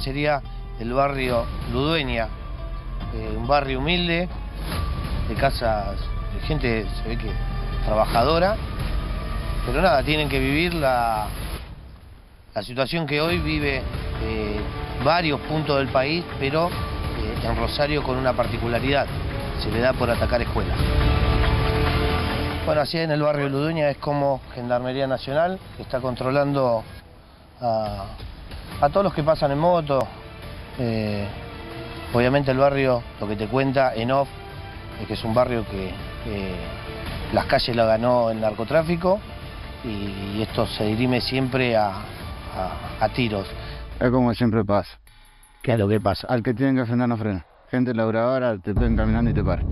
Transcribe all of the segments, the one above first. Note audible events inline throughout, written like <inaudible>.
sería el barrio Ludueña, eh, un barrio humilde, de casas, de gente, se ve que trabajadora, pero nada, tienen que vivir la, la situación que hoy vive eh, varios puntos del país, pero eh, en Rosario con una particularidad, se le da por atacar escuelas. Bueno, así en el barrio Ludueña es como Gendarmería Nacional está controlando a, a todos los que pasan en moto. Eh, obviamente el barrio, lo que te cuenta en off, es que es un barrio que eh, las calles la ganó el narcotráfico y, esto se dirime siempre a, a- a tiros. Es como siempre pasa. ¿Qué es lo que pasa? Al que tienen que frenar no frena. Gente laburadora te ven caminando y te paran.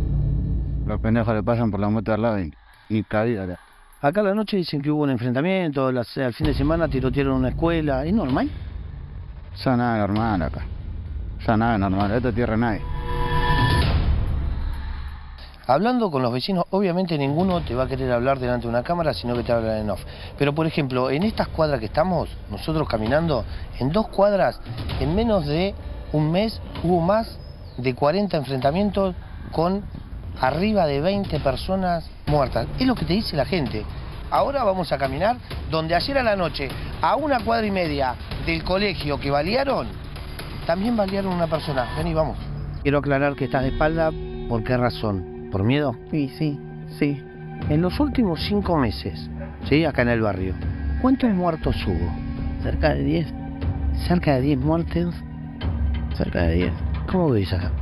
Los pendejos le pasan por la moto de al lado y, y cabida. Acá a la noche dicen que hubo un enfrentamiento, las- al fin de semana tirotearon una escuela, ¿es normal? Eso nada normal acá. Eso nada normal. Esta tierra nadie. Hablando con los vecinos, obviamente ninguno te va a querer hablar delante de una cámara, sino que te habla en off. Pero por ejemplo, en estas cuadras que estamos, nosotros caminando, en dos cuadras, en menos de un mes hubo más de 40 enfrentamientos con arriba de 20 personas muertas. Es lo que te dice la gente. Ahora vamos a caminar donde ayer a la noche, a una cuadra y media del colegio que balearon, también balearon una persona. Vení, vamos. Quiero aclarar que estás de espalda. ¿Por qué razón? ¿Por miedo? Sí, sí, sí. En los últimos cinco meses, ¿sí? Acá en el barrio, ¿cuántos muertos hubo? Cerca de 10. Cerca de 10 muertes. Cerca de 10. ¿Cómo veis acá?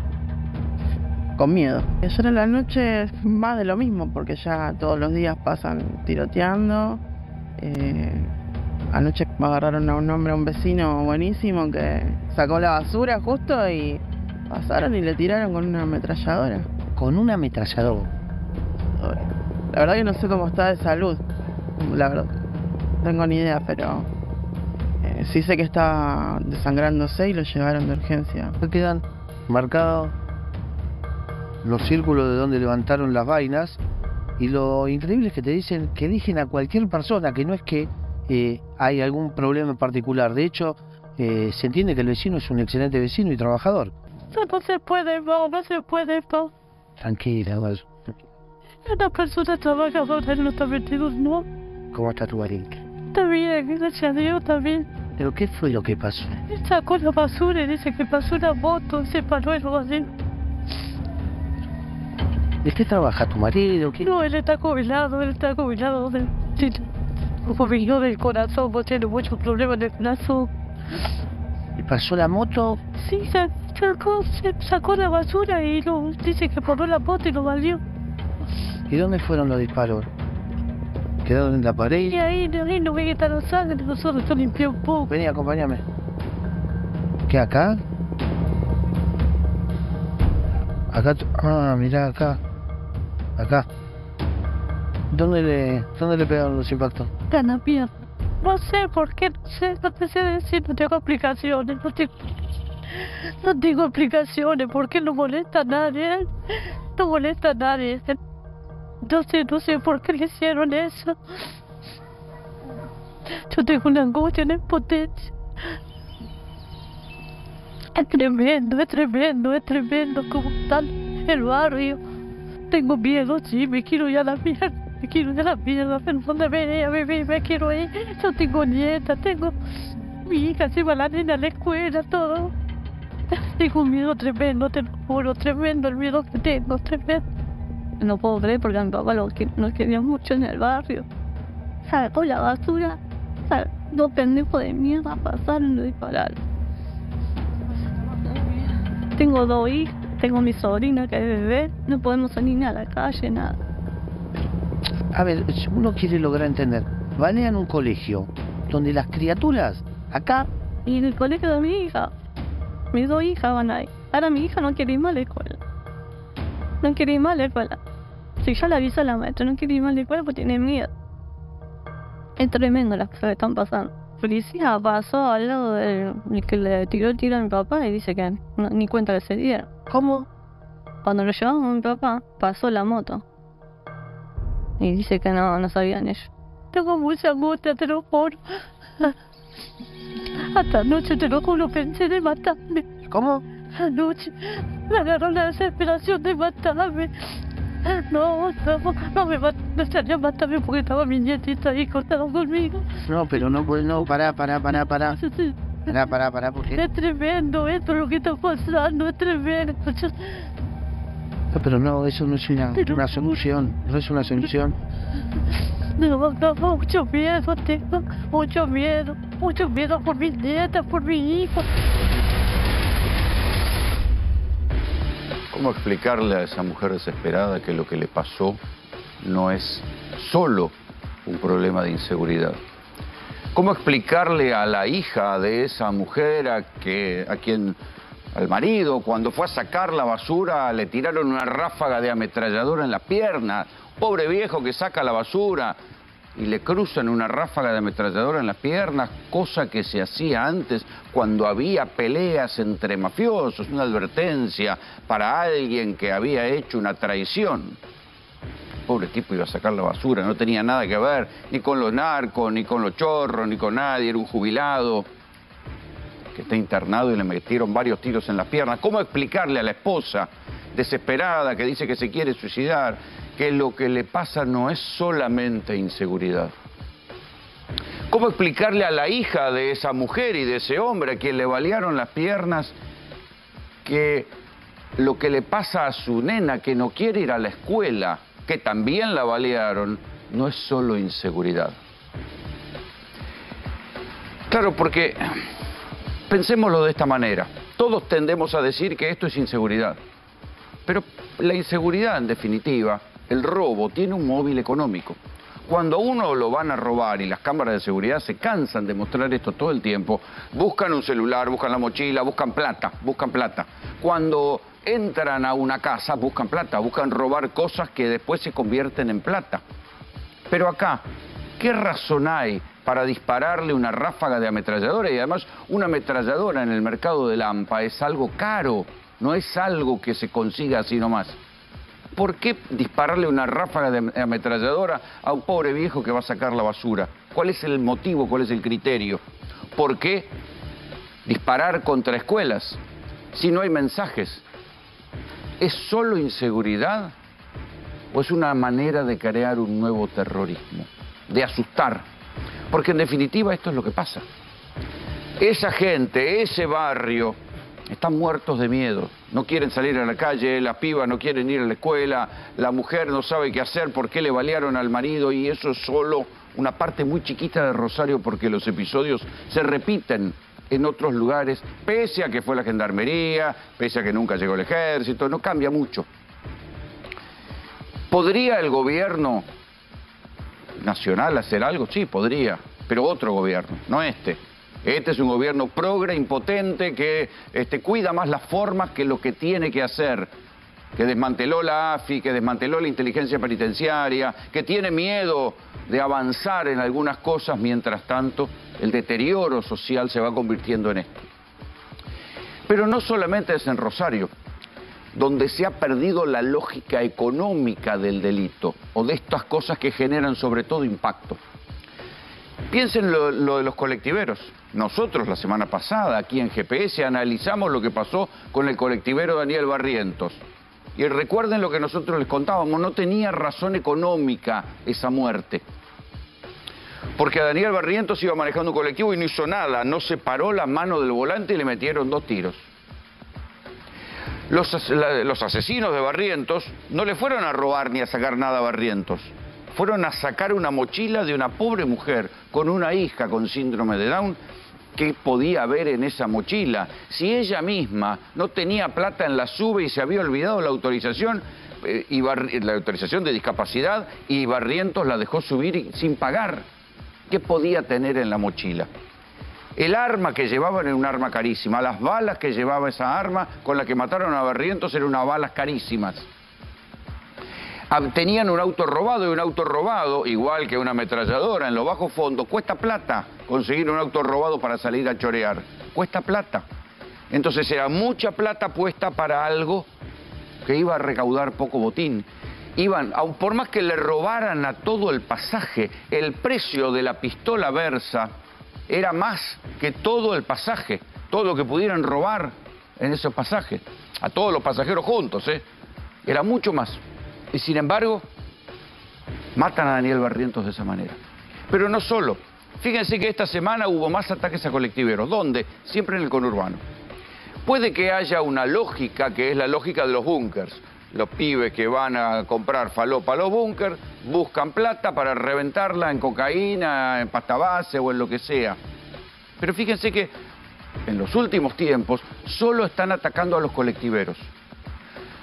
Con miedo. Ayer a la noche es más de lo mismo, porque ya todos los días pasan tiroteando. Eh, anoche me agarraron a un hombre, a un vecino buenísimo que sacó la basura justo y pasaron y le tiraron con una ametralladora. Con un ametrallador. La verdad que no sé cómo está de salud. La verdad. No tengo ni idea, pero eh, sí sé que está desangrándose y lo llevaron de urgencia. Acá quedan marcados los círculos de donde levantaron las vainas. Y lo increíble es que te dicen que eligen a cualquier persona, que no es que eh, hay algún problema en particular. De hecho, eh, se entiende que el vecino es un excelente vecino y trabajador. No se puede, no, no se puede, no. Tranquila, vos. Una persona trabajadora no está metido, no. ¿cómo está tu valiente? Está bien, gracias a Dios, está bien. ¿Pero qué fue lo que pasó? Sacó la basura y dice que pasó una moto se paró el así. ¿De qué trabaja tu marido? ¿Qué? No, él está jubilado, él está jubilado de... Jubilado del corazón, pues tiene muchos problemas del corazón. ¿Y pasó la moto? Sí, sa- sacó, sacó la basura y lo, dice que paró la moto y lo valió. ¿Y dónde fueron los disparos? ¿Quedaron en la Y pared? ahí, ahí no ve que está la sangre, nosotros se limpió un poco. Vení, acompáñame. ¿Qué, acá? Acá, ah, mirá, acá. Acá. ¿Dónde le, dónde le pegaron los impactos? Gana pierna. No sé por qué, no sé, no te sé decir, no tengo explicaciones, no tengo, no tengo explicaciones, ¿por qué no molesta a nadie? No molesta a nadie. No sé, no sé por qué le hicieron eso. Yo tengo una angustia, una impotencia. Es tremendo, es tremendo, es tremendo como está el barrio. Tengo miedo, sí, me quiero ir a la mierda. Me quiero ir a la mierda, pero ¿dónde me a vivir? Me quiero ir. Yo tengo nieta, tengo mi hija, se va la nena a la escuela, todo. Tengo un miedo tremendo, te lo juro, tremendo el miedo que tengo, tremendo. No puedo creer porque a mi papá que nos quería mucho en el barrio. Sacó la basura, dos pendejos de mierda pasaron y dispararon. Tengo dos hijas, tengo mi sobrina que es bebé, no podemos salir ni a la calle, nada. A ver, si uno quiere lograr entender, balean un colegio donde las criaturas, acá, Y en el colegio de mi hija, mis dos hijas van ahí. Ahora mi hija no quiere ir más a la escuela. No quiere ir más a la escuela. Si ya le aviso a la maestra, no quiere ir más a la escuela porque tiene miedo. Es tremendo las cosas que están pasando. Policía pasó al lado del el que le tiró el tiro a mi papá y dice que no- ni cuenta que se dieron. ¿Cómo? Cuando lo llevamos a mi papá, pasó la moto. Y dice que no, no sabían ellos. Tengo mucha angustia, te lo juro. Hasta anoche, te lo juro, pensé de matarme. ¿Cómo? Anoche me agarró la desesperación de matarme. No, no, no me gustaría matarme porque estaba mi nietita ahí cortada conmigo. No, pero no, pues no, pará, pará, pará, pará. Pará, pará, pará, porque... Es tremendo esto lo que está pasando, es tremendo. Yo- No, pero no, eso no es una, Pero- una solución, no es una solución. No, no, mucho miedo tengo, mucho miedo, mucho miedo por mi nieta, por mi hijo. ¿Cómo explicarle a esa mujer desesperada que lo que le pasó no es solo un problema de inseguridad? ¿Cómo explicarle a la hija de esa mujer a, que, a quien, al marido, cuando fue a sacar la basura, le tiraron una ráfaga de ametralladora en la pierna? Pobre viejo que saca la basura y le cruzan una ráfaga de ametralladora en las piernas, cosa que se hacía antes cuando había peleas entre mafiosos, una advertencia para alguien que había hecho una traición. Pobre tipo iba a sacar la basura, no tenía nada que ver ni con los narcos, ni con los chorros, ni con nadie, era un jubilado que está internado y le metieron varios tiros en las piernas. ¿Cómo explicarle a la esposa desesperada que dice que se quiere suicidar que lo que le pasa no es solamente inseguridad? ¿Cómo explicarle a la hija de esa mujer y de ese hombre a quien le balearon las piernas que lo que le pasa a su nena que no quiere ir a la escuela, que también la balearon, no es solo inseguridad? Claro, porque pensémoslo de esta manera. Todos tendemos a decir que esto es inseguridad. Pero la inseguridad, en definitiva, el robo, tiene un móvil económico. Cuando uno lo van a robar y las cámaras de seguridad se cansan de mostrar esto todo el tiempo, buscan un celular, buscan la mochila, buscan plata, buscan plata. Cuando entran a una casa, buscan plata, buscan robar cosas que después se convierten en plata. Pero acá, ¿qué razón hay para dispararle una ráfaga de ametralladora? Y además, una ametralladora en el mercado de Lampa es algo caro, no es algo que se consiga así nomás. ¿Por qué dispararle una ráfaga de ametralladora a un pobre viejo que va a sacar la basura? ¿Cuál es el motivo, cuál es el criterio? ¿Por qué disparar contra escuelas si no hay mensajes? ¿Es solo inseguridad o es una manera de crear un nuevo terrorismo, de asustar? Porque en definitiva esto es lo que pasa. Esa gente, ese barrio, están muertos de miedo. No quieren salir a la calle, las pibas no quieren ir a la escuela, la mujer no sabe qué hacer, por qué le balearon al marido y eso es solo una parte muy chiquita de Rosario porque los episodios se repiten en otros lugares, pese a que fue la gendarmería, pese a que nunca llegó el ejército, no cambia mucho. ¿Podría el gobierno nacional hacer algo? Sí, podría, pero otro gobierno, no este. Este es un gobierno progre, impotente, que este, cuida más las formas que lo que tiene que hacer, que desmanteló la AFI, que desmanteló la inteligencia penitenciaria, que tiene miedo de avanzar en algunas cosas, mientras tanto el deterioro social se va convirtiendo en esto. Pero no solamente es en Rosario, donde se ha perdido la lógica económica del delito o de estas cosas que generan sobre todo impacto. Piensen lo, de los colectiveros. Nosotros la semana pasada aquí en GPS analizamos lo que pasó con el colectivero Daniel Barrientos. Y recuerden lo que nosotros les contábamos, no tenía razón económica esa muerte. Porque a Daniel Barrientos iba manejando un colectivo y no hizo nada, no separó la mano del volante y le metieron dos tiros. Los asesinos de Barrientos no le fueron a robar ni a sacar nada a Barrientos fueron a sacar una mochila de una pobre mujer con una hija con síndrome de Down ¿Qué podía haber en esa mochila? Si ella misma no tenía plata en la sube y se había olvidado la autorización, eh, y la autorización de discapacidad y Barrientos la dejó subir sin pagar, ¿qué podía tener en la mochila? El arma que llevaban era un arma carísima, las balas que llevaba esa arma con la que mataron a Barrientos eran unas balas carísimas tenían un auto robado y un auto robado, igual que una ametralladora en los bajos fondos, cuesta plata conseguir un auto robado para salir a chorear. Cuesta plata. Entonces era mucha plata puesta para algo que iba a recaudar poco botín. Iban, aun por más que le robaran a todo el pasaje, el precio de la pistola Versa era más que todo el pasaje, todo lo que pudieran robar en esos pasajes, a todos los pasajeros juntos, ¿eh? Era mucho más. Y sin embargo, matan a Daniel Barrientos de esa manera. Pero no solo. Fíjense que esta semana hubo más ataques a colectiveros. ¿Dónde? Siempre en el conurbano. Puede que haya una lógica que es la lógica de los búnkers. Los pibes que van a comprar falopa a los búnkers buscan plata para reventarla en cocaína, en pasta base o en lo que sea. Pero fíjense que en los últimos tiempos solo están atacando a los colectiveros.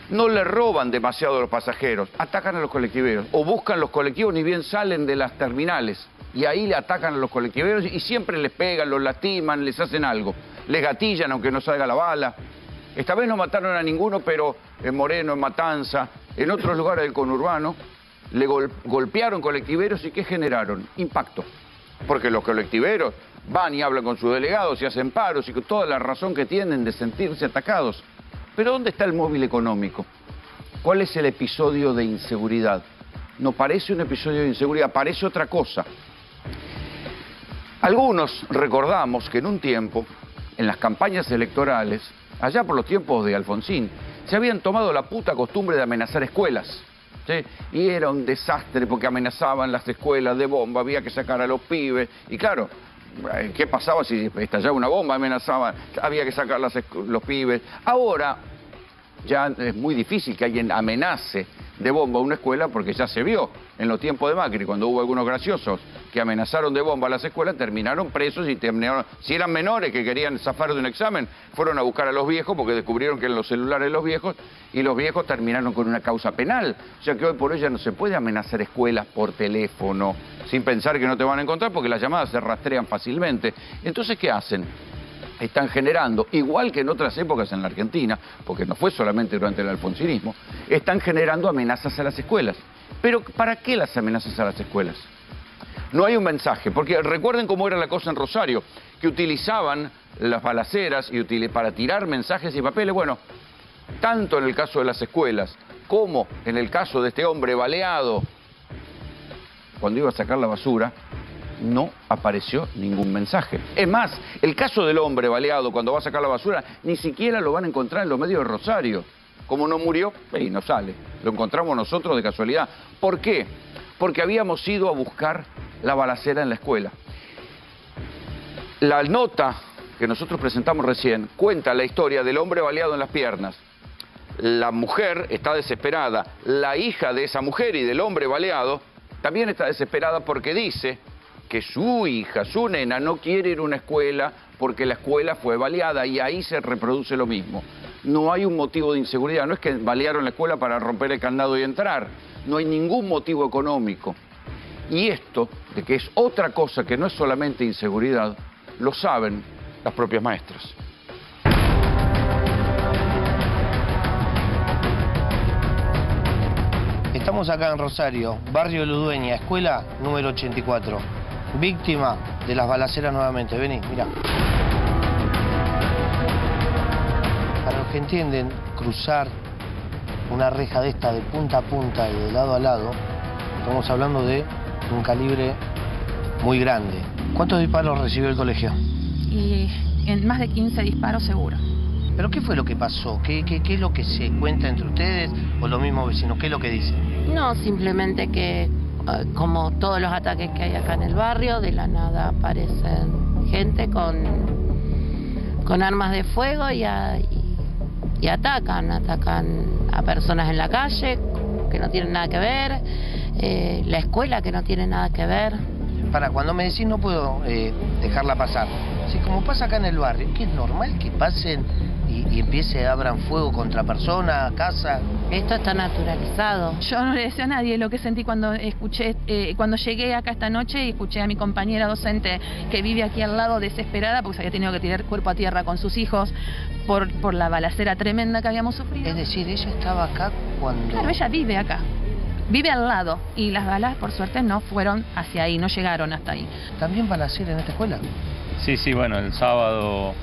No le roban demasiado a los pasajeros, atacan a los colectiveros o buscan los colectivos ni bien salen de las terminales y ahí le atacan a los colectiveros y siempre les pegan, los lastiman, les hacen algo, les gatillan aunque no salga la bala. Esta vez no mataron a ninguno, pero en Moreno, en Matanza, en otros lugares del conurbano, le gol- golpearon colectiveros y ¿qué generaron? Impacto. Porque los colectiveros van y hablan con sus delegados y hacen paros y con toda la razón que tienen de sentirse atacados. Pero ¿dónde está el móvil económico? ¿Cuál es el episodio de inseguridad? No parece un episodio de inseguridad, parece otra cosa. Algunos recordamos que en un tiempo, en las campañas electorales, allá por los tiempos de Alfonsín, se habían tomado la puta costumbre de amenazar escuelas. ¿sí? Y era un desastre porque amenazaban las escuelas de bomba, había que sacar a los pibes. Y claro, ¿qué pasaba si estallaba una bomba? Amenazaban, había que sacar las los pibes. Ahora ya es muy difícil que alguien amenace de bomba a una escuela porque ya se vio en los tiempos de Macri, cuando hubo algunos graciosos que amenazaron de bomba a las escuelas, terminaron presos y terminaron, si eran menores que querían zafar de un examen, fueron a buscar a los viejos porque descubrieron que en los celulares los viejos y los viejos terminaron con una causa penal. O sea que hoy por hoy ya no se puede amenazar escuelas por teléfono sin pensar que no te van a encontrar porque las llamadas se rastrean fácilmente. Entonces, ¿qué hacen? Están generando, igual que en otras épocas en la Argentina, porque no fue solamente durante el alfonsinismo, están generando amenazas a las escuelas. Pero ¿para qué las amenazas a las escuelas? No hay un mensaje, porque recuerden cómo era la cosa en Rosario, que utilizaban las balaceras y para tirar mensajes y papeles. Bueno, tanto en el caso de las escuelas como en el caso de este hombre baleado cuando iba a sacar la basura, no apareció ningún mensaje. Es más, el caso del hombre baleado cuando va a sacar la basura, ni siquiera lo van a encontrar en los medios de Rosario. Como no murió, y no sale. Lo encontramos nosotros de casualidad. ¿Por qué? Porque habíamos ido a buscar la balacera en la escuela. La nota que nosotros presentamos recién cuenta la historia del hombre baleado en las piernas. La mujer está desesperada. La hija de esa mujer y del hombre baleado también está desesperada porque dice que su hija, su nena, no quiere ir a una escuela porque la escuela fue baleada y ahí se reproduce lo mismo. No hay un motivo de inseguridad, no es que balearon la escuela para romper el candado y entrar, no hay ningún motivo económico. Y esto, de que es otra cosa que no es solamente inseguridad, lo saben las propias maestras. Estamos acá en Rosario, barrio Ludueña, escuela número 84. Víctima de las balaceras nuevamente. Vení, mira. Para los que entienden, cruzar una reja de esta de punta a punta y de lado a lado, estamos hablando de un calibre muy grande. ¿Cuántos disparos recibió el colegio? Y en más de 15 disparos seguro. ¿Pero qué fue lo que pasó? ¿Qué, qué, qué es lo que se cuenta entre ustedes o los mismos vecinos? ¿Qué es lo que dicen? No, simplemente que como todos los ataques que hay acá en el barrio, de la nada aparecen gente con, con armas de fuego y, a- y atacan, atacan a personas en la calle que no tienen nada que ver, eh, la escuela que no tiene nada que ver. Para, cuando me decís no puedo eh, dejarla pasar. Si como pasa acá en el barrio, que es normal que pasen y, y empiece, abran fuego contra personas, casa. Esto está naturalizado. Yo no le decía a nadie lo que sentí cuando escuché, eh, cuando llegué acá esta noche y escuché a mi compañera docente que vive aquí al lado desesperada porque se había tenido que tirar cuerpo a tierra con sus hijos por, por la balacera tremenda que habíamos sufrido. Es decir, ella estaba acá cuando... Claro, ella vive acá. Vive al lado y las balas, por suerte, no fueron hacia ahí, no llegaron hasta ahí. ¿También balacera en esta escuela? Sí, sí, bueno, el sábado,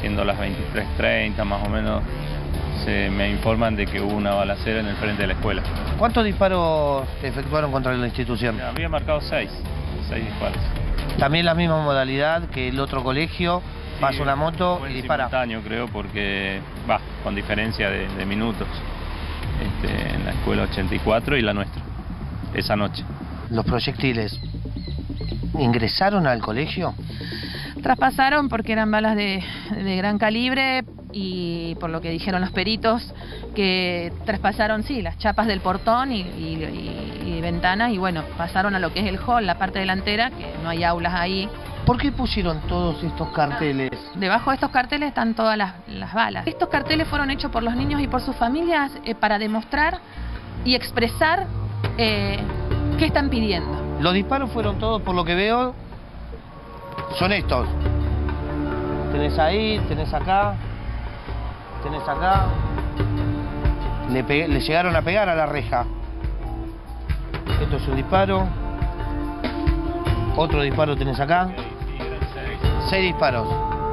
siendo las 23.30 más o menos, se me informan de que hubo una balacera en el frente de la escuela. ¿Cuántos disparos efectuaron contra la institución? Había marcado seis, seis disparos. También la misma modalidad que el otro colegio, pasa una moto Fue y dispara. simultáneo, creo, porque va, con diferencia de, de minutos. Este, en la escuela 84 y la nuestra, esa noche. Los proyectiles ingresaron al colegio. Traspasaron porque eran balas de, de gran calibre y por lo que dijeron los peritos, que traspasaron, sí, las chapas del portón y, y- y- y ventanas y bueno, pasaron a lo que es el hall, la parte delantera, que no hay aulas ahí. ¿Por qué pusieron todos estos carteles? Debajo de estos carteles están todas las, las balas. Estos carteles fueron hechos por los niños y por sus familias eh, para demostrar y expresar eh, qué están pidiendo. Los disparos fueron todos, por lo que veo, son estos. Tenés ahí, tenés acá, tenés acá. Le, le llegaron a pegar a la reja. Esto es un disparo. Otro disparo tenés acá. Seis disparos.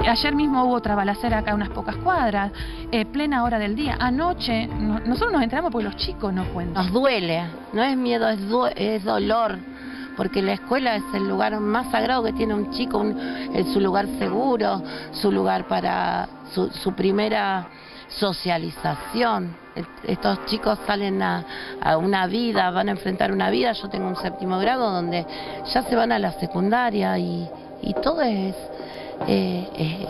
Ayer mismo hubo otra balacera acá a unas pocas cuadras, eh, plena hora del día. Anoche, no- nosotros nos enteramos porque los chicos nos cuentan. Nos duele, no es miedo, es, du- es dolor, porque la escuela es el lugar más sagrado que tiene un chico, un- es su lugar seguro, su lugar para su, su primera socialización. Estos chicos salen a, a una vida, van a enfrentar una vida. Yo tengo un séptimo grado donde ya se van a la secundaria y, y todo es, eh, eh,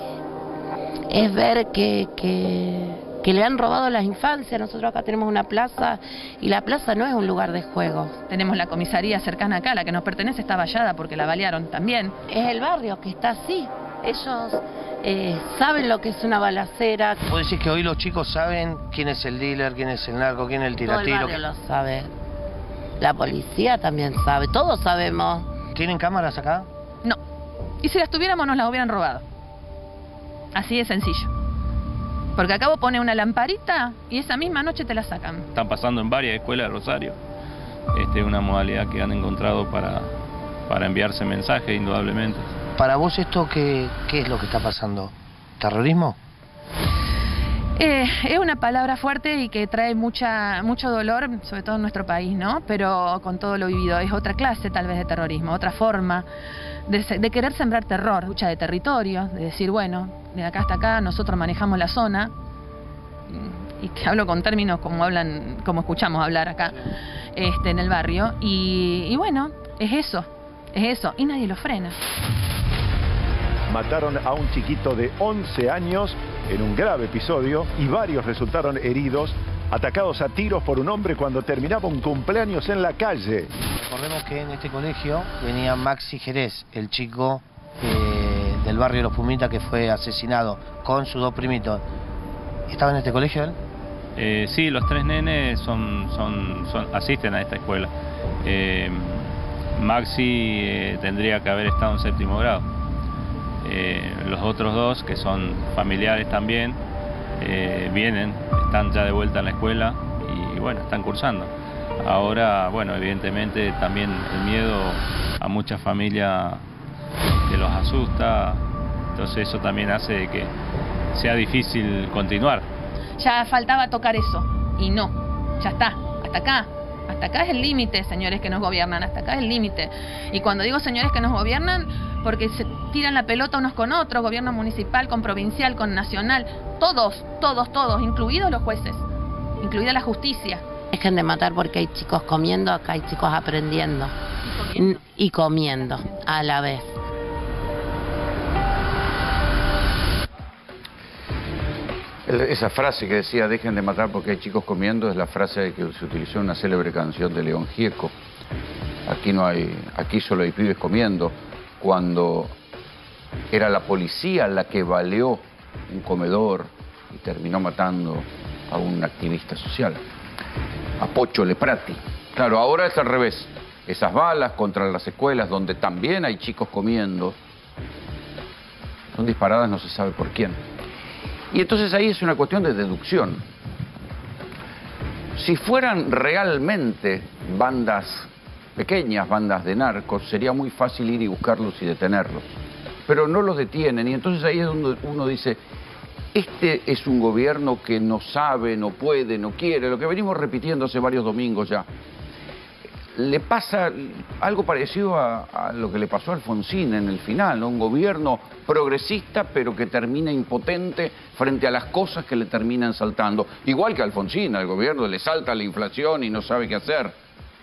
es ver que, que, que le han robado las infancias. Nosotros acá tenemos una plaza y la plaza no es un lugar de juegos. Tenemos la comisaría cercana acá, la que nos pertenece está vallada porque la balearon también. Es el barrio que está así. Ellos eh, saben lo que es una balacera. ¿Puedo decir que hoy los chicos saben quién es el dealer, quién es el narco, quién es el Todo el tiratiro? barrio lo sabe. La policía también sabe. Todos sabemos. ¿Tienen cámaras acá? No. Y si las tuviéramos nos las hubieran robado. Así de sencillo. Porque acabo pone una lamparita y esa misma noche te la sacan. Están pasando en varias escuelas de Rosario. Este, una modalidad que han encontrado para, para enviarse mensajes, indudablemente. Para vos esto, ¿qué, qué es lo que está pasando? ¿Terrorismo? Eh, es una palabra fuerte y que trae mucha, mucho dolor, sobre todo en nuestro país, ¿no? Pero con todo lo vivido, es otra clase tal vez de terrorismo, otra forma de, querer sembrar terror, lucha de territorio, de decir, bueno, de acá hasta acá nosotros manejamos la zona, mm, y que hablo con términos como hablan, como escuchamos hablar acá este, en el barrio, y, y bueno, es eso, es eso, y nadie lo frena. Mataron a un chiquito de 11 años en un grave episodio y varios resultaron heridos, atacados a tiros por un hombre cuando terminaba un cumpleaños en la calle. Recordemos que en este colegio venía Maxi Jerez, el chico eh, del barrio Los Pumitas que fue asesinado con sus dos primitos. ¿Estaba en este colegio él? Eh, sí, los tres nenes son, son, son- asisten a esta escuela. Eh, Maxi eh, tendría que haber estado en séptimo grado. Eh, los otros dos, que son familiares también, eh, vienen, están ya de vuelta en la escuela y bueno, están cursando. Ahora, bueno, evidentemente también el miedo a muchas familias que los asusta, entonces eso también hace que sea difícil continuar. Ya faltaba tocar eso. Y no, ya está, hasta acá. Hasta acá es el límite, señores que nos gobiernan, hasta acá es el límite. Y cuando digo señores que nos gobiernan, porque se tiran la pelota unos con otros, gobierno municipal, con provincial, con nacional, todos, todos, todos, incluidos los jueces, incluida la justicia. Dejen de matar porque hay chicos comiendo, acá hay chicos aprendiendo. N- Y comiendo a la vez. Esa frase que decía dejen de matar porque hay chicos comiendo es la frase que se utilizó en una célebre canción de León Gieco. Aquí no hay, aquí solo hay pibes comiendo. Cuando era la policía la que baleó un comedor y terminó matando a un activista social, a Pocho Leprati. Claro, ahora es al revés. Esas balas contra las escuelas donde también hay chicos comiendo son disparadas no se sabe por quién. Y entonces ahí es una cuestión de deducción. Si fueran realmente bandas pequeñas, bandas de narcos, sería muy fácil ir y buscarlos y detenerlos. Pero no los detienen y entonces ahí es donde uno dice, este es un gobierno que no sabe, no puede, no quiere, lo que venimos repitiendo hace varios domingos ya. Le pasa algo parecido a, lo que le pasó a Alfonsín en el final, un gobierno progresista pero que termina impotente frente a las cosas que le terminan saltando. Igual que Alfonsín, al gobierno le salta la inflación y no sabe qué hacer.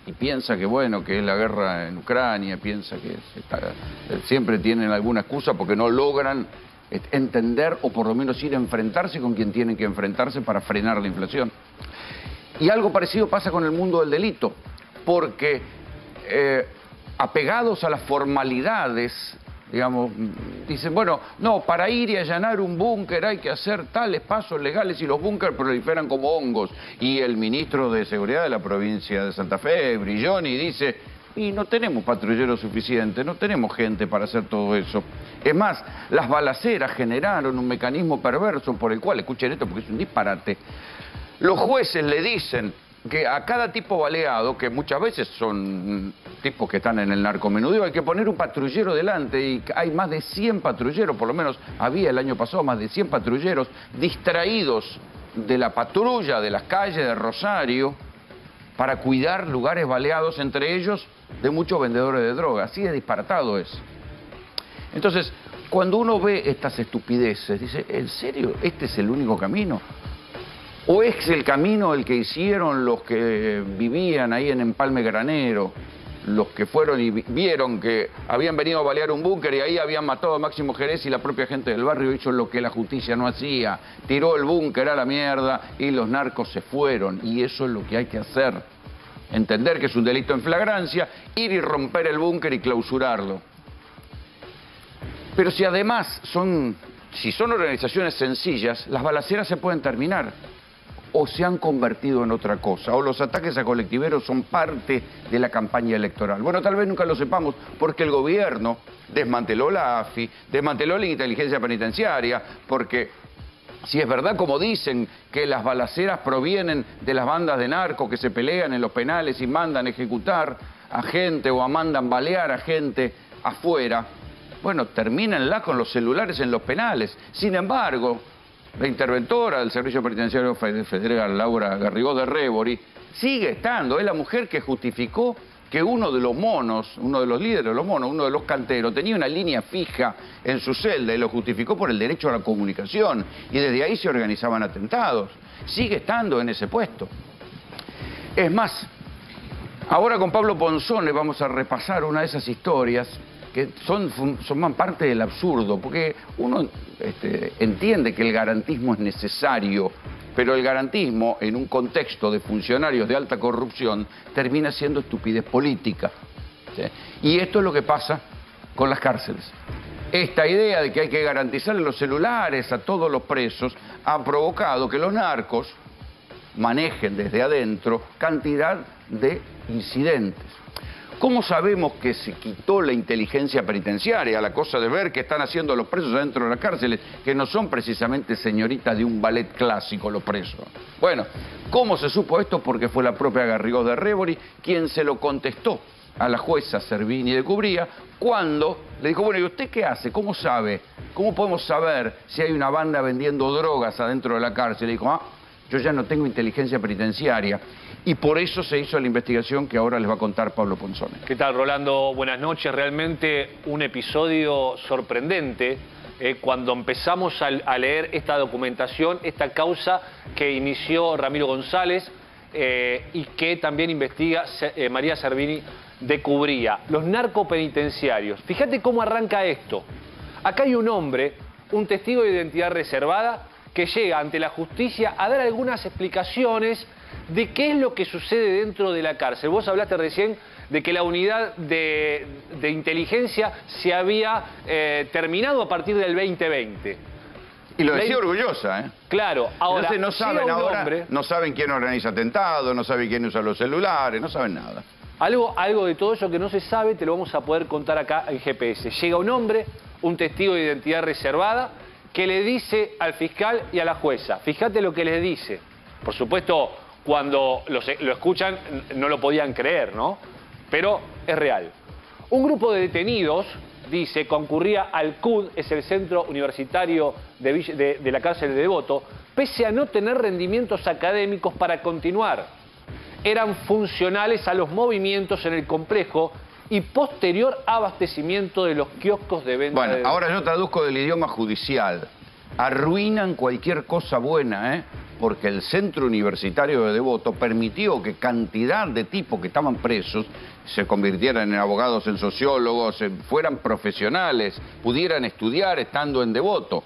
Y piensa que bueno, que es la guerra en Ucrania, piensa que siempre tienen alguna excusa porque no logran entender o por lo menos ir a enfrentarse con quien tienen que enfrentarse para frenar la inflación. Y algo parecido pasa con el mundo del delito, porque eh, apegados a las formalidades, digamos, dicen, bueno, no, para ir y allanar un búnker hay que hacer tales pasos legales y los búnker proliferan como hongos. Y el ministro de Seguridad de la provincia de Santa Fe, Brilloni, dice, y no tenemos patrulleros suficientes, no tenemos gente para hacer todo eso. Es más, las balaceras generaron un mecanismo perverso por el cual, escuchen esto porque es un disparate, los jueces le dicen que a cada tipo baleado, que muchas veces son tipos que están en el narcomenudeo, hay que poner un patrullero delante y hay más de 100 patrulleros, por lo menos había el año pasado más de 100 patrulleros distraídos de la patrulla de las calles de Rosario para cuidar lugares baleados, entre ellos de muchos vendedores de droga. Así de disparatado es. Entonces, cuando uno ve estas estupideces, dice, ¿en serio este es el único camino? ¿O es el camino el que hicieron los que vivían ahí en Empalme Granero? Los que fueron y vi- vieron que habían venido a balear un búnker y ahí habían matado a Máximo Jerez y la propia gente del barrio hizo lo que la justicia no hacía. Tiró el búnker a la mierda y los narcos se fueron. Y eso es lo que hay que hacer. Entender que es un delito en flagrancia, ir y romper el búnker y clausurarlo. Pero si además son, si son organizaciones sencillas, las balaceras se pueden terminar o se han convertido en otra cosa, o los ataques a colectiveros son parte de la campaña electoral. Bueno, tal vez nunca lo sepamos, porque el gobierno desmanteló la AFI, desmanteló la inteligencia penitenciaria, porque si es verdad, como dicen, que las balaceras provienen de las bandas de narcos que se pelean en los penales y mandan ejecutar a gente o a mandan balear a gente afuera, bueno, termínenla con los celulares en los penales. Sin embargo, la interventora del Servicio Penitenciario Fede- Federal, Laura Garrigó de Rebori, sigue estando. Es la mujer que justificó que uno de los monos, uno de los líderes de los monos, uno de los canteros, tenía una línea fija en su celda y lo justificó por el derecho a la comunicación. Y desde ahí se organizaban atentados. Sigue estando en ese puesto. Es más, ahora con Pablo Ponzone vamos a repasar una de esas historias que son, forman parte del absurdo, porque uno este, entiende que el garantismo es necesario, pero el garantismo en un contexto de funcionarios de alta corrupción termina siendo estupidez política. Y esto es lo que pasa con las cárceles. Esta idea de que hay que garantizarle los celulares a todos los presos ha provocado que los narcos manejen desde adentro cantidad de incidentes. ¿Cómo sabemos que se quitó la inteligencia penitenciaria, la cosa de ver qué están haciendo los presos adentro de las cárceles, que no son precisamente señoritas de un ballet clásico los presos? Bueno, ¿cómo se supo esto? Porque fue la propia Garrigós de Rebori quien se lo contestó a la jueza Servini de Cubría cuando le dijo, bueno, ¿y usted qué hace? ¿Cómo sabe? ¿Cómo podemos saber si hay una banda vendiendo drogas adentro de la cárcel? Le dijo, ah, yo ya no tengo inteligencia penitenciaria. Y por eso se hizo la investigación que ahora les va a contar Pablo Ponzone. ¿Qué tal, Rolando? Buenas noches. Realmente un episodio sorprendente eh, cuando empezamos a, leer esta documentación, esta causa que inició Ramiro González eh, y que también investiga eh, María Servini de Cubría. Los narcopenitenciarios. Fíjate cómo arranca esto. Acá hay un hombre, un testigo de identidad reservada, que llega ante la justicia a dar algunas explicaciones de qué es lo que sucede dentro de la cárcel. Vos hablaste recién de que la unidad de, de inteligencia se había eh, terminado a partir del 2020. Y lo decía orgullosa, ¿eh? Claro, ahora Entonces no saben ahora, hombre- no saben quién organiza atentados, no saben quién usa los celulares, no saben nada. Algo, algo de todo eso que no se sabe te lo vamos a poder contar acá en GPS. Llega un hombre, un testigo de identidad reservada, que le dice al fiscal y a la jueza, fíjate lo que les dice. Por supuesto, cuando lo, lo escuchan no lo podían creer, ¿no? Pero es real. Un grupo de detenidos, dice, concurría al CUD, es el centro universitario de, Villa- de- de la cárcel de Devoto, pese a no tener rendimientos académicos para continuar. eran funcionales a los movimientos en el complejo y posterior abastecimiento de los kioscos de venta Bueno, de ahora yo traduzco del idioma judicial. Arruinan cualquier cosa buena, ¿eh? Porque el centro universitario de Devoto permitió que cantidad de tipos que estaban presos se convirtieran en abogados, en sociólogos, en- fueran profesionales, pudieran estudiar estando en Devoto.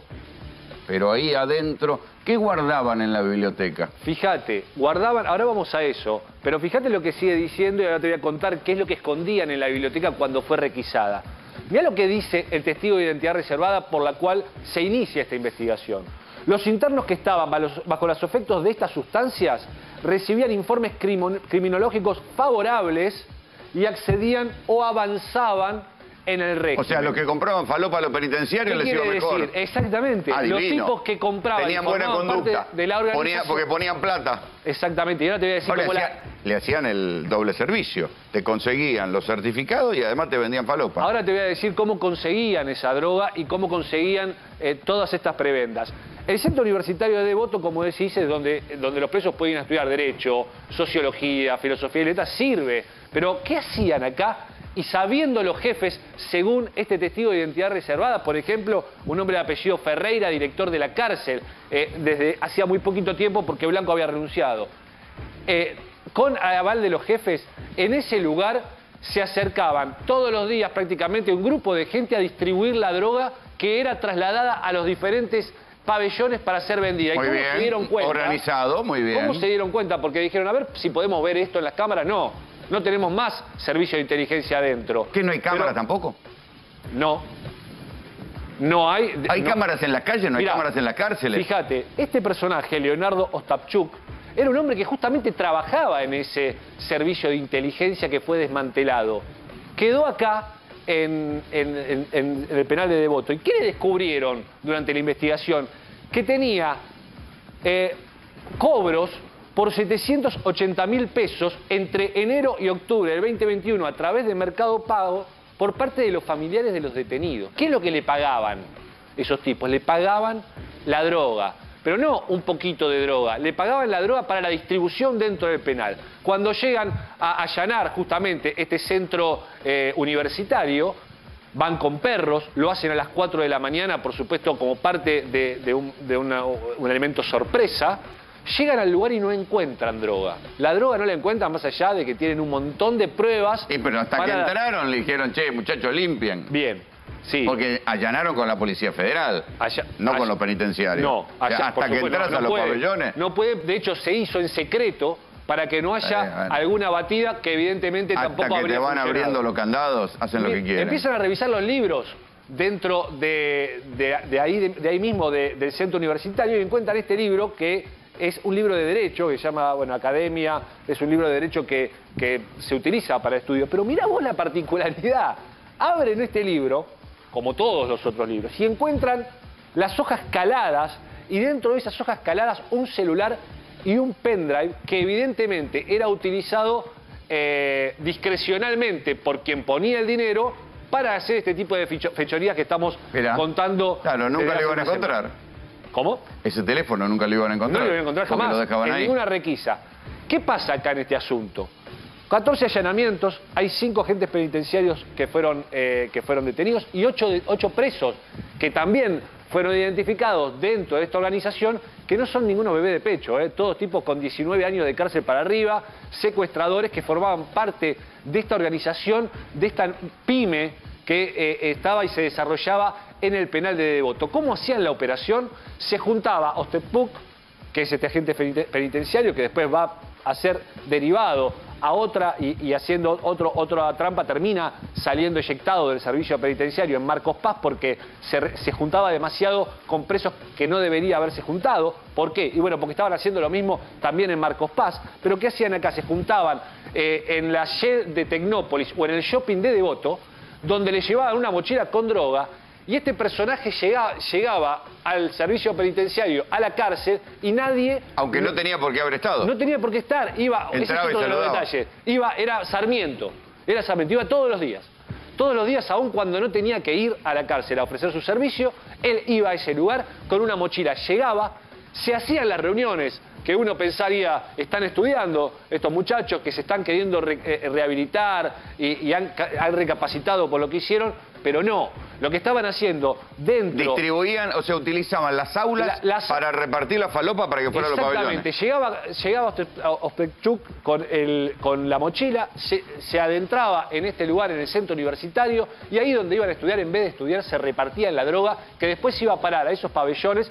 Pero ahí adentro, ¿qué guardaban en la biblioteca? Fíjate, guardaban, ahora vamos a eso, pero fíjate lo que sigue diciendo y ahora te voy a contar qué es lo que escondían en la biblioteca cuando fue requisada. Mira lo que dice el testigo de identidad reservada por la cual se inicia esta investigación. Los internos que estaban bajo los, efectos de estas sustancias recibían informes criminológicos favorables y accedían o avanzaban en el régimen. O sea, los que compraban falopa a los ¿Qué penitenciarios les iba mejor. decir? Exactamente. Ah, los tipos que compraban Tenían buena formaban parte conducta. de la Ponía- porque ponían plata. Exactamente. Y ahora te voy a decir No, le, cómo la... le hacían el doble servicio. Te conseguían los certificados y además te vendían falopa. Ahora te voy a decir cómo conseguían esa droga y cómo conseguían eh, todas estas prebendas. El Centro Universitario de Devoto, como decís, es donde, los presos pueden estudiar Derecho, Sociología, Filosofía y Letras, sirve. Pero, ¿qué hacían acá? Y sabiendo los jefes, según este testigo de identidad reservada, por ejemplo, un hombre de apellido Ferreira, director de la cárcel, eh, desde hacía muy poquito tiempo porque Blanco había renunciado. Eh, con aval de los jefes, en ese lugar se acercaban todos los días prácticamente un grupo de gente a distribuir la droga que era trasladada a los diferentes pabellones para ser vendida. Muy ¿Y cómo bien, se dieron cuenta? organizado, muy bien. ¿Cómo se dieron cuenta? Porque dijeron, a ver si podemos ver esto en las cámaras. No, no tenemos más servicio de inteligencia adentro. ¿Que no hay cámaras Pero- tampoco? No. No hay... ¿Hay no- cámaras en la calle? ¿No hay cámaras en las cárceles? Fíjate, este personaje, Leonardo Ostapchuk, era un hombre que justamente trabajaba en ese servicio de inteligencia que fue desmantelado. Quedó acá en, el penal de Devoto. ¿Y qué le descubrieron durante la investigación? Que tenía eh, cobros por 780 mil pesos entre enero y octubre del 2021 a través de Mercado Pago por parte de los familiares de los detenidos. ¿Qué es lo que le pagaban esos tipos? Le pagaban la droga. Pero no un poquito de droga, le pagaban la droga para la distribución dentro del penal. Cuando llegan a allanar justamente este centro eh, universitario, van con perros, lo hacen a las 4 de la mañana, por supuesto, como parte de, de un, de una- un elemento sorpresa. Llegan al lugar y no encuentran droga. La droga no la encuentran más allá de que tienen un montón de pruebas. Sí, pero hasta que para- entraron le dijeron, che, muchachos, limpien. Bien, sí. Porque allanaron con la Policía Federal, Allá- no con los penitenciarios. No, O sea, allá, hasta que entras no a los puede, pabellones. No puede, de hecho se hizo en secreto para que no haya Eh, bueno. alguna batida que evidentemente hasta tampoco que te habría van funcionado. abriendo los candados, hacen lo que quieren. Empiezan a revisar los libros dentro de, de- de ahí, de, de ahí mismo de- del centro universitario y encuentran este libro que es un libro de derecho que se llama, bueno, Academia, es un libro de derecho que, que se utiliza para estudios. Pero mirá vos la particularidad. Abren este libro, como todos los otros libros, y encuentran las hojas caladas y dentro de esas hojas caladas un celular y un pendrive que evidentemente era utilizado eh, discrecionalmente por quien ponía el dinero para hacer este tipo de fecho- fechorías que estamos Mirá. contando. Claro, nunca lo iban a semana. encontrar. ¿Cómo? Ese teléfono nunca lo iban a No encontrar. lo iban a encontrar jamás. lo dejaban en ahí. ninguna requisa. ¿Qué pasa acá en este asunto? 14 allanamientos, hay 5 agentes penitenciarios que fueron, eh, que fueron detenidos y 8, presos que también fueron identificados dentro de esta organización que no son ninguno bebé de pecho, eh, todos tipos con 19 años de cárcel para arriba, secuestradores que formaban parte de esta organización, de esta pyme que eh, estaba y se desarrollaba en el penal de Devoto. ¿Cómo hacían la operación? Se juntaba Ostepuk, que es este agente peniten- penitenciario que después va a ser derivado a otra y, y haciendo otro, otra trampa termina saliendo eyectado del servicio penitenciario en Marcos Paz porque se, se juntaba demasiado con presos que no debería haberse juntado. ¿Por qué? Y bueno, porque estaban haciendo lo mismo también en Marcos Paz. Pero ¿qué hacían acá? Se juntaban eh, en la Shell de Tecnópolis o en el shopping de Devoto, donde le llevaban una mochila con droga y este personaje llegaba, llegaba al servicio penitenciario, a la cárcel, y nadie... Aunque no tenía por qué haber estado. No tenía por qué estar, iba, ese es otro de los detalles, iba, era Sarmiento, era Sarmiento, iba todos los días. Todos los días, aun cuando no tenía que ir a la cárcel a ofrecer su servicio, él iba a ese lugar con una mochila, llegaba, se hacían las reuniones que uno pensaría, están estudiando estos muchachos que se están queriendo re- eh, rehabilitar y, y han, ca- han recapacitado por lo que hicieron, pero no. Lo que estaban haciendo dentro... Distribuían, o sea, utilizaban las aulas La- las- para repartir la falopa para que fueran los Exactamente, pabellones. llegaba, llegaba Oste- a- Ospechuk con, el, con la mochila, se, se adentraba en este lugar, en el centro universitario, y ahí donde iban a estudiar, en vez de estudiar, se repartían la droga, que después iba a parar a esos pabellones,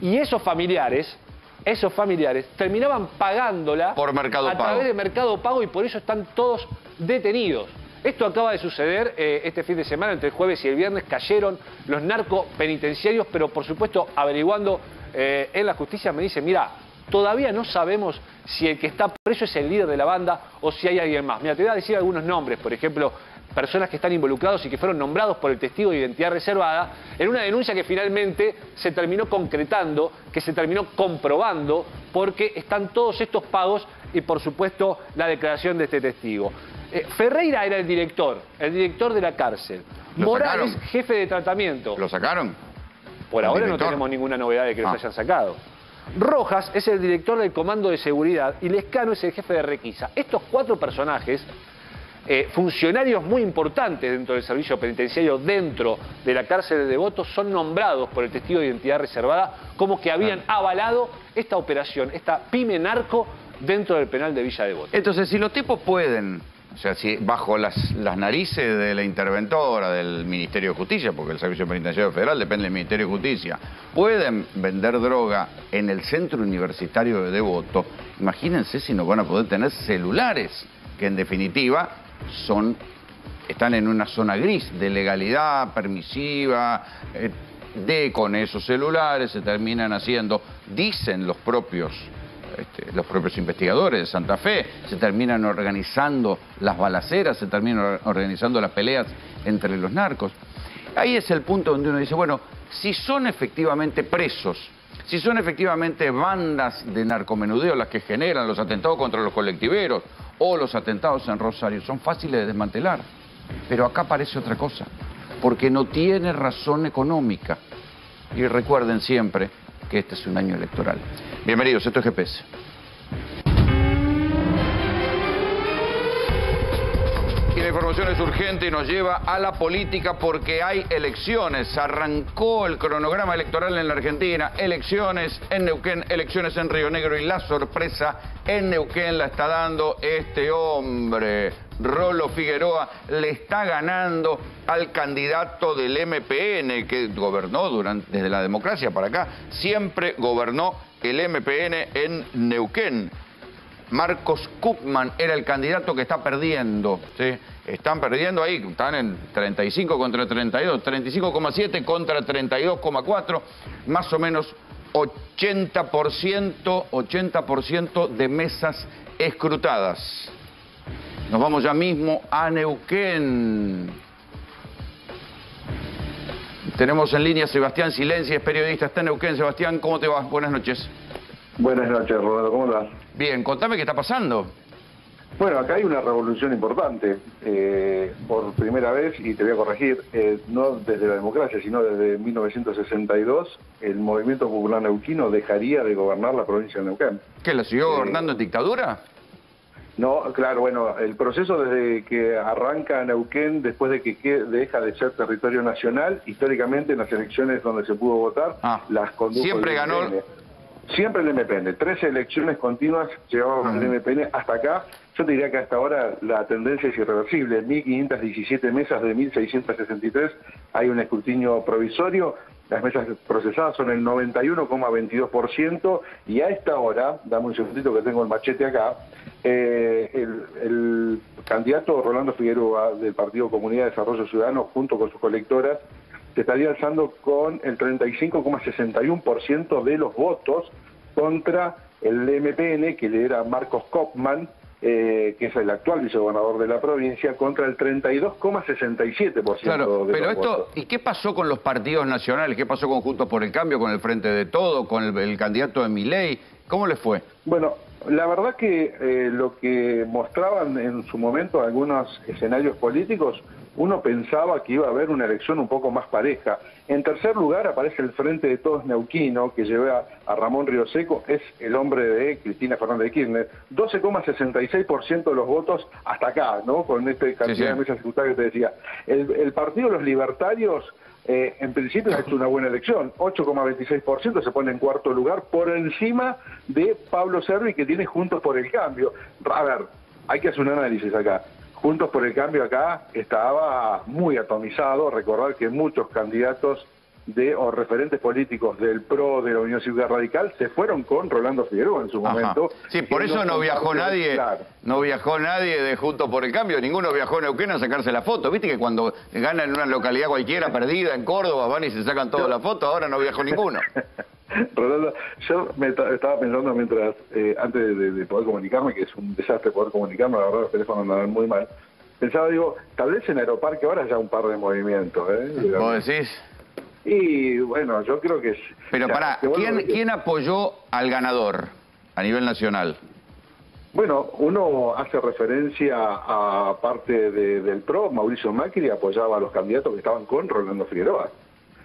y esos familiares, esos familiares, terminaban pagándola Por Mercado a Pago. través de Mercado Pago, y por eso están todos detenidos. Esto acaba de suceder eh, este fin de semana, entre el jueves y el viernes, cayeron los narcopenitenciarios, pero por supuesto averiguando eh, en la justicia me dicen, mira, todavía no sabemos si el que está preso es el líder de la banda o si hay alguien más. Mira, te voy a decir algunos nombres, por ejemplo, personas que están involucrados y que fueron nombrados por el testigo de identidad reservada, en una denuncia que finalmente se terminó concretando, que se terminó comprobando, porque están todos estos pagos y por supuesto la declaración de este testigo. Eh, Ferreira era el director, el director de la cárcel. ¿Lo Morales, sacaron? jefe de tratamiento. ¿Lo sacaron? Por ¿El ahora no tenemos ninguna novedad de que los Ah. hayan sacado. Rojas es el director del Comando de Seguridad y Lescano es el jefe de requisa. Estos cuatro personajes, eh, funcionarios muy importantes dentro del servicio penitenciario, dentro de la cárcel de Devotos, son nombrados por el testigo de identidad reservada como que habían avalado esta operación, esta pyme narco dentro del penal de Villa Devoto. Entonces, si los tipos pueden, o sea, si bajo las, narices de la interventora del Ministerio de Justicia, porque el Servicio Penitenciario Federal depende del Ministerio de Justicia, pueden vender droga en el centro universitario de Devoto, imagínense si no van a poder tener celulares, que en definitiva son están en una zona gris de legalidad permisiva, eh, de con esos celulares se terminan haciendo, dicen los propios este, los propios investigadores de Santa Fe, se terminan organizando las balaceras, se terminan or- organizando las peleas entre los narcos. Ahí es el punto donde uno dice, bueno, si son efectivamente presos, si son efectivamente bandas de narcomenudeo las que generan los atentados contra los colectiveros o los atentados en Rosario, son fáciles de desmantelar. Pero acá parece otra cosa, porque no tiene razón económica. Y recuerden siempre que este es un año electoral. Bienvenidos, esto es GPS. Y la información es urgente y nos lleva a la política porque hay elecciones. Arrancó el cronograma electoral en la Argentina, elecciones en Neuquén, elecciones en Río Negro y la sorpresa en Neuquén la está dando este hombre. Rolo Figueroa le está ganando al candidato del MPN que gobernó durante, desde la democracia para acá. Siempre gobernó el MPN en Neuquén. Marcos Kupman era el candidato que está perdiendo. ¿sí? Están perdiendo ahí, están en 35 contra 32, 35,7 contra 32,4, más o menos 80%, 80% de mesas escrutadas. Nos vamos ya mismo a Neuquén. Tenemos en línea a Sebastián Silencia, es periodista, está en Neuquén. Sebastián, ¿cómo te va? Buenas noches. Buenas noches, Rolando, ¿cómo estás? Bien, contame qué está pasando. Bueno, acá hay una revolución importante. Eh, por primera vez, y te voy a corregir, eh, no desde la democracia, sino desde 1962, el movimiento popular neuquino dejaría de gobernar la provincia de Neuquén. ¿Que la siguió gobernando en dictadura? No, claro, bueno, el proceso desde que arranca Neuquén, después de que deja de ser territorio nacional, históricamente en las elecciones donde se pudo votar, las condujo siempre el ganó- MPN. Siempre el MPN, tres elecciones continuas llevaba el MPN hasta acá. Yo te diría que hasta ahora la tendencia es irreversible. 1.517 mesas de 1.663 hay un escrutinio provisorio. Las mesas procesadas son el 91,22% y a esta hora, dame un segundito que tengo el machete acá, eh, el, el candidato Rolando Figueroa del Partido Comunidad de Desarrollo Ciudadano junto con sus colectoras se estaría alzando con el 35,61% de los votos contra el MPN que le era Marcos Kopman, eh, que es el actual vicegobernador de la provincia, contra el 32,67% Claro, de pero los esto, votos. ¿y qué pasó con los partidos nacionales? ¿Qué pasó con Juntos por el Cambio, con el Frente de Todo, con el, el candidato de Milei? ¿Cómo les fue? Bueno, la verdad que eh, lo que mostraban en su momento algunos escenarios políticos uno pensaba que iba a haber una elección un poco más pareja. En tercer lugar aparece el Frente de Todos Neuquino, que lleva a Ramón Seco, es el hombre de Cristina Fernández de Kirchner. 12,66% de los votos hasta acá, ¿no? Con este cantidad Sí, sí. de mesas ejecutadas que te decía. El, el Partido de los Libertarios, eh, en principio, ha hecho una buena elección. 8,26% se pone en cuarto lugar por encima de Pablo Servi, que tiene Juntos por el Cambio. A ver, hay que hacer un análisis acá. Juntos por el Cambio acá estaba muy atomizado. Recordar que muchos candidatos de o referentes políticos del PRO de la Unión Cívica Radical se fueron con Rolando Figueroa en su Ajá. momento. Sí, por eso no viajó nadie, Claro. no viajó nadie de Juntos por el Cambio, ninguno viajó a Neuquén a sacarse la foto. Viste que cuando ganan en una localidad cualquiera perdida en Córdoba van y se sacan toda la foto, ahora no viajó ninguno. <laughs> Rolando, yo me ta- estaba pensando mientras, eh, antes de, de- de poder comunicarme, que es un desastre poder comunicarme, la verdad los teléfonos andan muy mal, pensaba, digo, tal vez en Aeroparque ahora haya un par de movimientos, ¿eh? ¿Vos decís? Y bueno, yo creo que... es- Pero o sea, pará, que vuelvo a ¿quién, decir- ¿quién apoyó al ganador a nivel nacional? Bueno, uno hace referencia a parte de- del PRO, Mauricio Macri apoyaba a los candidatos que estaban con Rolando Figueroa.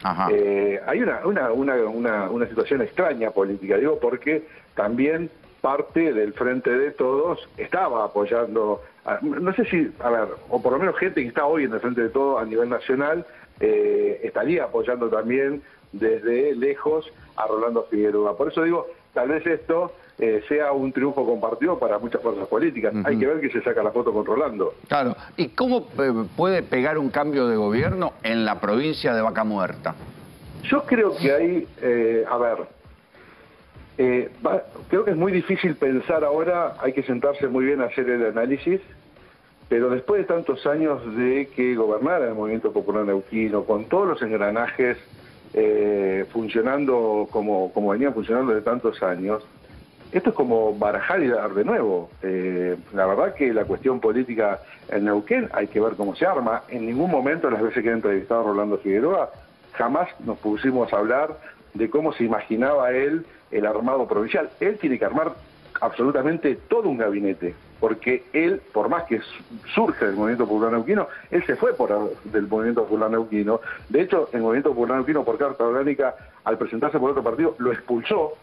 Ajá. Eh, hay una, una, una, una, una situación extraña política, digo, porque también parte del Frente de Todos estaba apoyando, a- no sé si, a ver, o por lo menos gente que está hoy en el Frente de Todos a nivel nacional, eh, estaría apoyando también desde lejos a Rolando Figueroa. Por eso digo, tal vez esto eh, sea un triunfo compartido para muchas fuerzas políticas. Hay que ver que se saca la foto con Rolando. Claro. ¿Y cómo eh, puede pegar un cambio de gobierno en la provincia de Vaca Muerta? Yo creo que hay, eh, a ver, eh, va- creo que es muy difícil pensar ahora, hay que sentarse muy bien a hacer el análisis, pero después de tantos años de que gobernara el Movimiento Popular Neuquino, con todos los engranajes eh, funcionando como, como venían funcionando de tantos años, esto es como barajar y dar de nuevo. Eh, la verdad que la cuestión política en Neuquén hay que ver cómo se arma. En ningún momento, las veces que he entrevistado a Rolando Figueroa, jamás nos pusimos a hablar de cómo se imaginaba él el armado provincial. Él tiene que armar absolutamente todo un gabinete, porque él, por más que su- surge del Movimiento Popular Neuquino, él se fue por del Movimiento Popular Neuquino. De hecho, el Movimiento Popular Neuquino, por carta orgánica, al presentarse por otro partido, lo expulsó.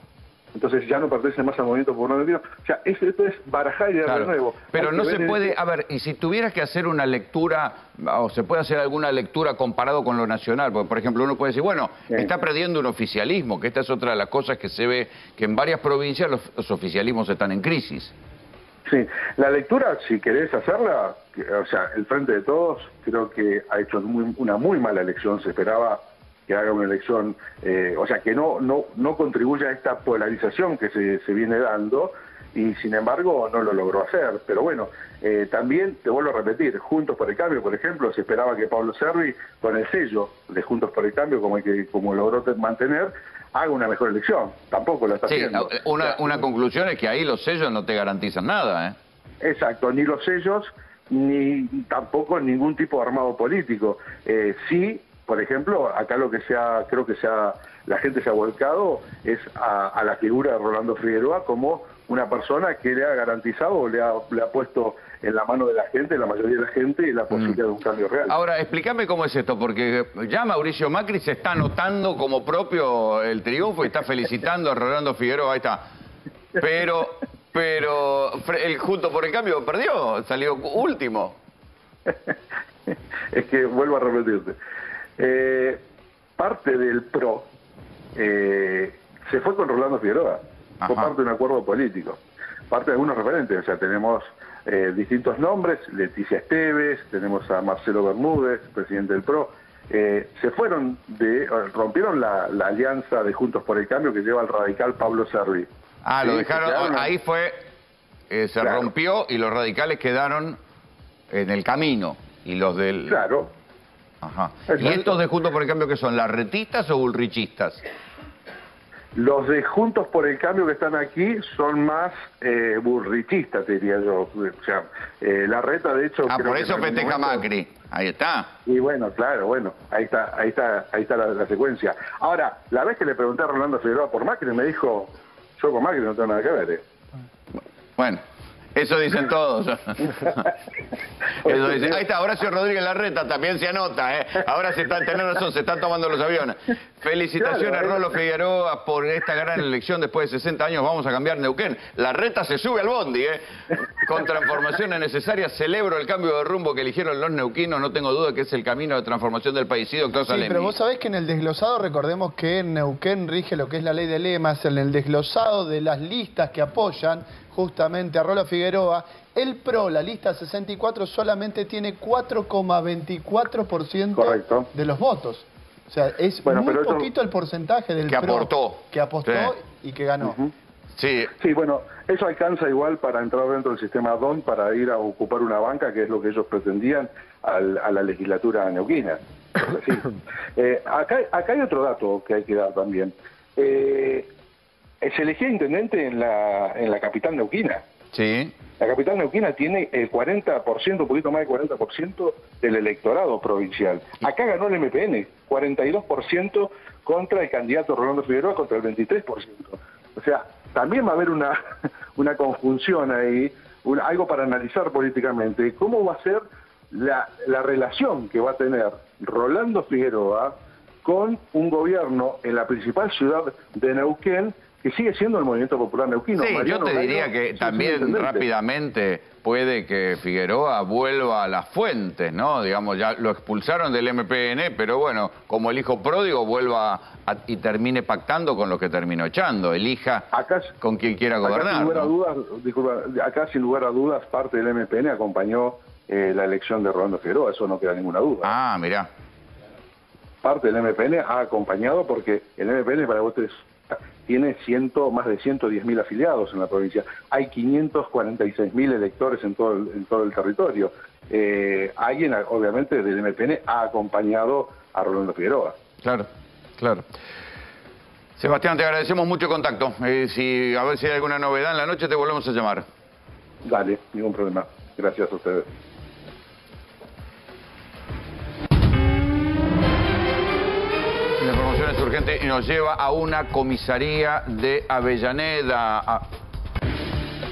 Entonces ya no pertenece más al Movimiento Popular Neuquino. O sea, es- esto es barajar y dar Claro. de nuevo. Pero no se puede, a ver, y si tuvieras que hacer una lectura, o se puede hacer alguna lectura comparado con lo nacional, porque por ejemplo uno puede decir, bueno, Sí. está perdiendo un oficialismo, que esta es otra de las cosas que se ve, que en varias provincias los, los oficialismos están en crisis. Sí, la lectura, si querés hacerla, o sea, el Frente de Todos creo que ha hecho una muy mala elección, se esperaba que haga una elección, eh, o sea, que no, no, no contribuya a esta polarización que se, se viene dando y sin embargo no lo logró hacer. Pero bueno, eh, también te vuelvo a repetir, Juntos por el Cambio, por ejemplo, se esperaba que Pablo Servi, con el sello de Juntos por el Cambio, como, que, como logró te- mantener, haga una mejor elección. Tampoco lo está Sí, haciendo. una, una conclusión es que ahí los sellos no te garantizan nada, ¿eh? Exacto, ni los sellos, ni tampoco ningún tipo de armado político. Eh, sí, por ejemplo, acá lo que se ha, creo que se ha, la gente se ha volcado es a, a la figura de Rolando Figueroa como una persona que le ha garantizado o le ha, le ha puesto en la mano de la gente, la mayoría de la gente, la posibilidad de un cambio real. Ahora, explícame cómo es esto, porque ya Mauricio Macri se está notando como propio el triunfo y está felicitando a Rolando Figueroa, ahí está. Pero, pero el Junto por el Cambio perdió, salió último. <laughs> es que vuelvo a repetirte. Eh, parte del PRO eh, se fue con Rolando Figueroa, fue Ajá. parte de un acuerdo político, parte de algunos referentes, o sea, tenemos eh, distintos nombres, Leticia Esteves, tenemos a Marcelo Bermúdez, presidente del PRO, eh, se fueron de, rompieron la, la alianza de Juntos por el Cambio que lleva al radical Pablo Servi. Ah, lo dejaron, quedaron- ahí fue, eh, se Claro. rompió y los radicales quedaron en el camino. Y los del... Claro, Ajá. ¿Y estos de Juntos por el Cambio que son, larretistas o bullrichistas? Los de Juntos por el Cambio que están aquí son más eh, burrichistas, te diría yo. O sea, eh, la reta, de hecho... Ah, creo por que eso algún festeja momento- Macri. Ahí está. Y bueno, claro, bueno, ahí está, ahí está, ahí está la, la secuencia. Ahora, la vez que le pregunté a Rolando Figueroa por Macri, me dijo, yo con Macri no tengo nada que ver. eh". Bueno, Eso dicen todos. <laughs> Eso. Ahí está, Horacio Rodríguez Larreta también se anota, ¿eh? Ahora se están, tenés razón, se están tomando los aviones. Felicitaciones, Claro, Rolo Figueroa, por esta gran elección después de 60 años. Vamos a cambiar Neuquén. Larreta se sube al bondi, ¿eh? Con transformaciones necesarias. Celebro el cambio de rumbo que eligieron los neuquinos. No tengo duda que es el camino de transformación del país. Sí, doctor Sí, pero vos sabés que en el desglosado, recordemos que en Neuquén rige lo que es la ley de lemas, en el desglosado de las listas que apoyan justamente a Rolo Figueroa, el PRO, la lista 64, solamente tiene 4,24% Correcto. de los votos. O sea, es Bueno, muy eso- poquito el porcentaje del Que PRO aportó. que apostó Sí. y que ganó. Sí, Sí, bueno, eso alcanza igual para entrar dentro del sistema DON, para ir a ocupar una banca, que es lo que ellos pretendían al- a la legislatura neuquina. <coughs> Sí. Eh, acá, acá hay otro dato que hay que dar también. Eh, se elegía intendente en la, en la capital neuquina. sí. La capital neuquina tiene el 40%, un poquito más del 40% del electorado provincial. Acá ganó el MPN, 42% contra el candidato Rolando Figueroa, contra el 23%. O sea, también va a haber una, <laughs> una conjunción ahí, un- algo para analizar políticamente. ¿Cómo va a ser la, la relación que va a tener Rolando Figueroa con un gobierno en la principal ciudad de Neuquén, que sigue siendo el Movimiento Popular Neuquino? Sí, yo te diría que también rápidamente puede que Figueroa vuelva a las fuentes, ¿no? Digamos, ya lo expulsaron del MPN, pero bueno, como el hijo pródigo vuelva a- y termine pactando con lo que terminó echando, elija con quien quiera Acá, sin gobernar. lugar a ¿no? dudas, disculpa, acá sin lugar a dudas parte del MPN acompañó eh, la elección de Rolando Figueroa, eso no queda ninguna duda. Ah, mirá. Parte del MPN ha acompañado porque el MPN, para vos te- tiene ciento, más de 110 mil afiliados en la provincia. Hay 546 mil electores en todo el, en todo el territorio. Eh, alguien, obviamente, del MPN ha acompañado a Rolando Figueroa. Claro, claro. Sebastián, te agradecemos mucho el contacto. Eh, si, a ver si hay alguna novedad en la noche, te volvemos a llamar. Dale, ningún problema. Gracias a ustedes. La información es urgente y nos lleva a una comisaría de Avellaneda. Ah,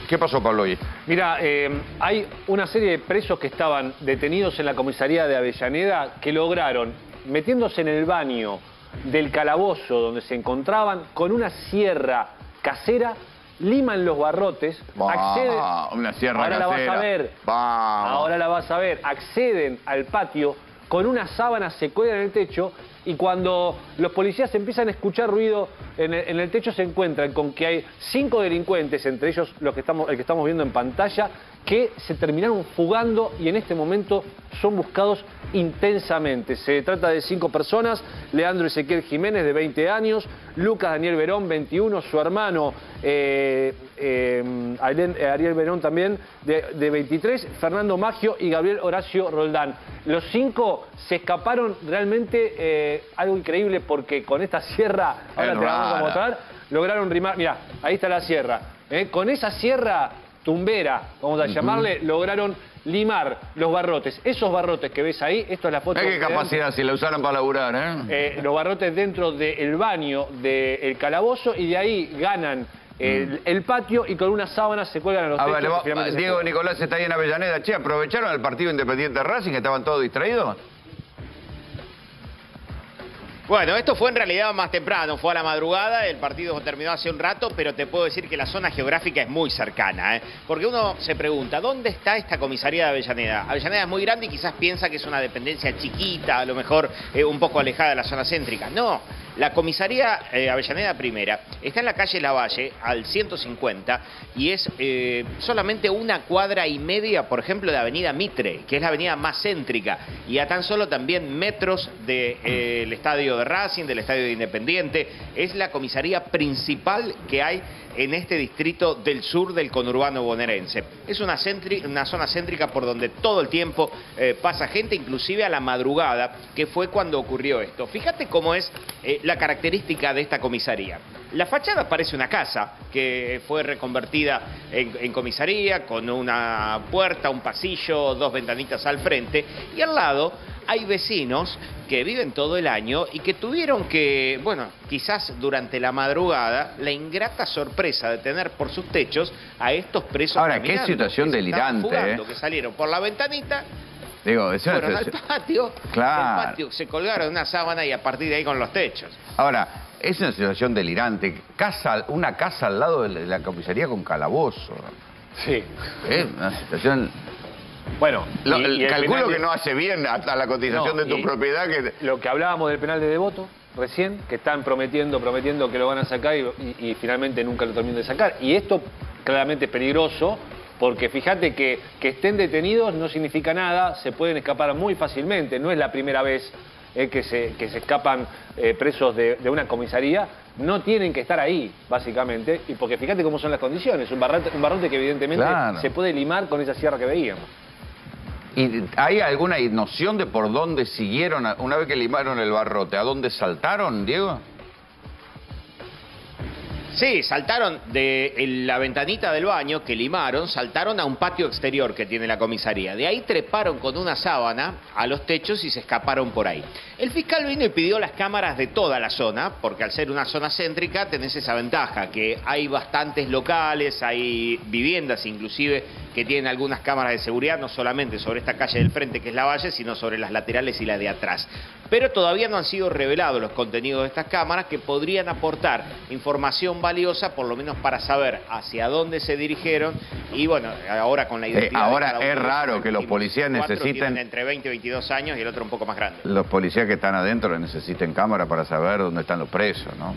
¿Qué pasó, Pablo? Mira, eh, hay una serie de presos que estaban detenidos en la comisaría de Avellaneda que lograron, metiéndose en el baño del calabozo donde se encontraban, con una sierra casera, liman los barrotes, Bah, acceden... una sierra Ahora la vas a ver. Ahora la vas a ver. Acceden al patio con una sábana, se cuelgan en el techo y cuando los policías empiezan a escuchar ruido en el, en el techo se encuentran con que hay cinco delincuentes, entre ellos los que estamos, el que estamos viendo en pantalla, que se terminaron fugando y en este momento son buscados intensamente. Se trata de cinco personas, Leandro Ezequiel Jiménez de 20 años, Lucas Daniel Verón 21, su hermano eh, eh, Ariel, eh, Ariel Verón también de, de 23, Fernando Maggio y Gabriel Horacio Roldán. Los cinco se escaparon realmente eh, algo increíble porque con esta sierra, ahora te vamos a mostrar, lograron rimar, mira, ahí está la sierra, con esa sierra tumbera, vamos a llamarle, lograron limar los barrotes. Esos barrotes que ves ahí, esto es la foto. Qué que capacidad, si la usaron para laburar, ¿eh? eh, los barrotes dentro del baño del calabozo y de ahí ganan el, el patio y con una sábana se cuelgan a los Mm. A techos. ver, Diego. Nicolás está ahí en Avellaneda. Che, ¿aprovecharon el partido Independiente Racing? ¿Estaban todos distraídos? Bueno, esto fue en realidad más temprano, fue a la madrugada, el partido terminó hace un rato, pero te puedo decir que la zona geográfica es muy cercana, ¿eh? porque uno se pregunta, ¿dónde está esta comisaría de Avellaneda? Avellaneda es muy grande y quizás piensa que es una dependencia chiquita, a lo mejor eh, un poco alejada de la zona céntrica. No, la comisaría eh, Avellaneda Primera está en la calle Lavalle, al 150, y es eh, solamente una cuadra y media, por ejemplo, de Avenida Mitre, que es la avenida más céntrica, y a tan solo también metros del estadio de Racing, del estadio de Independiente. Es la comisaría principal que hay en este distrito del sur del conurbano bonaerense. Es una, zona céntrica por donde todo el tiempo eh, pasa gente, inclusive a la madrugada, que fue cuando ocurrió esto. Fíjate cómo es eh, la característica de esta comisaría. La fachada parece una casa que fue reconvertida en, en comisaría con una puerta, un pasillo, dos ventanitas al frente y al lado hay vecinos que viven todo el año y que tuvieron que, bueno, quizás durante la madrugada, la ingrata sorpresa de tener por sus techos a estos presos Ahora, qué situación que delirante, fugando, ¿eh? que salieron por la ventanita, Digo, es una fueron al patio, Claro. patio se colgaron una sábana y a partir de ahí con los techos. Ahora, es una situación delirante. Casa, una casa al lado de la, de la comisaría con calabozo. Sí. Es una situación... Bueno, Lo- y- el- y el calculo penal que no hace bien hasta la cotización No, de tu propiedad que... Lo que hablábamos del penal de Devoto recién, que están prometiendo, prometiendo que lo van a sacar y, y- y finalmente nunca lo terminan de sacar. Y esto claramente es peligroso porque fíjate que, que estén detenidos no significa nada, se pueden escapar muy fácilmente, no es la primera vez eh, que, se, que se escapan eh, presos de, de una comisaría, no tienen que estar ahí, básicamente, y porque fíjate cómo son las condiciones, un barrote, un barrote que evidentemente Claro. se puede limar con esa sierra que veíamos. ¿Y hay alguna noción de por dónde siguieron una vez que limaron el barrote? ¿A dónde saltaron, Diego? Sí, saltaron de la ventanita del baño que limaron, saltaron a un patio exterior que tiene la comisaría. De ahí treparon con una sábana a los techos y se escaparon por ahí. El fiscal vino y pidió las cámaras de toda la zona, porque al ser una zona céntrica tenés esa ventaja, que hay bastantes locales, hay viviendas inclusive que tienen algunas cámaras de seguridad, no solamente sobre esta calle del frente que es la valle, sino sobre las laterales y la de atrás. Pero todavía no han sido revelados los contenidos de estas cámaras que podrían aportar información valiosa, por lo menos para saber hacia dónde se dirigieron y bueno, ahora con la identidad. Eh, ahora cada uno es raro que los policías necesiten- entre 20 y 22 años y el otro un poco más grande. Los policías que están adentro necesiten cámara para saber dónde están los presos, ¿no?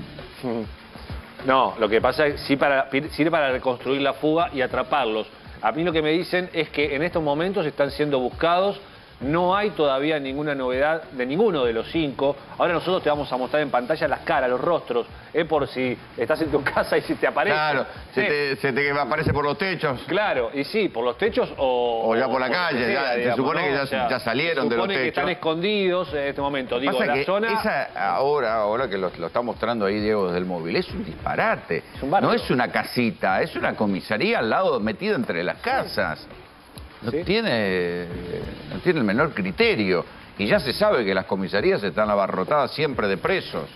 No, lo que pasa es que sí para, sirve para reconstruir la fuga y atraparlos. A mí lo que me dicen es que en estos momentos están siendo buscados. No hay todavía ninguna novedad de ninguno de los cinco. Ahora nosotros te vamos a mostrar en pantalla las caras, los rostros, es por si estás en tu <laughs> casa y si te aparece. Claro, se te, se te aparece por los techos. Claro, y sí, por los techos o... O ya por la calle, sea, ya- se supone ¿no? que ya- O sea, ya salieron de los supone que techos. están escondidos en este momento. Digo, Pasa la que zona... esa ahora, ahora que lo, lo está mostrando ahí Diego desde el móvil, es un disparate. un no es una casita, es una comisaría al lado, metida entre las casas. No tiene, no tiene el menor criterio. Y ya se sabe que las comisarías están abarrotadas siempre de presos.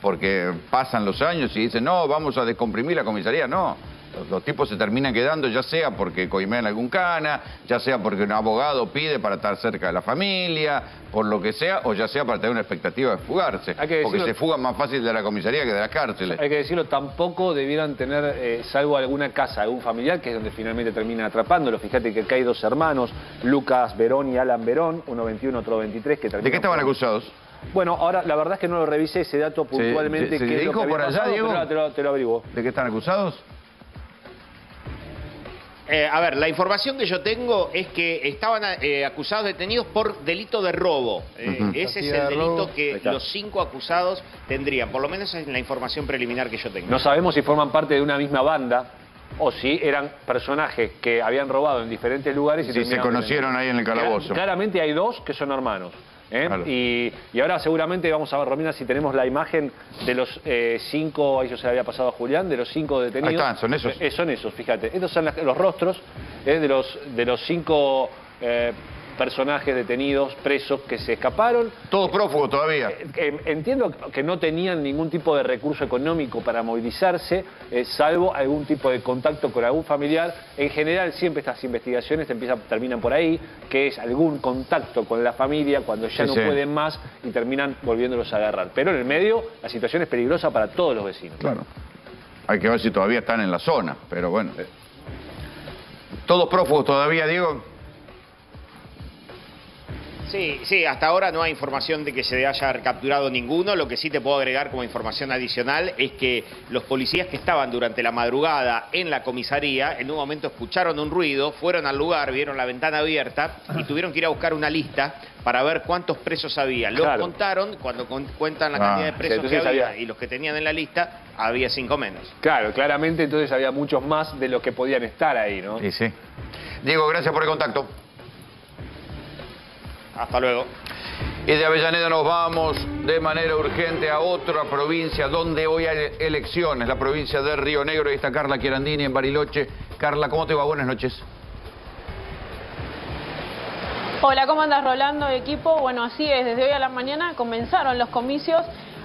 Porque pasan los años y dicen, no, vamos a descomprimir la comisaría. No, los, los tipos se terminan quedando ya sea porque coimean algún cana, ya sea porque un abogado pide para estar cerca de la familia, por lo que sea, o ya sea para tener una expectativa de fugarse. Hay que porque decirlo- se fugan más fácil de la comisaría que de las cárceles. Hay que decirlo, tampoco debieran tener, eh, salvo alguna casa, algún familiar, que es donde finalmente terminan atrapándolo. Fíjate que acá hay dos hermanos, Lucas Verón y Alan Verón, uno 21, otro 23, que terminan... ¿De qué estaban acusados? Bueno, ahora la verdad es que no lo revisé ese dato puntualmente. se- se es lo dijo que por allá, pasado, Diego? te lo, te lo averiguo. ¿De qué están acusados? Eh, a ver, la información que yo tengo es que estaban eh, acusados detenidos por delito de robo. Eh. Ese es el de delito que los cinco acusados tendrían. Por lo menos es la información preliminar que yo tengo. No sabemos si forman parte de una misma banda o si eran personajes que habían robado en diferentes lugares y Si se conocieron ahí en el calabozo. Clar- Claramente hay dos que son hermanos. ¿Eh? Claro. Y, y ahora seguramente vamos a ver, Romina, si tenemos la imagen de los eh, cinco, ahí yo se la había pasado a Julián, de los cinco detenidos. Ahí están, son esos. Eh, son esos, fíjate. Estos son las- los rostros eh, de, los, de los cinco eh, personajes detenidos, presos, que se escaparon. Todos prófugos todavía. Eh, Entiendo que no tenían ningún tipo de recurso económico para movilizarse, eh, salvo algún tipo de contacto con algún familiar. En general, siempre estas investigaciones empiezan, terminan por ahí, que es algún contacto con la familia cuando ya Sí, no sí. pueden más y terminan volviéndolos a agarrar. Pero en el medio, la situación es peligrosa para todos los vecinos. Claro. Hay que ver si todavía están en la zona, pero bueno. ¿Todos prófugos todavía, Diego? Sí, sí, hasta ahora no hay información de que se haya capturado ninguno. Lo que sí te puedo agregar como información adicional es que los policías que estaban durante la madrugada en la comisaría, en un momento escucharon un ruido, fueron al lugar, vieron la ventana abierta y tuvieron que ir a buscar una lista para ver cuántos presos había. Los Claro. contaron, cuando con- cuentan la Ah, cantidad de sí, presos que había, había- y los que tenían en la lista, había cinco menos. Claro, claramente entonces había muchos más de los que podían estar ahí, ¿no? Sí, sí. Diego, gracias por el contacto. Hasta luego. Y de Avellaneda nos vamos de manera urgente a otra provincia donde hoy hay elecciones, la provincia de Río Negro. Ahí está Carla Quierandini en Bariloche. Carla, ¿cómo te va? Buenas noches. Hola, ¿cómo andas Rolando, equipo? Bueno, así es, desde hoy a la mañana comenzaron los comicios.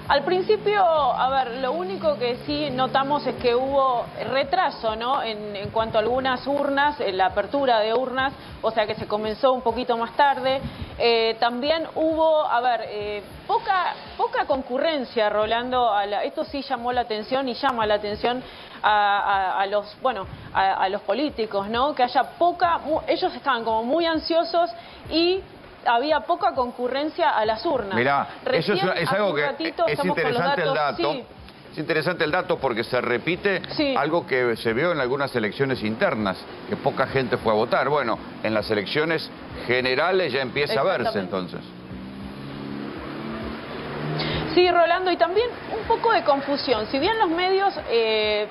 Al principio, a ver, lo único que sí notamos es que hubo retraso, ¿no? En, en cuanto a algunas urnas, en la apertura de urnas, o sea que se comenzó un poquito más tarde. Eh, también hubo, a ver, eh, poca, poca concurrencia, Rolando. A la- esto sí llamó la atención y llama la atención a, a- los, bueno, a, los políticos, ¿no? Que haya poca, ellos estaban como muy ansiosos y había poca concurrencia a las urnas. Mirá, eso es, Recién, es hace algo que es interesante el dato. Sí. Es interesante el dato porque se repite Sí. algo que se vio en algunas elecciones internas, que poca gente fue a votar. Bueno, en las elecciones generales ya empieza a verse entonces. Sí, Rolando, y también un poco de confusión. Si bien los medios, eh,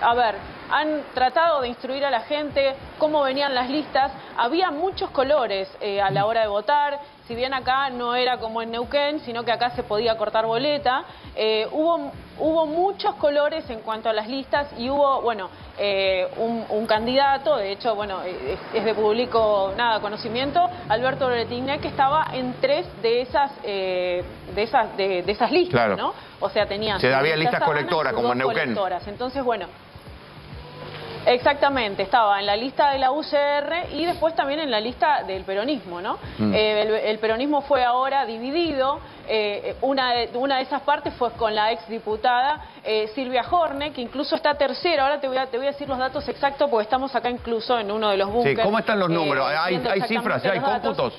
a ver, han tratado de instruir a la gente cómo venían las listas, había muchos colores eh, a la hora de votar. Si bien acá no era como en Neuquén, sino que acá se podía cortar boleta, eh, hubo, hubo muchos colores en cuanto a las listas y hubo, bueno, eh, un, un candidato, de hecho, bueno, eh, es, es de público nada conocimiento, Alberto Bretigné, que estaba en tres de esas, eh, de esas, de, de esas listas, Claro. ¿no? O sea, tenía Se había lista listas colectoras, como en Neuquén. colectoras. Entonces, bueno, Exactamente, estaba en la lista de la UCR y después también en la lista del peronismo, ¿no? Mm. Eh, el, el peronismo fue ahora dividido, eh, una, de, una de esas partes fue con la exdiputada eh, Silvia Horne, que incluso está tercera, ahora te voy, a, te voy a decir los datos exactos porque estamos acá incluso en uno de los Sí, búnkeres. ¿cómo están los eh, números? ¿Hay, hay cifras? ¿Hay cómputos?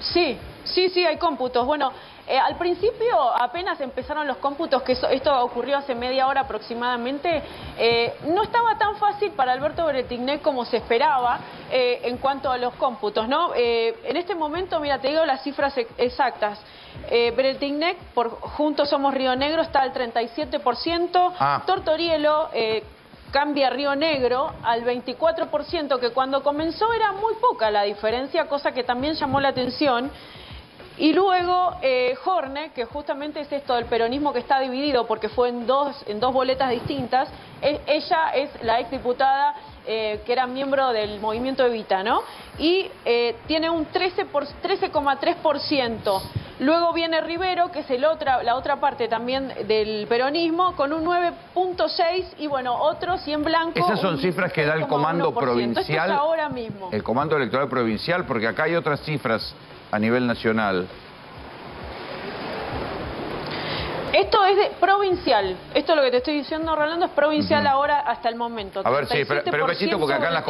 Sí, sí, sí, hay cómputos. Bueno, eh, al principio apenas empezaron los cómputos, que eso- esto ocurrió hace media hora aproximadamente, eh, no estaba tan fácil para Alberto Bretigné como se esperaba eh, en cuanto a los cómputos, ¿no? Eh, en este momento, mira, te digo las cifras ex- exactas. Eh, por Juntos Somos Río Negro, está al 37%, Ah. Tortorielo... eh, cambia Río Negro al 24%, que cuando comenzó era muy poca la diferencia, cosa que también llamó la atención. Y luego eh, Horne, que justamente es esto del peronismo que está dividido porque fue en dos, en dos boletas distintas, ella es la exdiputada eh, que era miembro del movimiento Evita, ¿no? Y eh, tiene un 13 por- 13,3%. Luego viene Rivero, que es el otra, la otra parte también del peronismo, con un 9.6 y bueno, otros y en blanco. Esas son cifras que da el 16,1%. comando Esto es provincial. ahora mismo. El comando electoral provincial, porque acá hay otras cifras a nivel nacional. Esto es de provincial. Esto lo que te estoy diciendo, Rolando, es provincial ahora hasta el momento. A ver, sí, pero- pero besito, porque acá en las 37%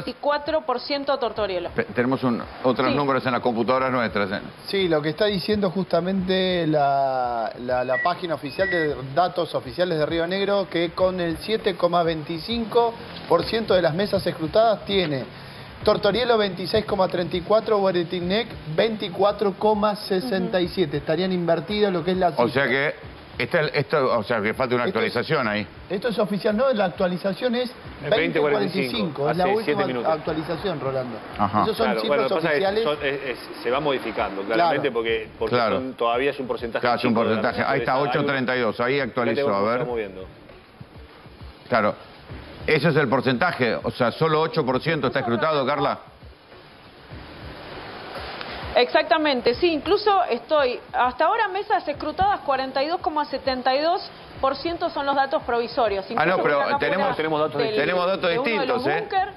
computadoras- 24% Tortorielo. Tenemos un- otros Sí. números en las computadoras nuestras. ¿eh? Sí, lo que está diciendo justamente la, la- la página oficial de datos oficiales de Río Negro, que con el 7,25% de las mesas escrutadas tiene Tortorielo 26,34, Hueretinec 24,67. Estarían invertidos lo que es la O cifra. sea que esta, o sea que falta una Esto es- actualización ahí. Esto es oficial, ¿no? La actualización es 2045. Es la última minutos. actualización, Rolando. Ajá. Esos son Claro, cifras bueno, oficiales. son- es- es- se va modificando, claramente, Claro. porque, porque Claro. son- todavía es un porcentaje. Claro, es un chico de la porcentaje. Ahí está, entonces, algo- 8.32. Ahí actualizó, a ver. Claro. Ese es el porcentaje. O sea, solo 8% está escrutado, Carla. Exactamente, sí, incluso estoy, hasta ahora mesas escrutadas 42,72% son los datos provisorios. Ah, no, Incluso pero tenemos- tenemos datos del- distintos. Tenemos datos de uno de distintos, ¿eh? búnker.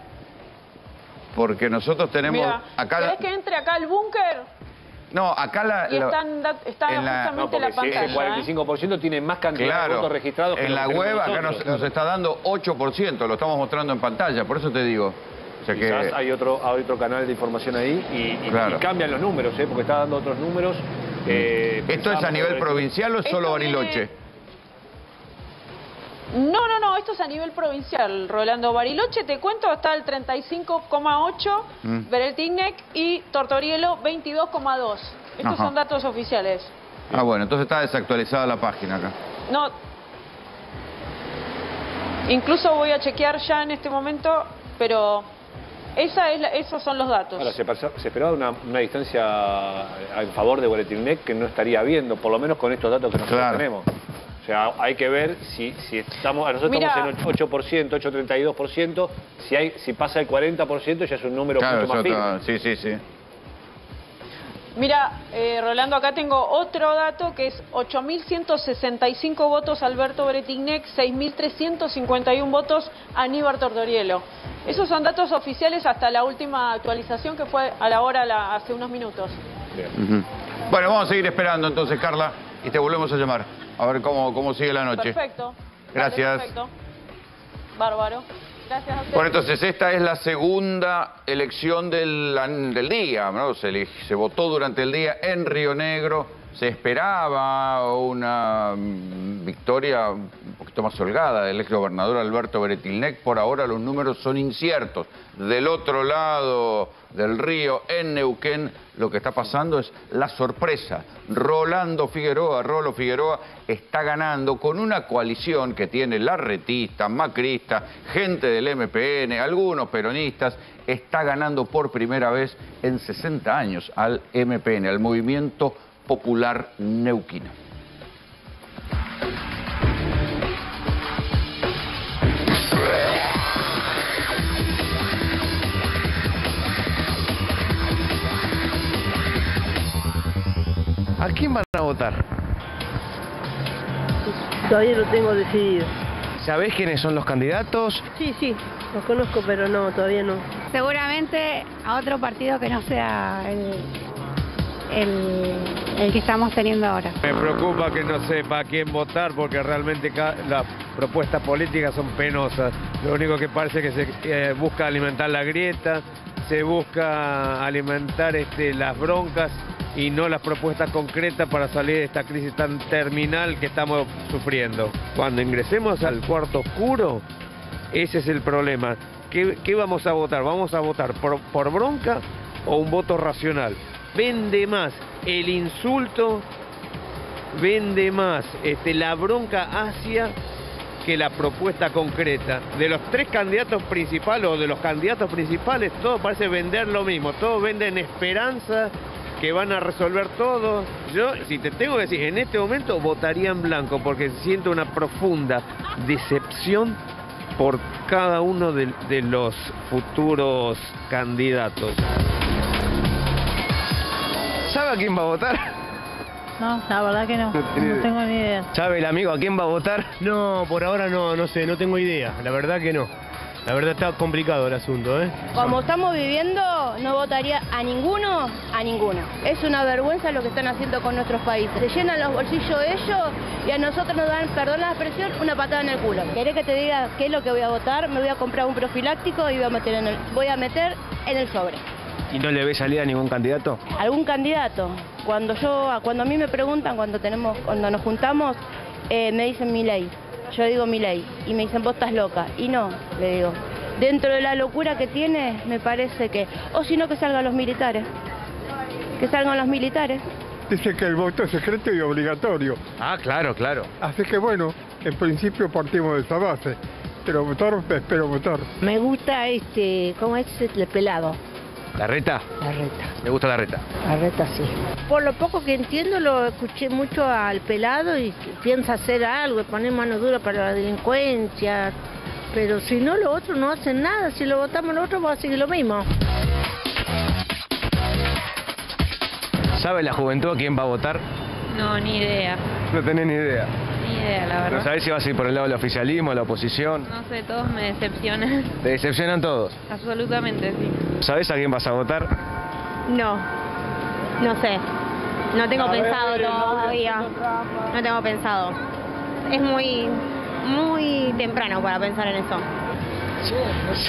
Porque nosotros tenemos Mira, acá. ¿querés que entre acá al búnker? No, acá la. Y están, está en la- justamente No, la pantalla. ese 45% tiene más cantidad de Claro, votos registrados que en la web acá nos, está dando 8%, lo estamos mostrando en pantalla, por eso te digo. O sea Quizás que, hay otro, hay otro canal de información ahí y, y- Claro. y cambian los números, ¿eh? porque está dando otros números. eh, ¿Esto es a nivel provincial o es solo viene- Bariloche? No, no, no, esto es a nivel provincial, Rolando Bariloche, te cuento, está el 35,8, Mm. Y Tortorielo 22,2. Estos Ajá. son datos oficiales. Ah, bueno, entonces está desactualizada la página acá. No. Incluso voy a chequear ya en este momento, pero esa es la- esos son los datos. Ahora, se, esperaba una, una distancia en favor de Boletín que no estaría habiendo, por lo menos con estos datos que nosotros Claro. tenemos. Sea, hay que ver si, si estamos, nosotros Mira. estamos en 8%, 8,32%, si, hay, si pasa el 40% ya es un número Claro, mucho más firme. sí, sí, sí. Mira, eh, Rolando, acá tengo otro dato que es 8.165 votos Alberto Bretignek, 6.351 votos Aníbal Tortorielo. Esos son datos oficiales hasta la última actualización que fue a la hora, la- hace unos minutos. Ujú. Bueno, vamos a seguir esperando entonces, Carla, y te volvemos a llamar. A ver cómo, cómo sigue la noche. Perfecto. Gracias. Perfecto. Bárbaro. Gracias a usted. Bueno, entonces esta es la segunda elección del, del día, ¿no? Se, votó durante el día en Río Negro, se esperaba una mm, victoria más holgada del ex gobernador Alberto Beretilnec, por ahora los números son inciertos. Del otro lado del río, en Neuquén, lo que está pasando es la sorpresa. Rolando Figueroa, Rolo Figueroa, está ganando con una coalición que tiene larretista, macrista, gente del MPN, algunos peronistas, está ganando por primera vez en 60 años al MPN, al Movimiento Popular Neuquino. ¿A quién van a votar? Todavía lo tengo decidido. ¿Sabés quiénes son los candidatos? Sí, sí, los conozco, pero no, todavía no. Seguramente a otro partido que no sea el, el, que estamos teniendo ahora. Me preocupa que no sepa a quién votar porque realmente las propuestas políticas son penosas. Lo único que parece que se eh, busca alimentar la grieta, se busca alimentar este, las broncas y no las propuestas concretas para salir de esta crisis tan terminal que estamos sufriendo. Cuando ingresemos al cuarto oscuro, ese es el problema. ¿Qué, vamos a votar? ¿Vamos a votar por bronca o un voto racional? Vende más el insulto, vende más este, la bronca hacia que la propuesta concreta. De los tres candidatos principales o de los candidatos principales, todo parece vender lo mismo. Todos venden esperanza que van a resolver todo. Yo, si te tengo que decir, en este momento votaría en blanco porque siento una profunda decepción por cada uno de, de los futuros candidatos. ¿Sabe a quién va a votar? No, la verdad que no. No tiene No idea. tengo ni idea. ¿Sabe el amigo a quién va a votar? No, por ahora no, no sé, no tengo idea. La verdad que no. La verdad está complicado el asunto, ¿eh? Como estamos viviendo, no votaría a ninguno, a ninguno. Es una vergüenza lo que están haciendo con nuestros países. Se llenan los bolsillos ellos y a nosotros nos dan, perdón la expresión, una patada en el culo. ¿Querés que te diga qué es lo que voy a votar? Me voy a comprar un profiláctico y voy a meter en el, voy a meter en el sobre. ¿Y no le ve salida a ningún candidato? algún candidato. Cuando yo, cuando a mí me preguntan, cuando tenemos, cuando nos juntamos, eh, me dicen mi ley. Yo digo mi ley y me dicen vos estás loca y no, le digo. Dentro de la locura que tiene, me parece que, o si no que salgan los militares, que salgan los militares. Dice que el voto es secreto y obligatorio. Ah, claro, claro. Así que bueno, en principio partimos de esa base. Pero votar, espero votar. Me gusta este, ¿cómo es el pelado? ¿La reta? La reta. ¿Le gusta la reta? La reta sí. Por lo poco que entiendo, lo escuché mucho al pelado y piensa hacer algo, poner mano dura para la delincuencia. Pero si no, los otros no hacen nada. Si lo votamos los otros, va a seguir lo mismo. ¿Sabe la juventud a quién va a votar? No, ni idea. No tenés ni idea. Idea, la ¿No sabés si vas a ir por el lado del oficialismo, la oposición? No sé, todos me decepcionan. <laughs> ¿Te decepcionan todos? Absolutamente, sí. ¿Sabés a quién vas a votar? No, no sé. No tengo A ver, pensado el todavía. No tengo pensado. Es muy, muy temprano para pensar en eso.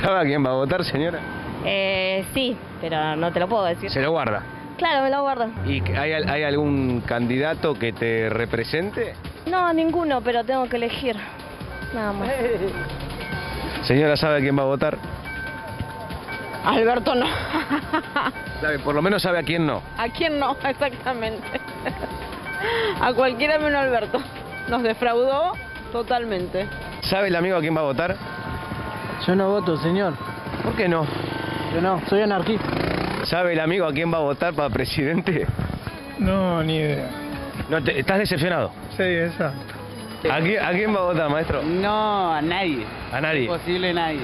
¿Sabe a quién va a votar, señora? Eh, sí, pero no te lo puedo decir. Se lo guarda. Claro, me lo guardo. ¿Y hay, hay algún candidato que te represente? No, ninguno, pero tengo que elegir. Nada más. Señora, ¿sabe a quién va a votar? Alberto no. Sabe, por lo menos sabe a quién no. ¿A quién no? Exactamente. A cualquiera menos Alberto. Nos defraudó totalmente. ¿Sabe el amigo a quién va a votar? Yo no voto, señor. ¿Por qué no? Yo no, soy anarquista. ¿Sabe el amigo a quién va a votar para presidente? No, ni idea. No, te- ¿Estás decepcionado? Sí, exacto. ¿A quién, ¿A quién va a votar, maestro? No, a nadie. ¿A nadie? Imposible nadie.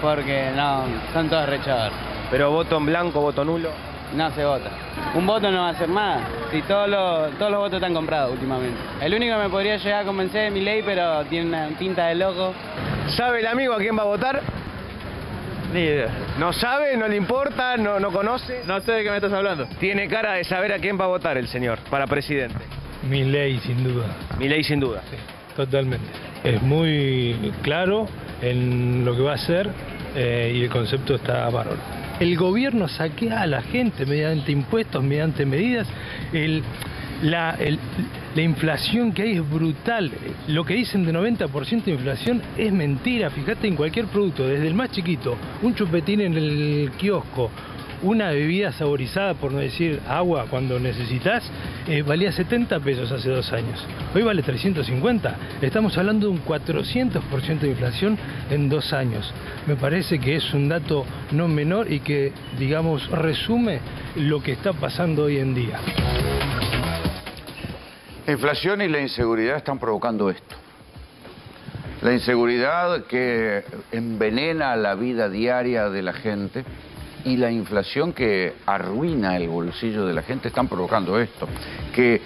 Porque no, son todos rechazadores. ¿Pero voto en blanco, voto nulo? No se vota. Un voto no va a hacer nada. Si todos los, todos los votos están comprados últimamente. El único que me podría llegar a convencer es mi ley, pero tiene una pinta de loco. ¿Sabe el amigo a quién va a votar? Ni idea. ¿No sabe? ¿No le importa? ¿No, no conoce? No sé de qué me estás hablando. Tiene cara de saber a quién va a votar el señor para presidente. Mi ley, sin duda. Mi ley, sin duda. Totalmente. Es muy claro en lo que va a hacer eh, y el concepto está bárbaro. El gobierno saquea a la gente mediante impuestos, mediante medidas. El, la, inflación que hay es brutal. Lo que dicen de 90% de inflación es mentira. Fíjate en cualquier producto, desde el más chiquito, un chupetín en el kiosco, una bebida saborizada, por no decir agua, cuando necesitas, eh, valía 70 pesos hace dos años. Hoy vale 350. Estamos hablando de un 400% de inflación en dos años. Me parece que es un dato no menor y que, digamos, resume lo que está pasando hoy en día. La inflación y la inseguridad están provocando esto. La inseguridad que envenena la vida diaria de la gente y la inflación que arruina el bolsillo de la gente están provocando esto. Que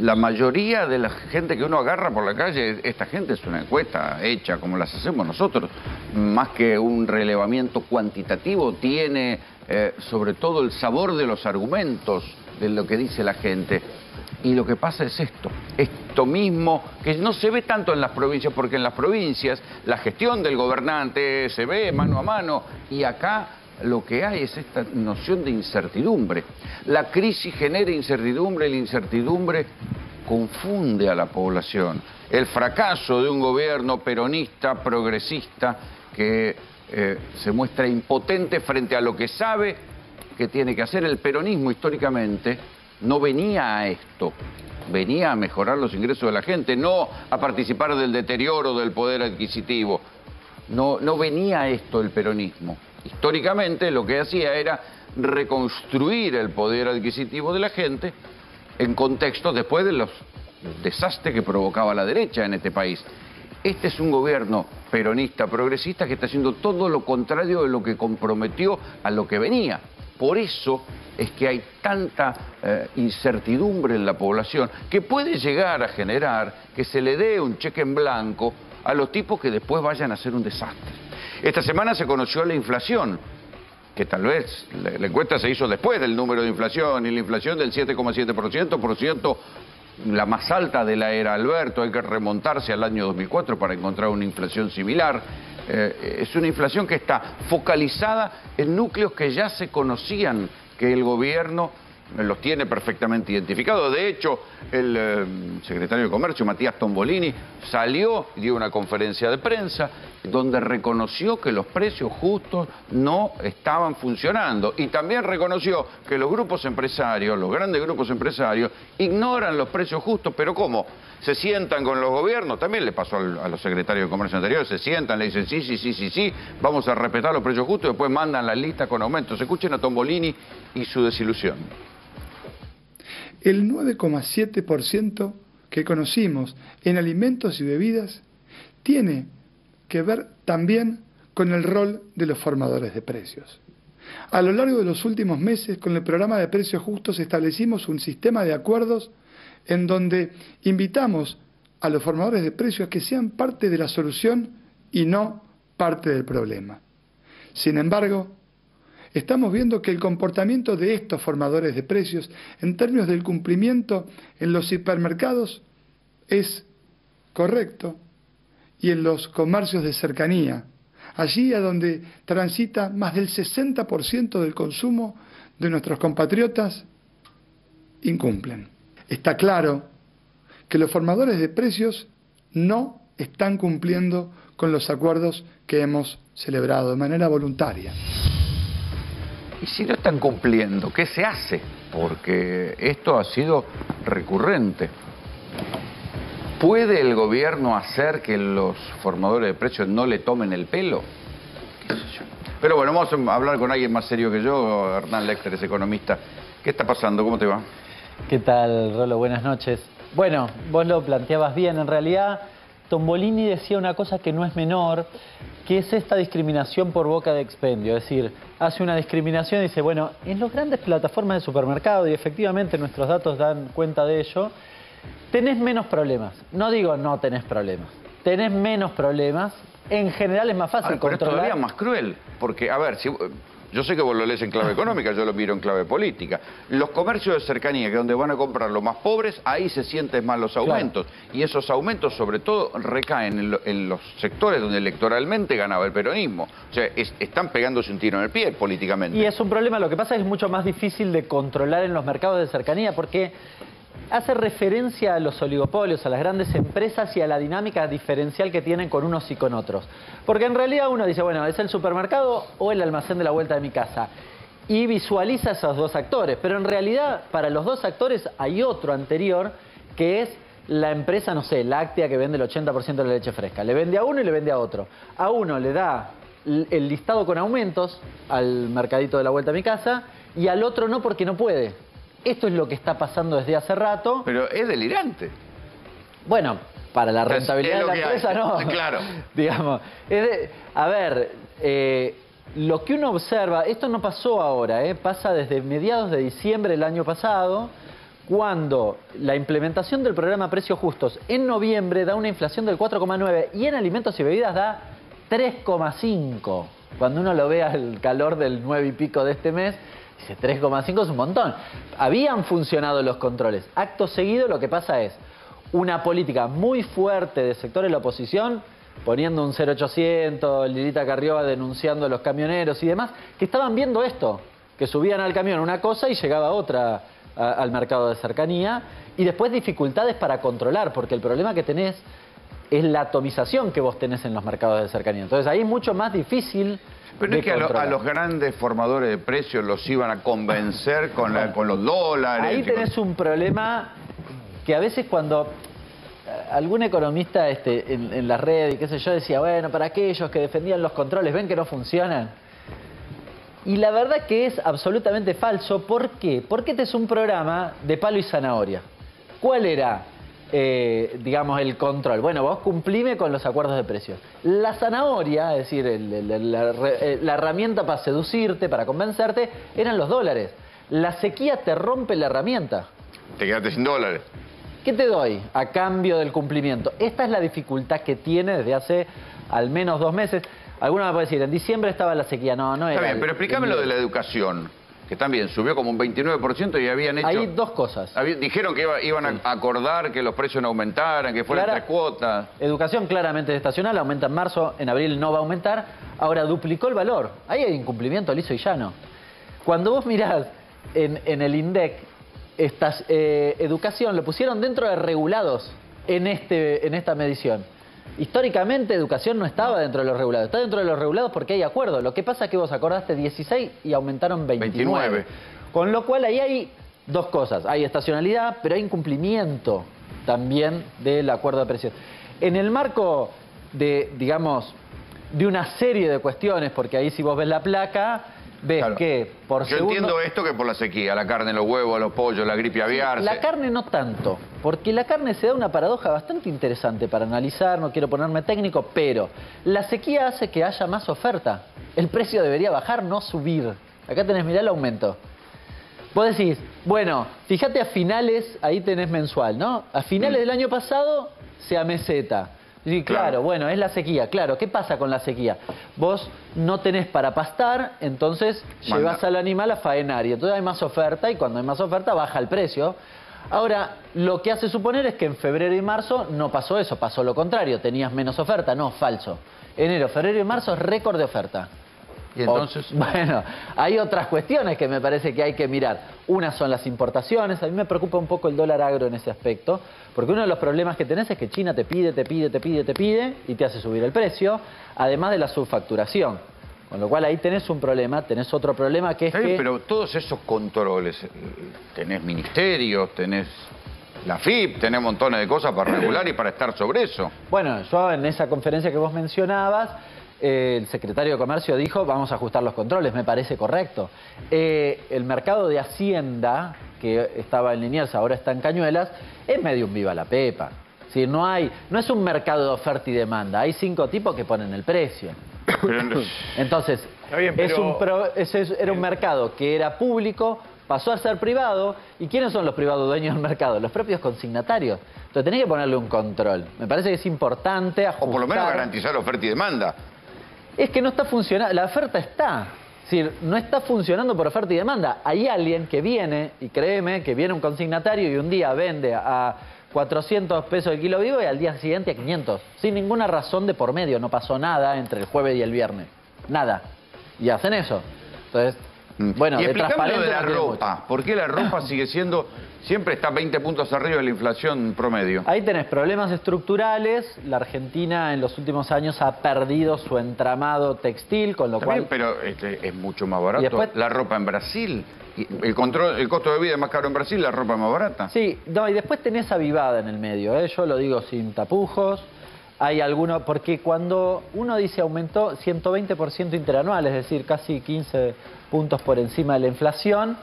la mayoría de la gente que uno agarra por la calle, esta gente es una encuesta hecha como las hacemos nosotros, más que un relevamiento cuantitativo, tiene eh, sobre todo el sabor de los argumentos de lo que dice la gente. Y lo que pasa es esto, esto mismo, que no se ve tanto en las provincias, porque en las provincias la gestión del gobernante se ve mano a mano, y acá lo que hay es esta noción de incertidumbre. La crisis genera incertidumbre la incertidumbre confunde a la población. El fracaso de un gobierno peronista, progresista, que eh, se muestra impotente frente a lo que sabe que tiene que hacer el peronismo históricamente, no venía a esto, venía a mejorar los ingresos de la gente, no a participar del deterioro del poder adquisitivo. No, no venía a esto el peronismo. Históricamente lo que hacía era reconstruir el poder adquisitivo de la gente en contextos después de los desastres que provocaba la derecha en este país. Este es un gobierno peronista, progresista, que está haciendo todo lo contrario de lo que comprometió a lo que venía. Por eso es que hay tanta eh, incertidumbre en la población que puede llegar a generar que se le dé un cheque en blanco a los tipos que después vayan a hacer un desastre. Esta semana se conoció la inflación, que tal vez la, encuesta se hizo después del número de inflación y la inflación del 7,7%, por cierto, la más alta de la era Alberto, hay que remontarse al año 2004 para encontrar una inflación similar. Eh, es una inflación que está focalizada en núcleos que ya se conocían, que el gobierno los tiene perfectamente identificados. De hecho, el eh, secretario de Comercio, Matías Tombolini, salió y dio una conferencia de prensa donde reconoció que los precios justos no estaban funcionando y también reconoció que los grupos empresarios, los grandes grupos empresarios, ignoran los precios justos, pero ¿cómo? Se sientan con los gobiernos, también le pasó a los secretarios de Comercio anteriores, se sientan, le dicen sí, sí, sí, sí, sí, vamos a respetar los precios justos y después mandan la lista con aumentos. Escuchen a Tombolini y su desilusión. El 9,7% que conocimos en alimentos y bebidas tiene que ver también con el rol de los formadores de precios. A lo largo de los últimos meses, con el programa de precios justos, establecimos un sistema de acuerdos en donde invitamos a los formadores de precios a que sean parte de la solución y no parte del problema. Sin embargo, estamos viendo que el comportamiento de estos formadores de precios en términos del cumplimiento en los hipermercados es correcto y en los comercios de cercanía, allí a donde transita más del 60% del consumo de nuestros compatriotas, incumplen. Está claro que los formadores de precios no están cumpliendo con los acuerdos que hemos celebrado de manera voluntaria. Y si no están cumpliendo, ¿qué se hace? Porque esto ha sido recurrente. ¿Puede el gobierno hacer que los formadores de precios no le tomen el pelo? Pero bueno, vamos a hablar con alguien más serio que yo, Hernán Lecter es economista. ¿Qué está pasando? ¿Cómo te va? ¿Qué tal, Rolo? Buenas noches. Bueno, vos lo planteabas bien. En realidad, Tombolini decía una cosa que no es menor, que es esta discriminación por boca de expendio. Es decir, hace una discriminación y dice, bueno, en las grandes plataformas de supermercado, y efectivamente nuestros datos dan cuenta de ello, tenés menos problemas. No digo no tenés problemas. Tenés menos problemas. En general es más fácil Ahora, pero es controlar. todavía más cruel, porque, a ver, si, yo sé que vos lo lees en clave <laughs> económica, yo lo miro en clave política. Los comercios de cercanía, que es donde van a comprar los más pobres, ahí se sienten más los aumentos. Y esos aumentos, sobre todo, recaen en, lo- en los sectores donde electoralmente ganaba el peronismo. O sea, es- están pegándose un tiro en el pie políticamente. Y es un problema, lo que pasa es que es mucho más difícil de controlar en los mercados de cercanía porque hace referencia a los oligopolios, a las grandes empresas y a la dinámica diferencial que tienen con unos y con otros. Porque en realidad uno dice, bueno, es el supermercado o el almacén de la vuelta de mi casa. Y visualiza esos dos actores, pero en realidad para los dos actores hay otro anterior que es la empresa, no sé, láctea que vende el 80% de la leche fresca. Le vende a uno y le vende a otro. A uno le da el listado con aumentos al mercadito de la vuelta a mi casa y al otro no porque no puede. Esto es lo que está pasando desde hace rato. Pero es delirante. Bueno, para la rentabilidad de la hay. empresa no. <laughs> Claro. <laughs> Digamos, es de- a ver, eh, lo que uno observa, esto no pasó ahora, eh, pasa desde mediados de diciembre del año pasado, cuando la implementación del programa Precios Justos en noviembre da una inflación del 4,9 y en alimentos y bebidas da 3,5. Cuando uno lo ve al calor del 9 y pico de este mes, dice 3,5 es un montón. Habían funcionado los controles. Acto seguido lo que pasa es una política muy fuerte de sector de la oposición, poniendo un 0800, Lilita Carrió denunciando a los camioneros y demás, que estaban viendo esto, que subían al camión una cosa y llegaba otra al mercado de cercanía, y después dificultades para controlar, porque el problema que tenés es la atomización que vos tenés en los mercados de cercanía. Entonces ahí es mucho más difícil Pero de es que a, lo- a controlar. los grandes formadores de precios los iban a convencer con, la- con los dólares. Ahí tenés un problema que a veces cuando eh, algún economista este, en, en la red y qué sé yo decía, bueno, para aquellos que defendían los controles, ven que no funcionan. Y la verdad que es absolutamente falso. ¿Por qué? Porque este es un programa de palo y zanahoria. ¿Cuál era, eh, digamos, el control? Bueno, vos cumplime con los acuerdos de precios. La zanahoria, es decir, el- el- la, re- eh, la herramienta para seducirte, para convencerte, eran los dólares. La sequía te rompe la herramienta. Te quedaste sin dólares. ¿Qué te doy a cambio del cumplimiento? Esta es la dificultad que tiene desde hace al menos dos meses. Alguno me puede decir, en diciembre estaba la sequía. No, no era. Está bien, pero explícame lo de la educación, que también subió como un 29% y habían hecho... Hay dos cosas. Dijeron que iba- iban a acordar que los precios no aumentaran, que fueran Clara- tres cuotas. Educación claramente estacional, aumenta en marzo, en abril no va a aumentar. Ahora duplicó el valor. Ahí hay incumplimiento liso y llano. Cuando vos mirás en, en el INDEC, estas, eh, educación lo pusieron dentro de regulados en, este, en esta medición. Históricamente educación no estaba dentro de los regulados, está dentro de los regulados porque hay acuerdo. Lo que pasa es que vos acordaste 16 y aumentaron 29. 29. Con lo cual ahí hay dos cosas, hay estacionalidad, pero hay incumplimiento también del acuerdo de precios. En el marco de, digamos, de una serie de cuestiones, porque ahí si vos ves la placa, ves que por Yo segundo... entiendo esto que por la sequía, la carne, los huevos, los pollos, la gripe aviar. La carne no tanto, porque la carne se da una paradoja bastante interesante para analizar, no quiero ponerme técnico, pero la sequía hace que haya más oferta. El precio debería bajar, no subir. Acá tenés, mirá el aumento. Vos decís, bueno, fíjate a finales, ahí tenés mensual, ¿no? A finales del año pasado se ameseta. Sí, claro, bueno, es la sequía. Claro, ¿qué pasa con la sequía? Vos no tenés para pastar, entonces Manda. llevas al animal a faenar y entonces hay más oferta y cuando hay más oferta baja el precio. Ahora, lo que hace suponer es que en febrero y marzo no pasó eso, pasó lo contrario, tenías menos oferta, no, falso. Enero, febrero y marzo es récord de oferta. Y entonces... O- <laughs> bueno, hay otras cuestiones que me parece que hay que mirar. Una son las importaciones. A mí me preocupa un poco el dólar agro en ese aspecto, porque uno de los problemas que tenés es que China te pide, te pide, te pide, te pide y te hace subir el precio, además de la subfacturación. Con lo cual ahí tenés un problema, tenés otro problema que es que... pero todos esos controles, tenés ministerios, tenés la FIP, tenés montones de cosas para regular y para estar sobre eso. Bueno, yo en esa conferencia que vos mencionabas, eh, el secretario de Comercio dijo vamos a ajustar los controles, me parece correcto. Eh, el mercado de Hacienda, que estaba en Liniers, ahora está en Cañuelas, es medio un viva la pepa. Si no, hay, no es un mercado de oferta y demanda, hay cinco tipos que ponen el precio. <coughs> Entonces, bien, es un pro- es- era un mercado que era público, pasó a ser privado. ¿Y quiénes son los privados dueños del mercado? Los propios consignatarios. Entonces tenés que ponerle un control. Me parece que es importante ajustar. O por lo menos garantizar oferta y demanda. Es que no está funcionando, la oferta está. Es decir, no está funcionando por oferta y demanda. Hay alguien que viene, y créeme, que viene un consignatario y un día vende a 400 pesos el kilo vivo y al día siguiente a 500. Sin ninguna razón de por medio. No pasó nada entre el jueves y el viernes. Nada. Y hacen eso. Entonces, bueno, Mm. y de transparente de la ropa. ¿Por qué la ropa sigue siendo, siempre está 20 puntos arriba de la inflación promedio? Ahí tenés problemas estructurales. La Argentina en los últimos años ha perdido su entramado textil, con lo Está cual... pero este, es mucho más barato. Después- La ropa en Brasil, el control, el costo de vida es más caro en Brasil, la ropa es más barata. Sí, no, y después tenés avivada en el medio, ¿eh? yo lo digo sin tapujos. Hay algunos, porque cuando uno dice aumentó 120% interanual, es decir, casi 15 puntos por encima de la inflación,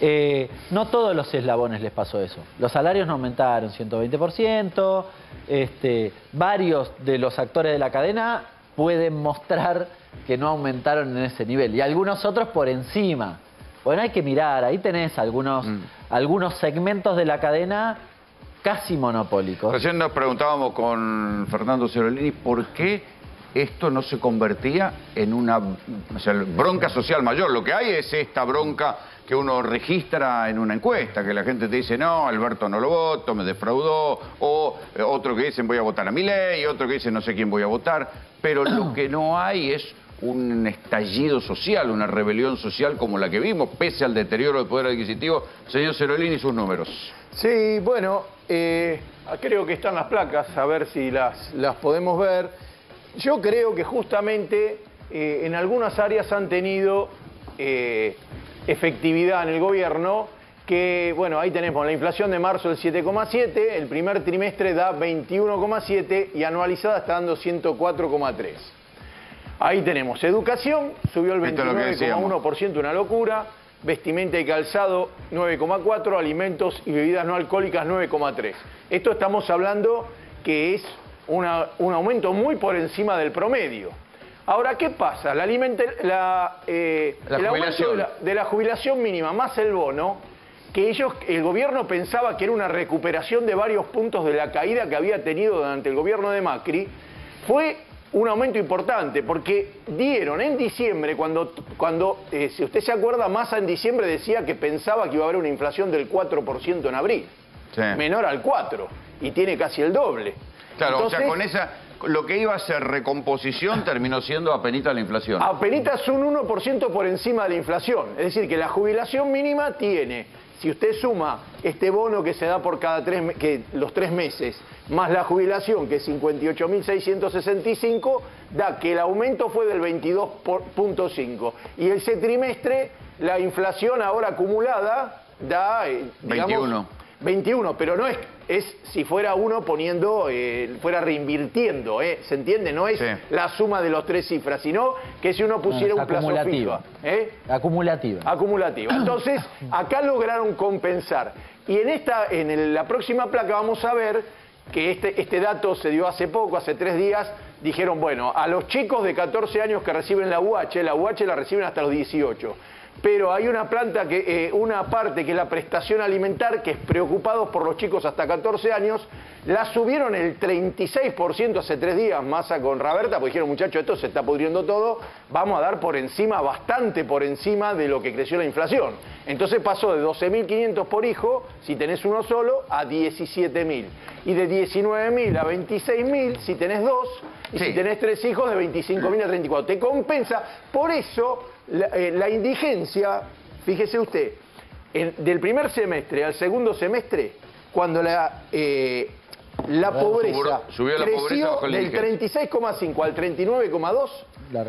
eh, no todos los eslabones les pasó eso. Los salarios no aumentaron 120%, este, varios de los actores de la cadena pueden mostrar que no aumentaron en ese nivel y algunos otros por encima. Bueno, hay que mirar, ahí tenés algunos, algunos segmentos de la cadena casi monopólicos. Recién nos preguntábamos con Fernando Cerolini por qué esto no se convertía en una o sea, bronca social mayor. Lo que hay es esta bronca que uno registra en una encuesta, que la gente te dice, no, Alberto no lo voto, me defraudó, o eh, otro que dicen voy a votar a mi ley, otro que dice no sé quién voy a votar, pero lo que no hay es un estallido social, una rebelión social como la que vimos, pese al deterioro del poder adquisitivo. Señor Cerolini, sus números. Sí, bueno, eh, creo que están las placas, a ver si las, las podemos ver. Yo creo que justamente eh, en algunas áreas han tenido eh, efectividad en el gobierno, que, bueno, ahí tenemos la inflación de marzo del 7,7, el primer trimestre da 21,7 y anualizada está dando 104,3. Ahí tenemos educación, subió el Esto es lo que decíamos. 29,1%, una locura. Vestimenta y calzado 9,4, alimentos y bebidas no alcohólicas 9,3. Esto estamos hablando que es una- un aumento muy por encima del promedio. Ahora, ¿qué pasa? La, la, eh, La el aumento jubilación. de la, de la jubilación mínima más el bono, que ellos, el gobierno pensaba que era una recuperación de varios puntos de la caída que había tenido durante el gobierno de Macri, fue un aumento importante, porque dieron en diciembre, cuando, cuando eh, si usted se acuerda, Massa en diciembre decía que pensaba que iba a haber una inflación del 4% en abril, menor al 4%, y tiene casi el doble. Claro, o sea, con esa, lo que iba a ser recomposición terminó siendo apenita la inflación. Apenitas un 1% por encima de la inflación. Es decir, que la jubilación mínima tiene, si usted suma este bono que se da por cada tres, que los tres meses, más la jubilación, que es 58.665, da que el aumento fue del 22.5. Y ese trimestre, la inflación ahora acumulada da, eh, digamos, 21. 21, pero no es, es si fuera uno poniendo, eh, fuera reinvirtiendo, ¿eh? ¿se entiende? No es la suma de los tres cifras, sino que si uno pusiera No, un plazo acumulativa. fijo. ¿eh? Acumulativa. Acumulativa. <clears throat> Entonces, acá lograron compensar. Y en, esta, en el- la próxima placa vamos a ver que este, este dato se dio hace poco, hace tres días, dijeron, bueno, a los chicos de 14 años que reciben la UH, la UH la reciben hasta los 18. Pero hay una planta que, eh, una parte que es la prestación alimentar, que es preocupados por los chicos hasta 14 años, la subieron el 36% hace tres días, masa con Raberta, porque dijeron, muchachos, esto se está pudriendo todo, vamos a dar por encima, bastante por encima de lo que creció la inflación. Entonces pasó de 12.500 por hijo, si tenés uno solo, a 17.000. Y de 19.000 a 26.000 si tenés dos, y si tenés tres hijos, de 25.000 a 34. Te compensa. Por eso, la, eh, la indigencia, fíjese usted, en- del primer semestre al segundo semestre, cuando la, eh, la pobreza subió la creció la del indigencia. 36,5 al 39,2,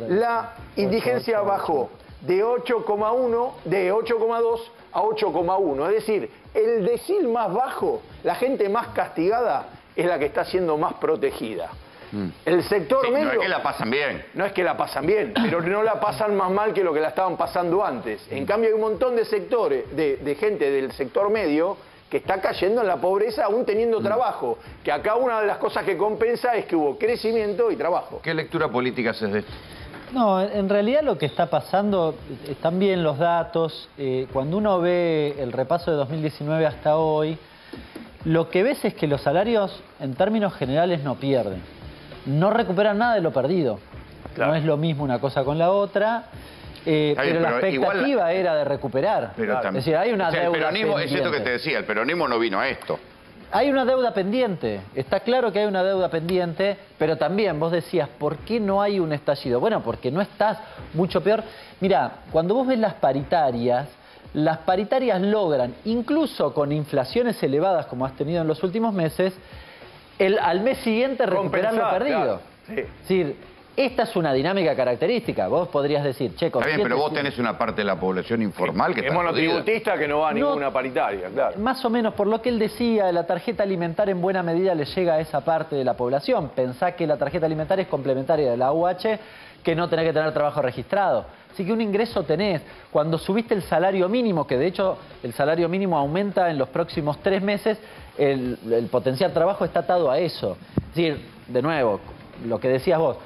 la indigencia bajó de 8,1, de 8,2 a 8,1. Es decir, el decil más bajo, la gente más castigada, es la que está siendo más protegida. El sector Sí, no medio... es que la pasan bien. No es que la pasan bien, pero no la pasan más mal que lo que la estaban pasando antes. En cambio hay un montón de sectores, de, de gente del sector medio que está cayendo en la pobreza aún teniendo trabajo. Que acá una de las cosas que compensa es que hubo crecimiento y trabajo. ¿Qué lectura política haces de esto? No, en realidad lo que está pasando, están bien los datos, eh, cuando uno ve el repaso de 2019 hasta hoy, lo que ves es que los salarios en términos generales no pierden, no recuperan nada de lo perdido. No es lo mismo una cosa con la otra, eh, bien, pero la igual expectativa era de recuperar. Pero es también- decir, hay una o sea, deuda el peronismo, es esto que pendiente. te decía, el peronismo no vino a esto. Hay una deuda pendiente, está claro que hay una deuda pendiente, pero también vos decías, ¿por qué no hay un estallido? Bueno, porque no estás mucho peor. Mira, cuando vos ves las paritarias, las paritarias logran, incluso con inflaciones elevadas como has tenido en los últimos meses, el, al mes siguiente recuperar lo perdido. sí. Es decir, esta es una dinámica característica. Vos podrías decir, che, con Está bien, pero vos tenés una parte de la población informal que Es está jodida. monotributista que no va a No. ninguna paritaria, claro. Más o menos, por lo que él decía, la tarjeta alimentaria en buena medida le llega a esa parte de la población. Pensá que la tarjeta alimentaria es complementaria de la UH, que no tenés que tener trabajo registrado. Así que un ingreso tenés. Cuando subiste el salario mínimo, que de hecho el salario mínimo aumenta en los próximos tres meses, el, el potencial trabajo está atado a eso. Es decir, de nuevo, lo que decías vos,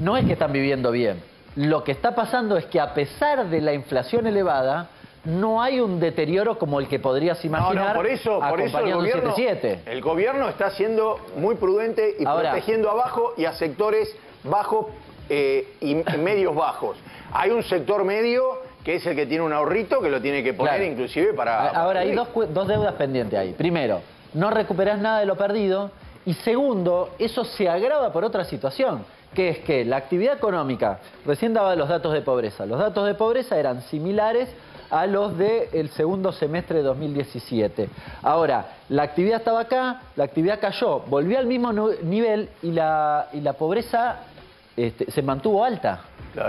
no es que están viviendo bien. Lo que está pasando es que a pesar de la inflación elevada, no hay un deterioro como el que podrías No, imaginar no, por eso, por eso el gobierno, 7-7. el gobierno está siendo muy prudente y Ahora- protegiendo abajo y a sectores bajos eh, y medios bajos. Hay un sector medio que es el que tiene un ahorrito que lo tiene que poner Claro. inclusive para... Ahora hay dos, dos deudas pendientes ahí. Primero, no recuperás nada de lo perdido. Y segundo, eso se agrava por otra situación, que es que la actividad económica, recién daba los datos de pobreza, los datos de pobreza eran similares a los del segundo semestre de 2017. Ahora, la actividad estaba acá, la actividad cayó, volvió al mismo nivel y la, y la pobreza este, se mantuvo alta.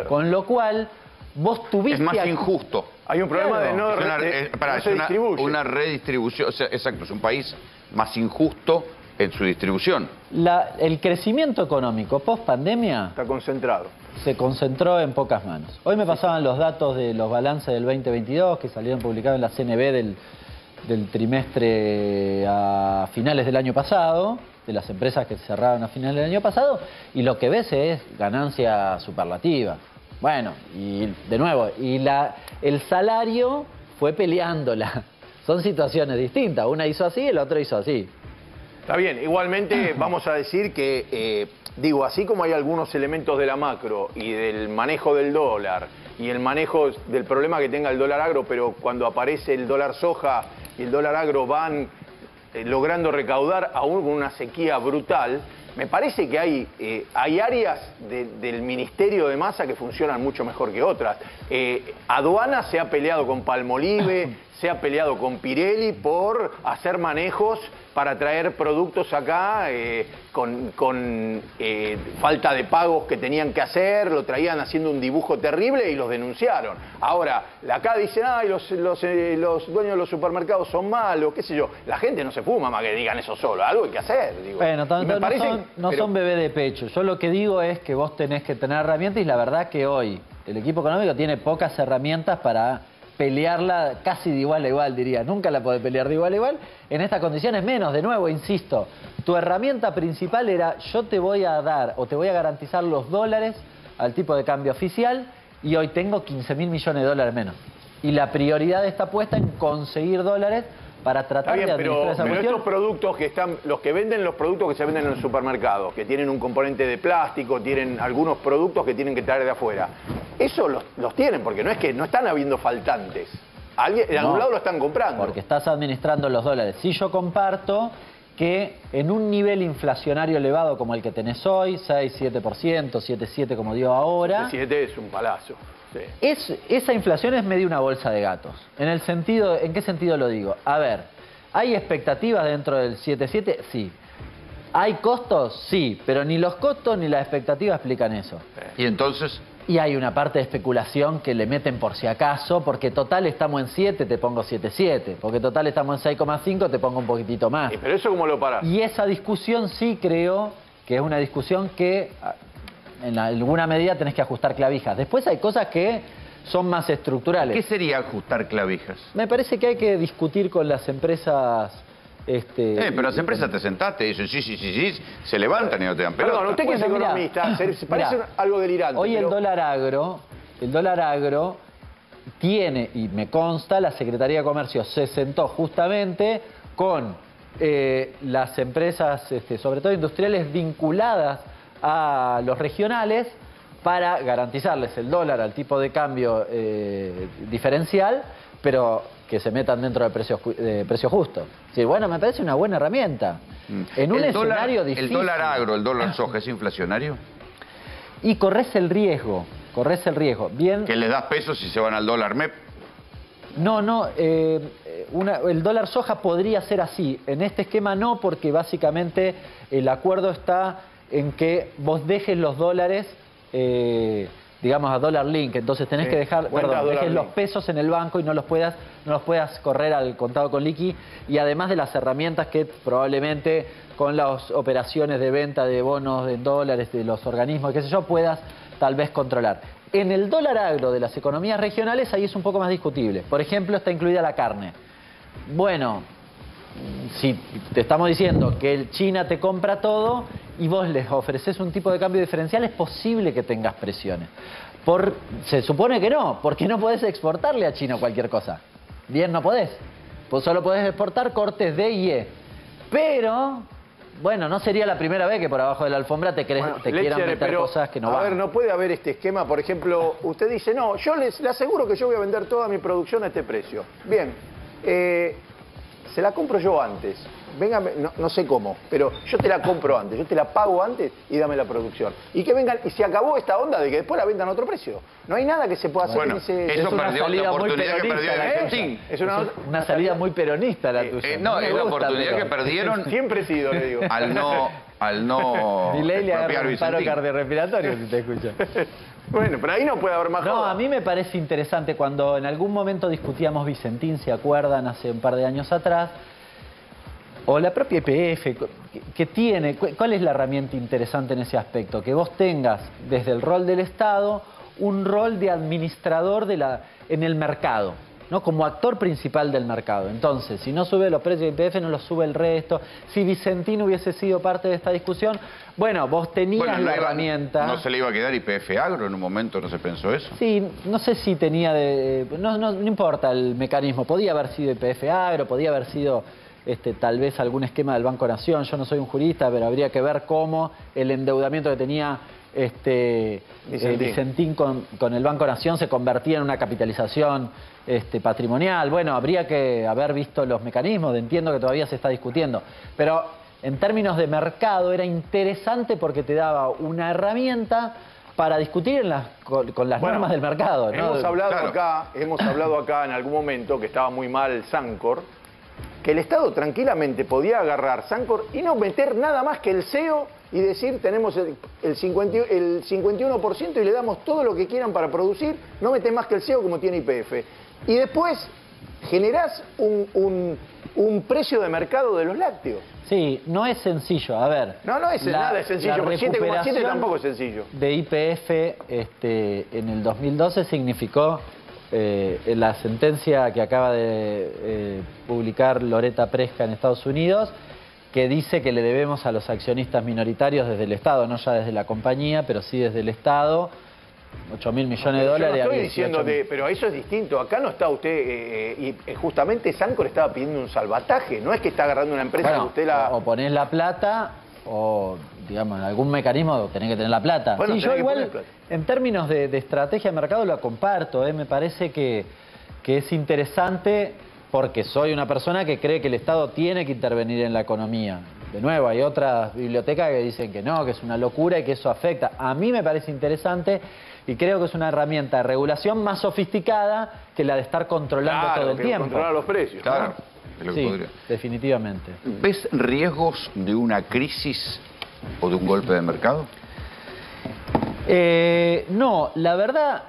Con lo cual, vos tuviste... Es más injusto. Hay un problema de no, Es una, de- eh, pará, no es se una- distribuye. una redistribución, o sea, exacto, es un país más injusto en su distribución. La- el crecimiento económico post pandemia Está concentrado. se concentró en pocas manos. Hoy me pasaban los datos de los balances del 2022 que salieron publicados en la CNB del, del trimestre a finales del año pasado, de las empresas que cerraron a finales del año pasado, y lo que ves es ganancia superlativa. Bueno, y de nuevo, y la, el salario fue peleándola. <laughs> Son situaciones distintas. Una hizo así, el otro hizo así. Está bien, igualmente <clears throat> vamos a decir que, eh, digo, así como hay algunos elementos de la macro y del manejo del dólar y el manejo del problema que tenga el dólar agro, pero cuando aparece el dólar soja y el dólar agro van eh, logrando recaudar aún con una sequía brutal, me parece que hay, eh, hay áreas de- del Ministerio de Masa que funcionan mucho mejor que otras. Eh, aduana se ha peleado con Palmolive, <laughs> se ha peleado con Pirelli por hacer manejos para traer productos acá eh, con, con, eh, falta de pagos que tenían que hacer, lo traían haciendo un dibujo terrible y los denunciaron. Ahora, acá dicen, ay, los, los, eh, los dueños de los supermercados son malos, qué sé yo. La gente no se fuma más que digan eso solo, algo hay que hacer. Digo. Bueno, tanto, me no, parece- son, no pero- son bebé de pecho. Yo lo que digo es que vos tenés que tener herramientas y la verdad que hoy el equipo económico tiene pocas herramientas para pelearla casi de igual a igual, diría. Nunca la podés pelear de igual a igual. En estas condiciones menos, de nuevo, insisto. Tu herramienta principal era yo te voy a dar o te voy a garantizar los dólares al tipo de cambio oficial y hoy tengo 15 mil millones de dólares menos. Y la prioridad está puesta en conseguir dólares para tratar bien, de pero, administrar esa pero cuestión. estos productos que están, los que venden los productos que se venden en los supermercados, que tienen un componente de plástico, tienen algunos productos que tienen que traer de afuera, eso los, los tienen, porque no es que no están habiendo faltantes. Alguien, en algún No, lado lo están comprando. Porque estás administrando los dólares. Si yo comparto que en un nivel inflacionario elevado como el que tenés hoy, 6, 7%, 7, 7 como dio ahora, El 7 es un palazo. Sí. es, esa inflación es medio una bolsa de gatos. En el sentido, ¿en qué sentido lo digo? A ver, ¿hay expectativas dentro del 7-7? Sí. ¿Hay costos? Sí, pero ni los costos ni las expectativas explican eso. Y entonces, Y hay una parte de especulación que le meten por si acaso, porque total estamos en 7, te pongo 7,7. Porque total estamos en 6,5, te pongo un poquitito más. Pero eso cómo lo parás. Y esa discusión sí creo que es una discusión que en alguna medida tenés que ajustar clavijas. Después hay cosas que son más estructurales. ¿Qué sería ajustar clavijas? Me parece que hay que discutir con las empresas... Este, Eh, pero las empresas te sentaste y dicen sí, sí, sí, sí, se levantan y no te dan pelota. Perdón, usted que es economista, se- se parece mirá, algo delirante. Hoy pero- el dólar agro, el dólar agro tiene, y me consta, la Secretaría de Comercio se sentó justamente con eh, las empresas, este, sobre todo industriales, vinculadas a los regionales para garantizarles el dólar al tipo de cambio eh, diferencial, pero que se metan dentro del precio, ju- de precio justo. Sí, bueno, me parece una buena herramienta. En un Mm. el dólar, escenario difícil. El dólar agro, el dólar soja, ¿es inflacionario? Y corres el riesgo, corres el riesgo. Bien, Que les das pesos y se van al dólar MEP. no, no, eh, una- el dólar soja podría ser así. En este esquema no, porque básicamente el acuerdo está en que vos dejes los dólares, eh, digamos, a dólar link. Entonces tenés Sí, que dejar, perdón, dejes los pesos en el banco y no los puedas, no los puedas correr al contado con liqui. Y además de las herramientas que probablemente con las operaciones de venta de bonos en dólares de los organismos, qué sé yo, puedas tal vez controlar. En el dólar agro de las economías regionales ahí es un poco más discutible. Por ejemplo, está incluida la carne. Bueno, si te estamos diciendo que el China te compra todo y vos les ofreces un tipo de cambio diferencial, es posible que tengas presiones. Por, se supone que no, porque no podés exportarle a China cualquier cosa. Bien, no podés. Pues solo podés exportar cortes D y E. Pero, bueno, no sería la primera vez que por abajo de la alfombra te, crees- te quieran meter pero, cosas que no a van. ver, no puede haber este esquema, por ejemplo, usted dice, no, yo les, le aseguro que yo voy a vender toda mi producción a este precio. Bien, eh, se la compro yo antes. Venga, no, no sé cómo, pero yo te la compro antes, yo te la pago antes y dame la producción. Y que vengan, y se acabó esta onda de que después la vendan a otro precio. No hay nada que se pueda hacer Bueno, en ese... eso es una perdió la salida muy oportunidad que peronista, perdió ¿eh? Es una, Es una salida muy peronista la tuya. eh, no, me es la oportunidad pero- que perdieron. <laughs> Siempre he sido, le digo. Al no, al no Milei le agarra un paro cardiorrespiratorio si te escucha. <laughs> Bueno, pero ahí no puede haber más No, joda. a mí me parece interesante cuando en algún momento discutíamos Vicentín, ¿se acuerdan? Hace un par de años atrás. O la propia IPF, que, que tiene, cu- ¿cuál es la herramienta interesante en ese aspecto? Que vos tengas desde el rol del Estado un rol de administrador de la, en el mercado, ¿no? como actor principal del mercado. Entonces, si no sube los precios de IPF, no los sube el resto. Si Vicentín hubiese sido parte de esta discusión, bueno, vos tenías Bueno, no, la iba- herramienta. no se le iba a quedar IPF agro en un momento, no se pensó eso. Sí, no sé si tenía de... No, no, no importa el mecanismo, podía haber sido IPF Agro, podía haber sido este, tal vez algún esquema del Banco Nación, yo no soy un jurista, pero habría que ver cómo el endeudamiento que tenía este, eh, Vicentín. Vicentín con, con el Banco Nación se convertía en una capitalización este, patrimonial. Bueno, habría que haber visto los mecanismos, entiendo que todavía se está discutiendo, pero en términos de mercado era interesante porque te daba una herramienta para discutir en las- con, con las Bueno, normas del mercado. ¿no? Hemos hablado Claro. acá, hemos hablado acá en algún momento que estaba muy mal Sancor, que el Estado tranquilamente podía agarrar Sancor y no meter nada más que el CEO y decir tenemos el, el 50 y- el 51% y le damos todo lo que quieran para producir, no metes más que el CEO como tiene IPF. Y después generás un, un- un precio de mercado de los lácteos. Sí, no es sencillo. A ver. No, no es la- nada es sencillo, la porque 7,7 recuperación tampoco es sencillo. De IPF este, en el 2012 significó eh, la sentencia que acaba de eh, publicar Loreta Presca en Estados Unidos, que dice que le debemos a los accionistas minoritarios desde el Estado, no ya desde la compañía, pero sí desde el Estado, 8 mil millones de Yo dólares. no a estoy 18 diciendo de, pero eso es distinto. Acá no está usted, eh, y eh, justamente Sancor estaba pidiendo un salvataje. No es que está agarrando una empresa Bueno, que usted la. o ponés la plata o, digamos, en algún mecanismo tenés que tener la plata. Bueno, sí, yo igual, plata. en términos de, de estrategia de mercado, lo comparto. ¿eh? Me parece que, que es interesante porque soy una persona que cree que el Estado tiene que intervenir en la economía. De nuevo, hay otras bibliotecas que dicen que no, que es una locura y que eso afecta. A mí me parece interesante y creo que es una herramienta de regulación más sofisticada que la de estar controlando Claro, todo el que tiempo. controlar los precios. Claro, es lo que Sí, podría. definitivamente. ¿Ves riesgos de una crisis o de un golpe de mercado? Eh, no, la verdad,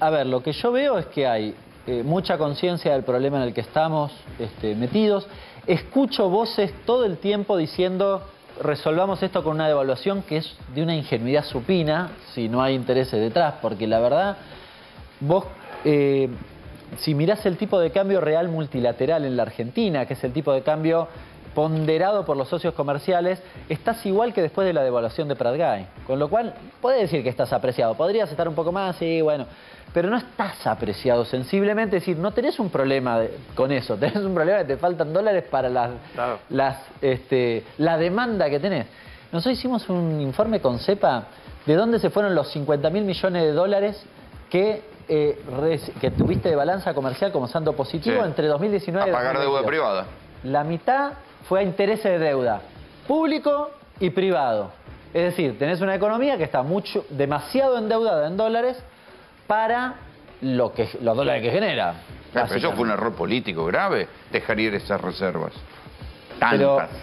a ver, lo que yo veo es que hay eh, mucha conciencia del problema en el que estamos este, metidos. Escucho voces todo el tiempo diciendo, resolvamos esto con una devaluación que es de una ingenuidad supina, si no hay intereses detrás, porque la verdad, vos, eh, si mirás el tipo de cambio real multilateral en la Argentina, que es el tipo de cambio ponderado por los socios comerciales, estás igual que después de la devaluación de Pratgay. Con lo cual, puede decir que estás apreciado. Podrías estar un poco más, sí, bueno. Pero no estás apreciado sensiblemente, es decir, no tenés un problema de- con eso, <laughs> tenés un problema que te faltan dólares para las, las, este, la demanda que tenés. Nosotros hicimos un informe con CEPA de dónde se fueron los 50 mil millones de dólares que, eh, reci- que tuviste de balanza comercial como saldo positivo Sí. entre 2019 y A pagar deuda 2022. privada. La mitad fue a intereses de deuda, público y privado. Es decir, tenés una economía que está mucho, demasiado endeudada en dólares para lo que, los dólares que genera. Pero eso fue un error político grave, dejar ir esas reservas. Pero, Tantas.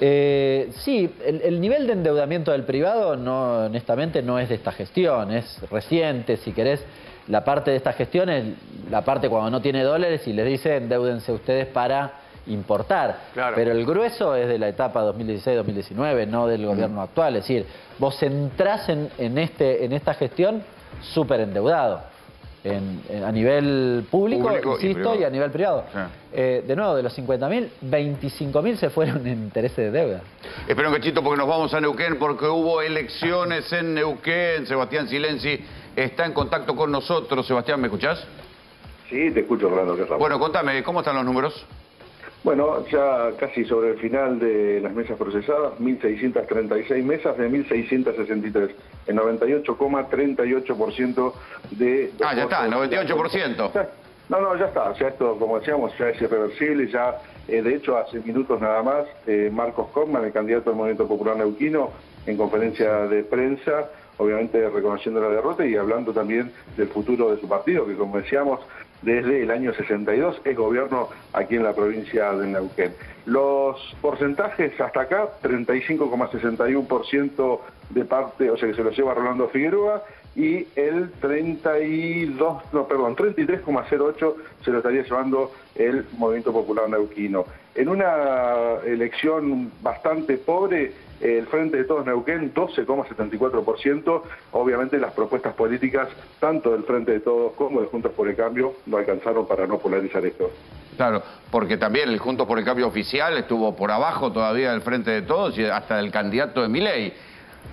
eh, sí, el, el nivel de endeudamiento del privado, no, honestamente, no es de esta gestión, es reciente, si querés. La parte de esta gestión es la parte cuando no tiene dólares y les dice endeúdense ustedes para importar. Claro. Pero el grueso es de la etapa 2016-2019, no del gobierno actual. Es decir, vos entrás en, en, este, en esta gestión súper endeudado. En- en- a nivel público, insisto, y, a nivel privado. Eh, de nuevo, de los 50.000, 25.000 se fueron en intereses de deuda. Espera un cachito porque nos vamos a Neuquén porque hubo elecciones en Neuquén. Sebastián Silenzi está en contacto con nosotros. Sebastián, ¿me escuchás? Sí, te escucho, Rolando. Bueno, contame, ¿cómo están los números? Bueno, ya casi sobre el final de las mesas procesadas, 1.636 mesas de 1.663, el 98,38% de... Ah, ya está, votos. 98%. No, no, ya está, ya esto, como decíamos, ya es irreversible, ya, eh, de hecho, hace minutos nada más, eh, Marcos Corman, el candidato del Movimiento Popular Neuquino, en conferencia de prensa, obviamente reconociendo la derrota y hablando también del futuro de su partido, que como decíamos, desde el año 62 es gobierno aquí en la provincia de Neuquén. Los porcentajes hasta acá, 35,61% de parte, o sea que se lo lleva Rolando Figueroa, y el 32, no, perdón, 33,08 se lo estaría llevando el Movimiento Popular Neuquino. En una elección bastante pobre, el Frente de Todos Neuquén, 12,74%. Obviamente las propuestas políticas, tanto del Frente de Todos como de Juntos por el Cambio, no alcanzaron para no polarizar esto. Claro, porque también el Juntos por el Cambio oficial estuvo por abajo todavía del frente de todos y hasta del candidato de Milei.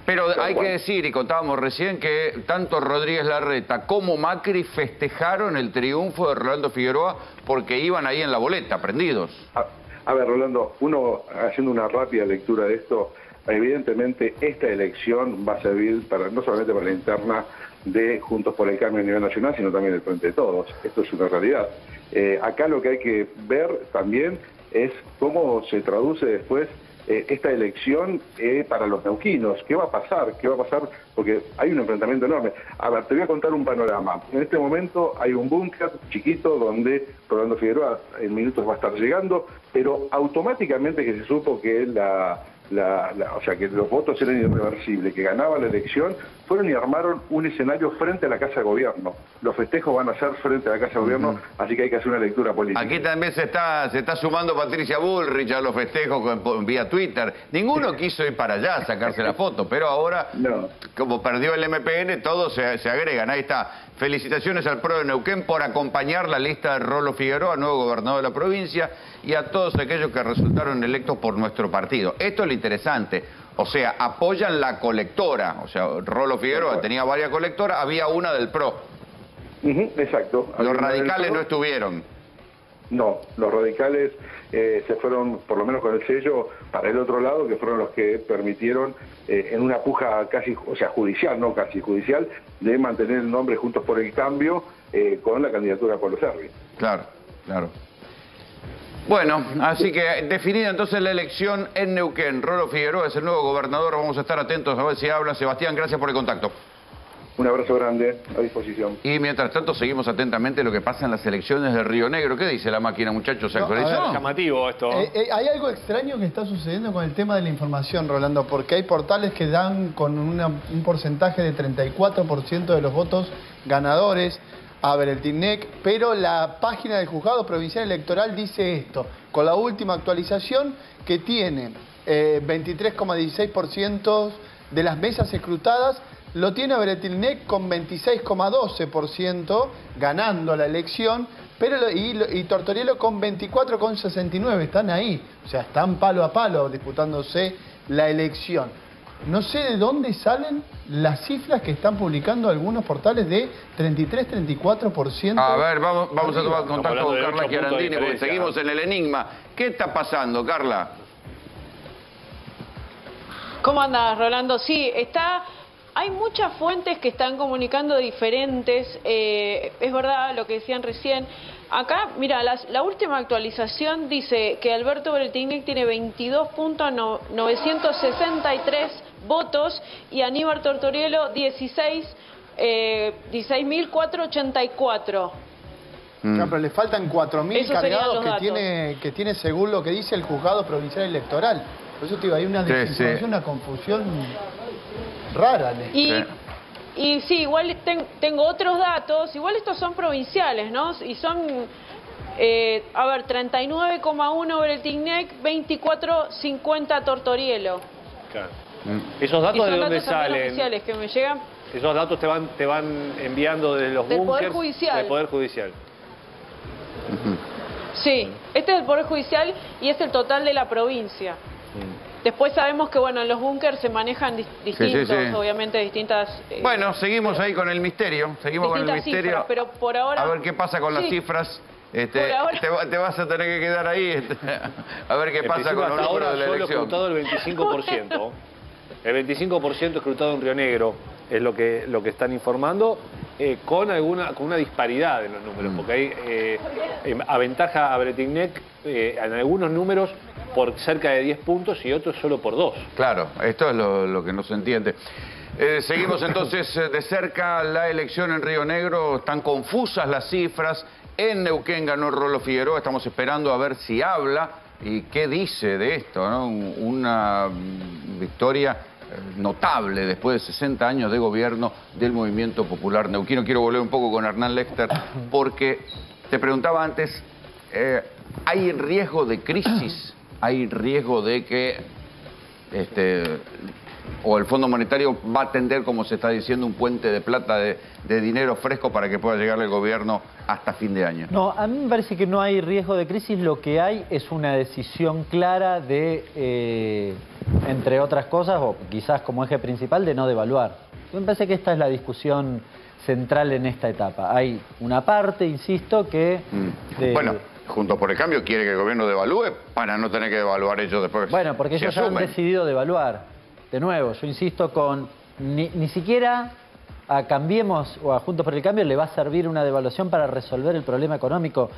Pero hay que decir, y contábamos recién, que tanto Rodríguez Larreta como Macri festejaron el triunfo de Rolando Figueroa porque iban ahí en la boleta, prendidos. A, a ver, Rolando, uno haciendo una rápida lectura de esto, evidentemente esta elección va a servir para no solamente para la interna de Juntos por el Cambio a nivel nacional, sino también el Frente de Todos. Esto es una realidad. Eh, acá lo que hay que ver también es cómo se traduce después eh, esta elección eh, para los neuquinos. ¿Qué va a pasar? ¿Qué va a pasar? Porque hay un enfrentamiento enorme. A ver, te voy a contar un panorama. En este momento hay un búnker chiquito donde Rolando Figueroa en minutos va a estar llegando, pero automáticamente que se supo que la, la- la- o sea, que los votos eran irreversibles, que ganaba la elección, fueron y armaron un escenario frente a la Casa de Gobierno. Los festejos van a ser frente a la Casa de Gobierno, así que hay que hacer una lectura política. Aquí también se está, se está sumando Patricia Bullrich a los festejos con- vía Twitter. Ninguno quiso ir para allá a sacarse la <laughs> foto, pero ahora, como perdió el MPN, todos se, se agregan. Ahí está. Felicitaciones al PRO de Neuquén por acompañar la lista de Rolo Figueroa, nuevo gobernador de la provincia, y a todos aquellos que resultaron electos por nuestro partido. Esto es lo interesante. O sea, apoyan la colectora. O sea, Rolo Figueroa tenía varias colectoras, había una del PRO. Exacto. Los radicales no estuvieron. No, los radicales eh, se fueron, por lo menos con el sello, para el otro lado, que fueron los que permitieron, eh, en una puja casi, o sea, judicial, no casi judicial, de mantener el nombre Juntos por el Cambio eh, con la candidatura de Pablo Servi. Claro, claro. Bueno, así que definida entonces la elección en Neuquén. Rolo Figueroa es el nuevo gobernador. Vamos a estar atentos a ver si habla. Sebastián, gracias por el contacto. Un abrazo grande, a disposición. Y mientras tanto seguimos atentamente lo que pasa en las elecciones de Río Negro. ¿Qué dice la máquina, muchachos? ¿Se No, ver, actualizó? Llamativo esto. Eh, eh, hay algo extraño que está sucediendo con el tema de la información, Rolando, porque hay portales que dan con una- un porcentaje de 34% de los votos ganadores. a Bereltinec, pero la página del Juzgado Provincial Electoral dice esto, con la última actualización que tiene eh, 23,16% de las mesas escrutadas, lo tiene Beretilnec con 26,12%, ganando la elección, pero lo- y, lo- y Tortorielo con 24,69%, están ahí, o sea, están palo a palo disputándose la elección. No sé de dónde salen las cifras que están publicando algunos portales de 33-34%. A ver, vamos, vamos a tomar contacto con Carla Chiarandini porque seguimos en el enigma. ¿Qué está pasando, Carla? ¿Cómo andas, Rolando? Sí, está... Hay muchas fuentes que están comunicando diferentes. eh, es verdad lo que decían recién. Acá, mira, las- la última actualización dice que Alberto Bretignic tiene 22.963 votos y Aníbal Tortorielo 16, eh, 16.484. No, pero le faltan 4.000 Esos serían cargados que datos. tiene, que tiene según lo que dice el Juzgado Provincial Electoral. Por eso te digo, hay una Sí, desinformación, sí. una confusión rara. esto. Y, y sí, igual ten- tengo otros datos, igual estos son provinciales, ¿no? Y son, eh, a ver, 39,1 Bretignac, 24,50 Tortorielo. Claro. Mm. ¿Esos datos de dónde datos salen? oficiales que me llegan. Esos datos te van, te van enviando de los Del Poder Judicial. del Poder Judicial. Sí, este es el Poder Judicial y es el total de la provincia. Después sabemos que, bueno, en los búnkers se manejan dis- distintos, sí. obviamente distintas... eh, Bueno, seguimos ahí con el misterio. Seguimos con el distintas misterio. cifras, pero por ahora... A ver qué pasa con las cifras. Este, Por ahora- te, va- te vas a tener que quedar ahí. este, <laughs> a ver qué En pasa con los números de la solo elección. escrutado el 25%. <laughs> El 25% escrutado en Río Negro es lo que, lo que están informando, eh, con alguna con una disparidad en los Mm. números, porque hay eh, eh, aventaja a Bretignac eh, en algunos números por cerca de 10 puntos y otros solo por 2. Claro, esto es lo, lo que no se entiende. Eh, seguimos entonces de cerca la elección en Río Negro. Están confusas las cifras. En Neuquén ganó Rolo Figueroa. Estamos esperando a ver si habla y qué dice de esto. ¿no? Un- Una mm, victoria notable después de 60 años de gobierno del movimiento popular neuquino. Quiero volver un poco con Hernán Lester porque te preguntaba antes, eh, ¿hay riesgo de crisis? ¿Hay riesgo de que este, o el Fondo Monetario va a tender, como se está diciendo, un puente de plata de, de dinero fresco para que pueda llegar el gobierno hasta fin de año. No, a mí me parece que no hay riesgo de crisis, lo que hay es una decisión clara de, eh, entre otras cosas, o quizás como eje principal, de no devaluar. Me parece que esta es la discusión central en esta etapa. Hay una parte, insisto, que... de- Mm. Bueno, Juntos por el Cambio quiere que el gobierno devalúe para no tener que devaluar ellos después. Bueno, porque ellos ya han decidido devaluar. De nuevo, yo insisto con... Ni, ni siquiera a Cambiemos o a Juntos por el Cambio le va a servir una devaluación para resolver el problema económico.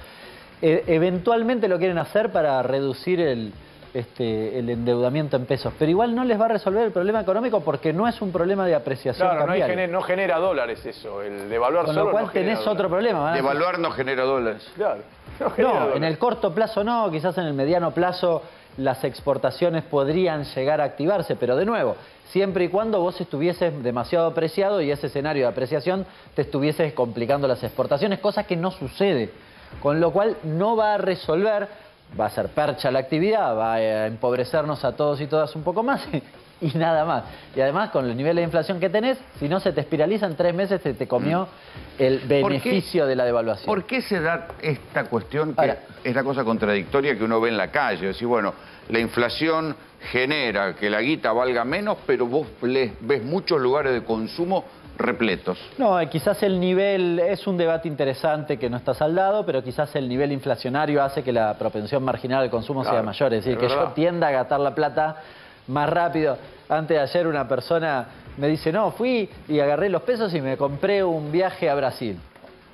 E- eventualmente lo quieren hacer para reducir el, este, el endeudamiento en pesos, pero igual no les va a resolver el problema económico porque no es un problema de apreciación Claro, no, genera dólares eso, el devaluar Con solo lo cual no genera tenés dólares. otro problema. decir- Devaluar no genera dólares. Claro, no genera No, dólares. en el corto plazo no, quizás en el mediano plazo las exportaciones podrían llegar a activarse, pero de nuevo, siempre y cuando vos estuvieses demasiado apreciado y ese escenario de apreciación te estuviese complicando las exportaciones, cosa que no sucede, con lo cual no va a resolver, va a ser percha la actividad, va a empobrecernos a todos y todas un poco más <laughs> <laughs> y nada más. Y además con el nivel de inflación que tenés, si no se te espiraliza en tres meses se te comió el ¿Por qué? beneficio de la devaluación. ¿Por qué se da esta cuestión que es la cosa contradictoria que uno ve en la calle? Es decir, bueno, la inflación genera que la guita valga menos, pero vos ves muchos lugares de consumo repletos. No, eh, quizás el nivel, es un debate interesante que no está saldado, pero quizás el nivel inflacionario hace que la propensión marginal al consumo sea mayor. Es decir, es que yo tienda a gastar la plata más rápido. Antes de ayer una persona me dice, no, fui y agarré los pesos y me compré un viaje a Brasil.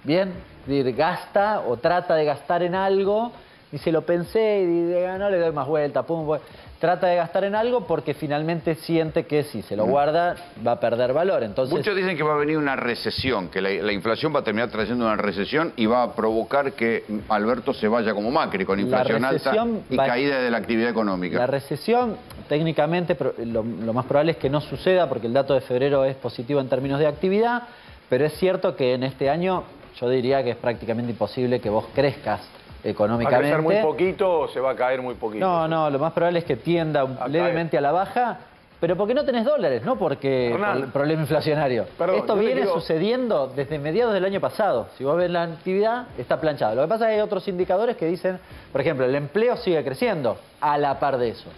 Bien, decir, gasta o trata de gastar en algo, y se lo pensé y digo, no le doy más vuelta, pum, voy". Trata de gastar en algo porque finalmente siente que si se lo guarda va a perder valor. Entonces, Muchos dicen que va a venir una recesión, que la, la inflación va a terminar trayendo una recesión y va a provocar que Alberto se vaya como Macri, con La inflación alta y va- caída de la actividad económica. La recesión, técnicamente, lo, lo más probable es que no suceda porque el dato de febrero es positivo en términos de actividad, pero es cierto que en este año Yo diría que es prácticamente imposible que vos crezcas ¿Va a económicamente. crecer muy poquito o se va a caer muy poquito? No, no, lo más probable es que tienda levemente a la baja, pero porque no tenés dólares, no porque Hernán. por el problema inflacionario. Perdón, Esto viene quiero- sucediendo desde mediados del año pasado. Si vos ves la actividad, está planchado. Lo que pasa es que hay otros indicadores que dicen, por ejemplo, el empleo sigue creciendo a la par de eso.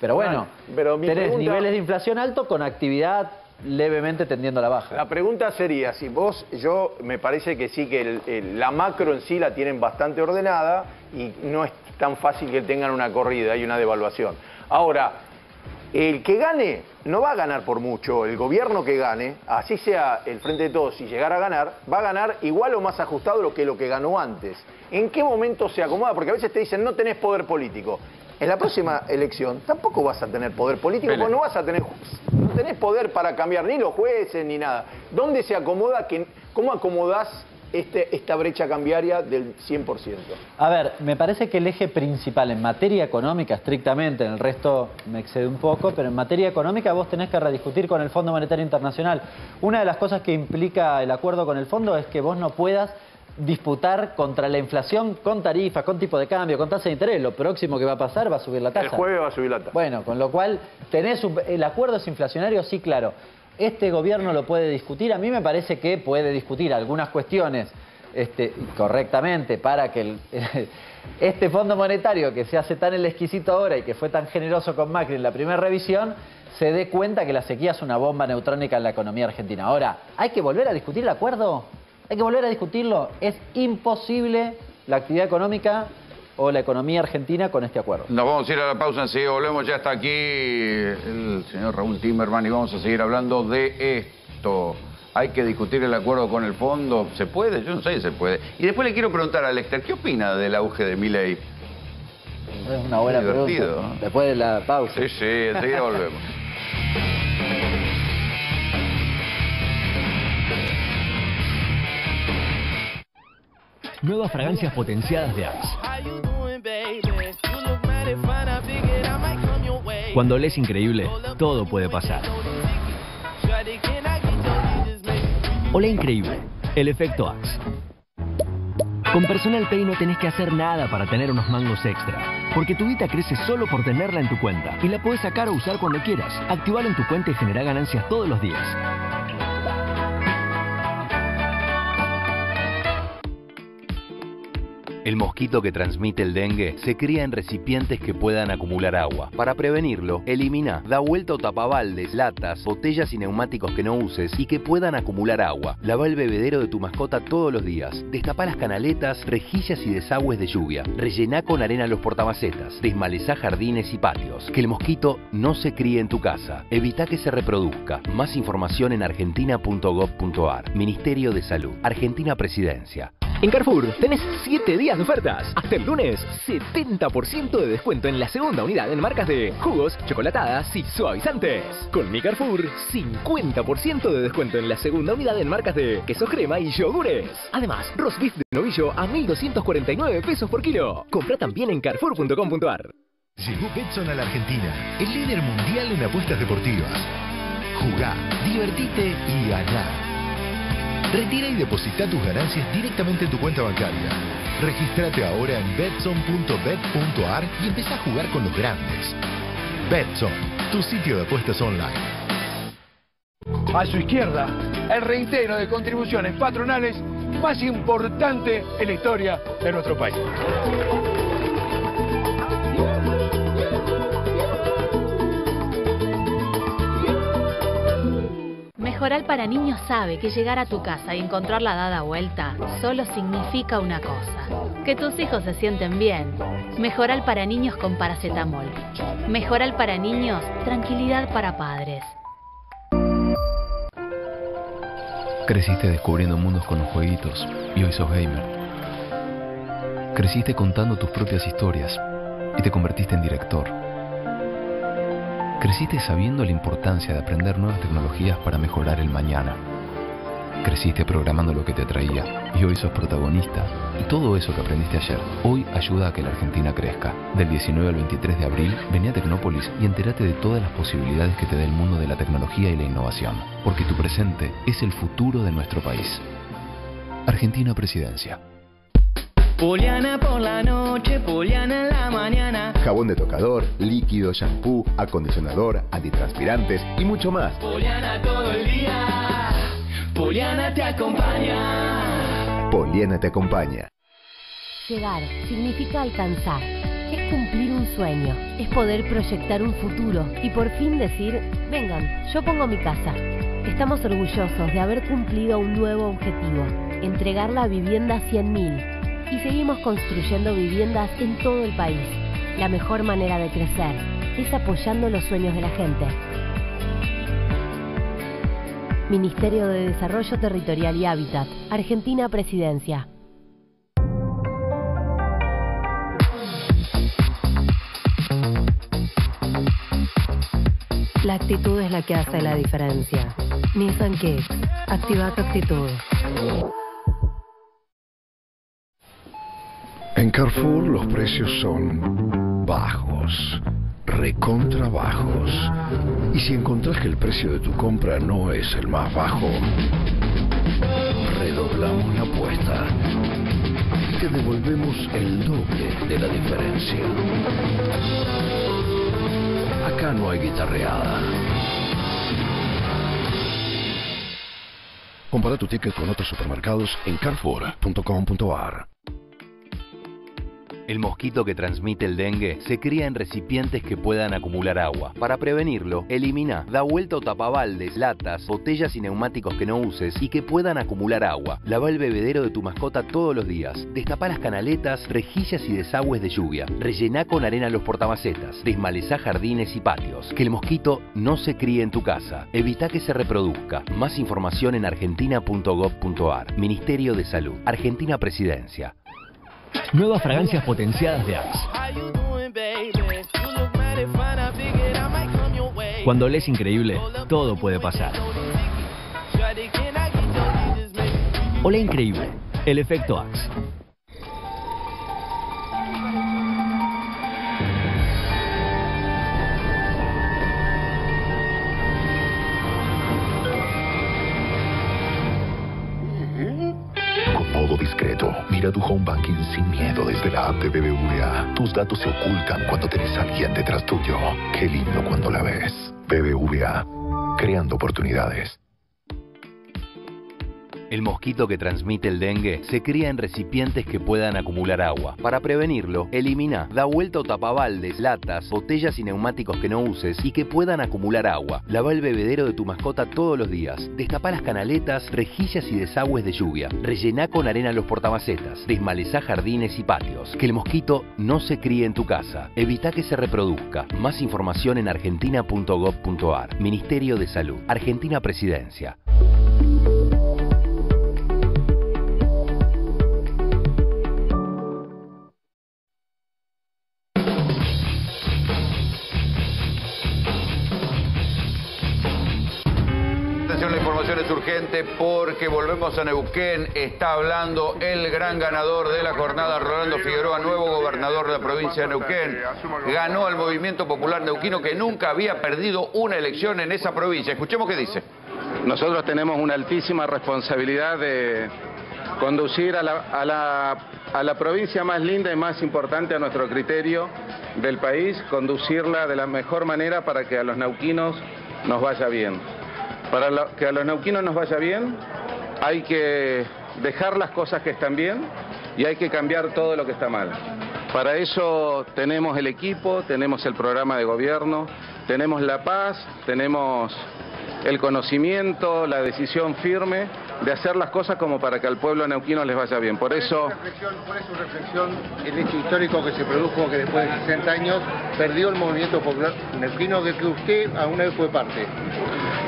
Pero bueno, Hernán, pero tenés pregunta- niveles de inflación alto con actividad levemente tendiendo a la baja. La pregunta sería, si vos, yo me parece que sí, que la macro en sí la tienen bastante ordenada y no es tan fácil que tengan una corrida y una devaluación. Ahora, el que gane no va a ganar por mucho, el gobierno que gane, así sea el Frente de Todos, si llegara a ganar, va a ganar igual o más ajustado lo que lo que ganó antes. ¿En qué momento se acomoda? Porque a veces te dicen no tenés poder político. En la próxima elección tampoco vas a tener poder político, porque no vas a tener, no tenés poder para cambiar ni los jueces ni nada. ¿Dónde se acomoda? Que, ¿Cómo acomodás este, esta brecha cambiaria del 100%? A ver, me parece que el eje principal en materia económica, estrictamente, en el resto me excede un poco, pero en materia económica vos tenés que rediscutir con el Fondo Monetario Internacional. Una de las cosas que implica el acuerdo con el fondo es que vos no puedas disputar contra la inflación con tarifas, con tipo de cambio, con tasa de interés. Lo próximo que va a pasar va a subir la tasa. El jueves va a subir la tasa. Bueno, con lo cual tenés un- el acuerdo es inflacionario, sí, claro. Este gobierno lo puede discutir. A mí me parece que puede discutir algunas cuestiones este, correctamente para que el- <laughs> este Fondo Monetario que se hace tan el exquisito ahora y que fue tan generoso con Macri en la primera revisión se dé cuenta que la sequía es una bomba neutrónica en la economía argentina. Ahora, ¿hay que volver a discutir el acuerdo? Hay que volver a discutirlo. Es imposible la actividad económica o la economía argentina con este acuerdo. Nos vamos a ir a la pausa, enseguida volvemos, ya está aquí el señor Raúl Timerman y vamos a seguir hablando de esto. Hay que discutir el acuerdo con el fondo, ¿se puede? Yo no sé si se puede. Y después le quiero preguntar a Lester, ¿qué opina del auge de Milei? Es una buena Divertido, pregunta. Después de la pausa. Sí, sí, enseguida volvemos. <laughs> Nuevas fragancias potenciadas de Axe. Cuando lees increíble, todo puede pasar. Hola increíble, el efecto Axe. Con Personal Pay no tenés que hacer nada para tener unos mangos extra, porque tu guita crece solo por tenerla en tu cuenta y la puedes sacar o usar cuando quieras. Activala en tu cuenta y genera ganancias todos los días. El mosquito que transmite el dengue se cría en recipientes que puedan acumular agua. Para prevenirlo, elimina, da vuelta o tapabaldes, latas, botellas y neumáticos que no uses y que puedan acumular agua. Lava el bebedero de tu mascota todos los días. Destapa las canaletas, rejillas y desagües de lluvia. Rellena con arena los portamacetas. Desmaleza jardines y patios. Que el mosquito no se críe en tu casa. Evita que se reproduzca. Más información en argentina.gov.ar. Ministerio de Salud. Argentina Presidencia. En Carrefour tenés 7 días de ofertas. Hasta el lunes, 70% de descuento en la segunda unidad en marcas de jugos, chocolatadas y suavizantes. Con mi Carrefour, 50% de descuento en la segunda unidad en marcas de queso crema y yogures. Además, roast beef de novillo a 1.249 pesos por kilo. Compra también en carrefour.com.ar. Llegó Betson a la Argentina, el líder mundial en apuestas deportivas. Jugá, divertite y ganá. Retira y deposita tus ganancias directamente en tu cuenta bancaria. Regístrate ahora en betson.bet.ar y empieza a jugar con los grandes. Betson, tu sitio de apuestas online. A su izquierda, el reintero de contribuciones patronales más importante en la historia de nuestro país. Mejoral para niños sabe que llegar a tu casa y encontrarla dada vuelta solo significa una cosa, que tus hijos se sienten bien. Mejoral para niños con paracetamol. Mejoral para niños, tranquilidad para padres. Creciste descubriendo mundos con los jueguitos y hoy sos gamer. Creciste contando tus propias historias y te convertiste en director. Creciste sabiendo la importancia de aprender nuevas tecnologías para mejorar el mañana. Creciste programando lo que te atraía y hoy sos protagonista. Y todo eso que aprendiste ayer hoy ayuda a que la Argentina crezca. Del 19 al 23 de abril, vení a Tecnópolis y entérate de todas las posibilidades que te da el mundo de la tecnología y la innovación. Porque tu presente es el futuro de nuestro país. Argentina Presidencia. Poliana por la noche, Poliana en la mañana. Jabón de tocador, líquido, shampoo, acondicionador, antitranspirantes y mucho más. Poliana todo el día. Poliana te acompaña. Poliana te acompaña. Llegar significa alcanzar. Es cumplir un sueño. Es poder proyectar un futuro y por fin decir, vengan, yo pongo mi casa. Estamos orgullosos de haber cumplido un nuevo objetivo, entregar la vivienda a 100.000 y seguimos construyendo viviendas en todo el país. La mejor manera de crecer es apoyando los sueños de la gente. Ministerio de Desarrollo Territorial y Hábitat, Argentina Presidencia. La actitud es la que hace la diferencia. Nissan Kicks. Activa tu actitud. En Carrefour los precios son bajos, recontra bajos. Y si encontrás que el precio de tu compra no es el más bajo, redoblamos la apuesta y te devolvemos el doble de la diferencia. Acá no hay guitarreada. Compara tu ticket con otros supermercados en carrefour.com.ar. El mosquito que transmite el dengue se cría en recipientes que puedan acumular agua. Para prevenirlo, elimina, da vuelta o tapabaldes, latas, botellas y neumáticos que no uses y que puedan acumular agua. Lava el bebedero de tu mascota todos los días. Destapa las canaletas, rejillas y desagües de lluvia. Rellena con arena los portamacetas. Desmaleza jardines y patios. Que el mosquito no se críe en tu casa. Evita que se reproduzca. Más información en argentina.gov.ar. Ministerio de Salud. Argentina Presidencia. Nuevas fragancias potenciadas de Axe. Cuando lees increíble, todo puede pasar. Hola increíble, el efecto Axe. Modo discreto, mira tu home banking sin miedo desde la app de BBVA. Tus datos se ocultan cuando tenés a alguien detrás tuyo. Qué lindo cuando la ves. BBVA, creando oportunidades. El mosquito que transmite el dengue se cría en recipientes que puedan acumular agua. Para prevenirlo, elimina, da vuelta o tapabaldes, latas, botellas y neumáticos que no uses y que puedan acumular agua. Lava el bebedero de tu mascota todos los días. Destapa las canaletas, rejillas y desagües de lluvia. Rellena con arena los portamacetas. Desmaleza jardines y patios. Que el mosquito no se críe en tu casa. Evita que se reproduzca. Más información en argentina.gov.ar. Ministerio de Salud. Argentina Presidencia. Es urgente porque volvemos a Neuquén. Está hablando el gran ganador de la jornada, Rolando Figueroa, nuevo gobernador de la provincia de Neuquén. Ganó al movimiento popular neuquino que nunca había perdido una elección en esa provincia. Escuchemos qué dice. Nosotros tenemos una altísima responsabilidad de conducir a la provincia más linda y más importante a nuestro criterio del país, conducirla de la mejor manera para que a los neuquinos nos vaya bien. Para que a los neuquinos nos vaya bien, hay que dejar las cosas que están bien y hay que cambiar todo lo que está mal. Para eso tenemos el equipo, tenemos el programa de gobierno, tenemos la paz, tenemos el conocimiento, la decisión firme de hacer las cosas como para que al pueblo neuquino les vaya bien. Por eso ¿Cuál es su reflexión el hecho histórico que se produjo que después de 60 años perdió el movimiento popular neuquino del que usted alguna vez fue parte?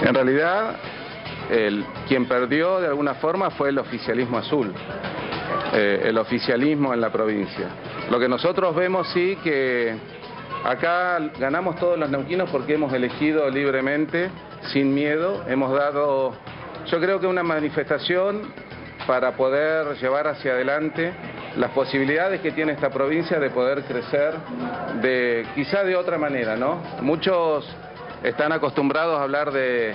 En realidad, el, quien perdió de alguna forma fue el oficialismo azul, eh, el oficialismo en la provincia. Lo que nosotros vemos sí que acá ganamos todos los neuquinos porque hemos elegido libremente, sin miedo, hemos dado, yo creo que una manifestación para poder llevar hacia adelante las posibilidades que tiene esta provincia de poder crecer de quizá de otra manera, ¿no? Muchos están acostumbrados a hablar de,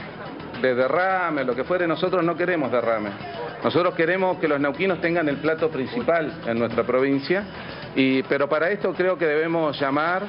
de derrame, lo que fuere, nosotros no queremos derrame. Nosotros queremos que los neuquinos tengan el plato principal en nuestra provincia, y, pero para esto creo que debemos llamar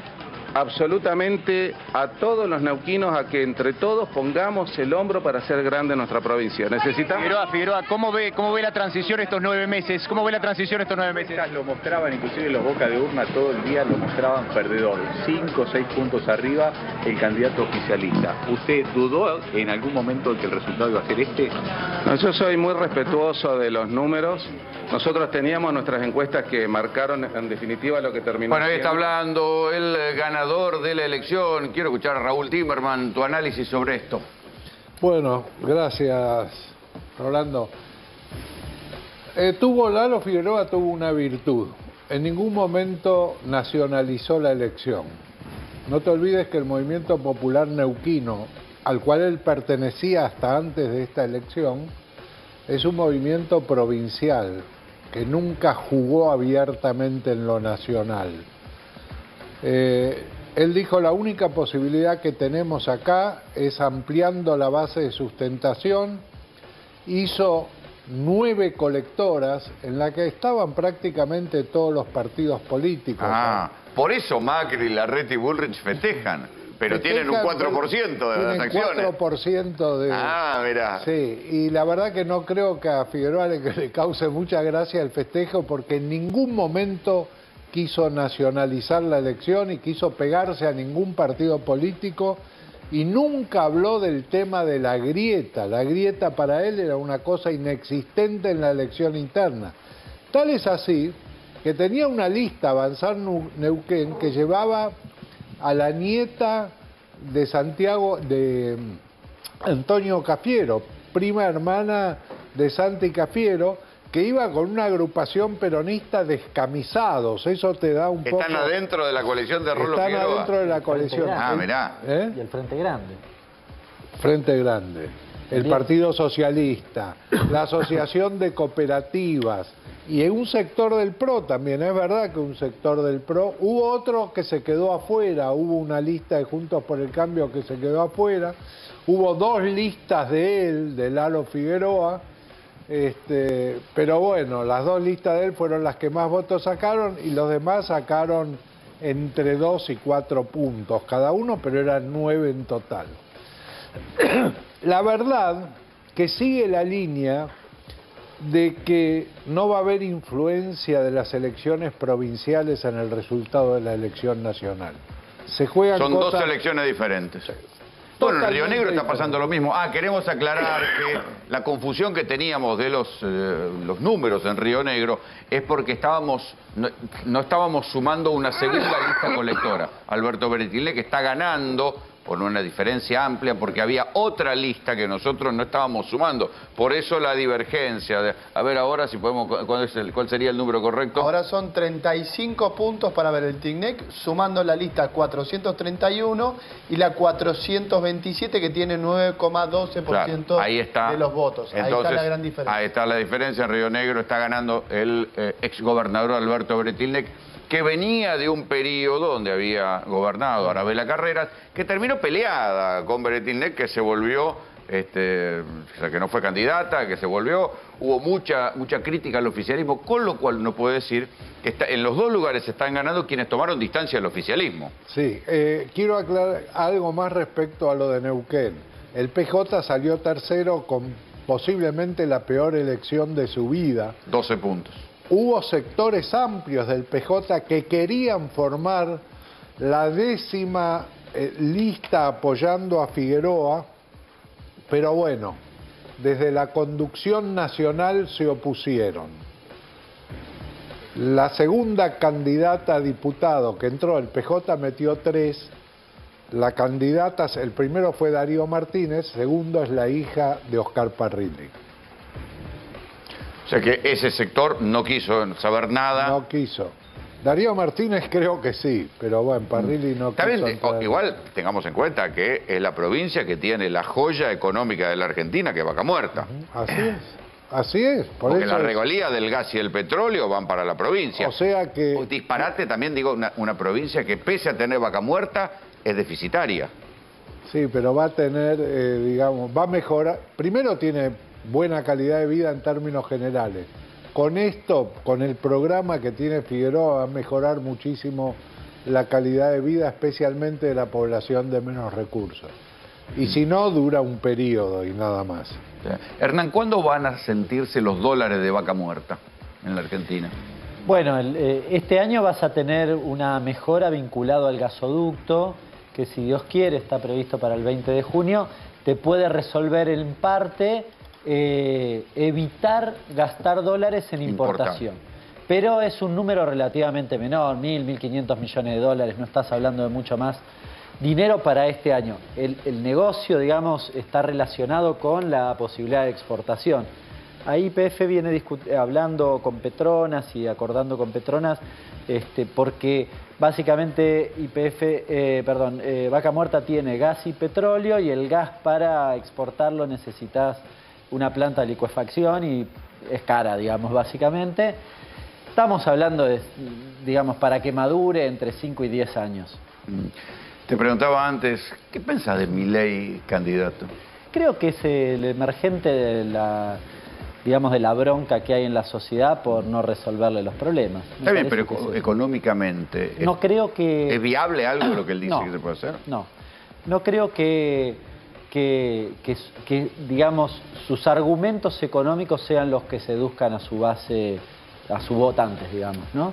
absolutamente a todos los neuquinos a que entre todos pongamos el hombro para hacer grande nuestra provincia. Necesitamos... Figueroa, Figueroa, ¿cómo ve, ¿cómo ve la transición estos nueve meses? ¿Cómo ve la transición estos nueve meses? Lo mostraban, inclusive los boca de urna todo el día lo mostraban perdedor. Cinco o seis puntos arriba el candidato oficialista. ¿Usted dudó en algún momento de que el resultado iba a ser este? No, yo soy muy respetuoso de los números. Nosotros teníamos nuestras encuestas que marcaron en definitiva lo que terminó. Bueno, ahí está hablando el eh, ganador de la elección. Quiero escuchar a Raúl Timerman, tu análisis sobre esto. Bueno, gracias, Rolando. Eh, tuvo Lalo Figueroa tuvo una virtud. En ningún momento nacionalizó la elección. No te olvides que el movimiento popular neuquino, al cual él pertenecía hasta antes de esta elección, es un movimiento provincial que nunca jugó abiertamente en lo nacional. Eh, él dijo la única posibilidad que tenemos acá es ampliando la base de sustentación. Hizo nueve colectoras en la que estaban prácticamente todos los partidos políticos. Ah, por eso Macri, Larreta y Bullrich festejan. Pero tienen un 4% de las acciones. 4% de... Ah, mirá. Sí, y la verdad que no creo que a Figueroa le, <laughs> le cause mucha gracia el festejo porque en ningún momento quiso nacionalizar la elección y quiso pegarse a ningún partido político y nunca habló del tema de la grieta. La grieta para él era una cosa inexistente en la elección interna. Tal es así que tenía una lista, Avanzar Neuquén, que llevaba a la nieta de Santiago, de mm, Antonio Cafiero, prima hermana de Santi Cafiero, que iba con una agrupación peronista descamisados. Eso te da un poco... Están adentro de la coalición de Rolo Están Figueroa. adentro de la coalición. Ah, mirá. ¿Eh? Y el Frente Grande. Frente Grande, el. Partido Socialista, la Asociación de Cooperativas y en un sector del PRO también, es verdad que un sector del PRO, hubo otro que se quedó afuera, hubo una lista de Juntos por el Cambio que se quedó afuera, hubo dos listas de él, de Lalo Figueroa, este, pero bueno, las dos listas de él fueron las que más votos sacaron y los demás sacaron entre dos y cuatro puntos cada uno, pero eran nueve en total. <clears throat> La verdad que sigue la línea de que no va a haber influencia de las elecciones provinciales en el resultado de la elección nacional. Se juegan Son dos elecciones diferentes. Bueno, en Río Negro está pasando lo mismo. Ah, queremos aclarar que la confusión que teníamos de los, eh, los números en Río Negro es porque estábamos no, no estábamos sumando una segunda lista colectora. Alberto Beretilé que está ganando por una diferencia amplia porque había otra lista que nosotros no estábamos sumando. Por eso la divergencia. De, a ver ahora si podemos, ¿cuál, es el- cuál sería el número correcto? Ahora son 35 puntos para ver el TICNEC, sumando la lista 431 y la 427 que tiene 9,12% Claro, ahí está. de los votos. ahí está la gran diferencia. Ahí está la diferencia. En Río Negro está ganando el eh, exgobernador Alberto Bretilnec, que venía de un periodo donde había gobernado Arabela Carreras, que terminó peleada con Bretilnec, que se volvió, este, o sea, que no fue candidata, que se volvió. Hubo mucha, mucha crítica al oficialismo, con lo cual no puede decir que está- en los dos lugares están ganando quienes tomaron distancia del oficialismo. Sí, eh, quiero aclarar algo más respecto a lo de Neuquén. El PJ salió tercero con posiblemente la peor elección de su vida. 12 puntos. Hubo sectores amplios del PJ que querían formar la décima eh, lista apoyando a Figueroa, pero bueno, desde la conducción nacional se opusieron. La segunda candidata a diputado que entró, el PJ metió tres. La candidata, el primero fue Darío Martínez, segundo es la hija de Oscar Parrilli. O sea que ese sector no quiso saber nada. No quiso. Darío Martínez creo que sí, pero bueno, Parrilli no Está quiso. o- igual tengamos en cuenta que es la provincia que tiene la joya económica de la Argentina, que es Vaca Muerta. Así es, así es. Por Porque eso la es- regalía del gas y el petróleo van para la provincia. O sea que... Disparate también, digo, una, una provincia que pese a tener Vaca Muerta, es deficitaria. Sí, pero va a tener, eh, digamos, va a mejorar. Primero tiene buena calidad de vida en términos generales. Con esto, con el programa que tiene Figueroa, va a mejorar muchísimo la calidad de vida, especialmente de la población de menos recursos. Y si no, dura un periodo y nada más. Hernán, ¿cuándo van a sentirse los dólares de vaca muerta en la Argentina? Bueno, el, eh, este año vas a tener una mejora vinculado al gasoducto, que si Dios quiere está previsto para el 20 de junio, te puede resolver en parte eh, evitar gastar dólares en importación. Pero es un número relativamente menor, mil, mil quinientos millones de dólares, no estás hablando de mucho más dinero para este año. El, el negocio, digamos, está relacionado con la posibilidad de exportación. Ahí IPF viene hablando con Petronas y acordando con Petronas, este, porque básicamente IPF, eh, perdón, eh, Vaca Muerta tiene gas y petróleo y el gas para exportarlo necesitas una planta de licuefacción y es cara, digamos, básicamente. Estamos hablando de, digamos, para que madure entre 5 y 10 años. Te preguntaba antes, ¿qué pensás de mi ley candidato? Creo que es el emergente de la, digamos, de la bronca que hay en la sociedad por no resolverle los problemas. Me Está bien, pero es económicamente, ¿es, No creo que... ¿es viable algo lo que él dice No. que se puede hacer? No, no creo que, que, digamos, sus argumentos económicos sean los que seduzcan a su base, a sus votantes, digamos, ¿no?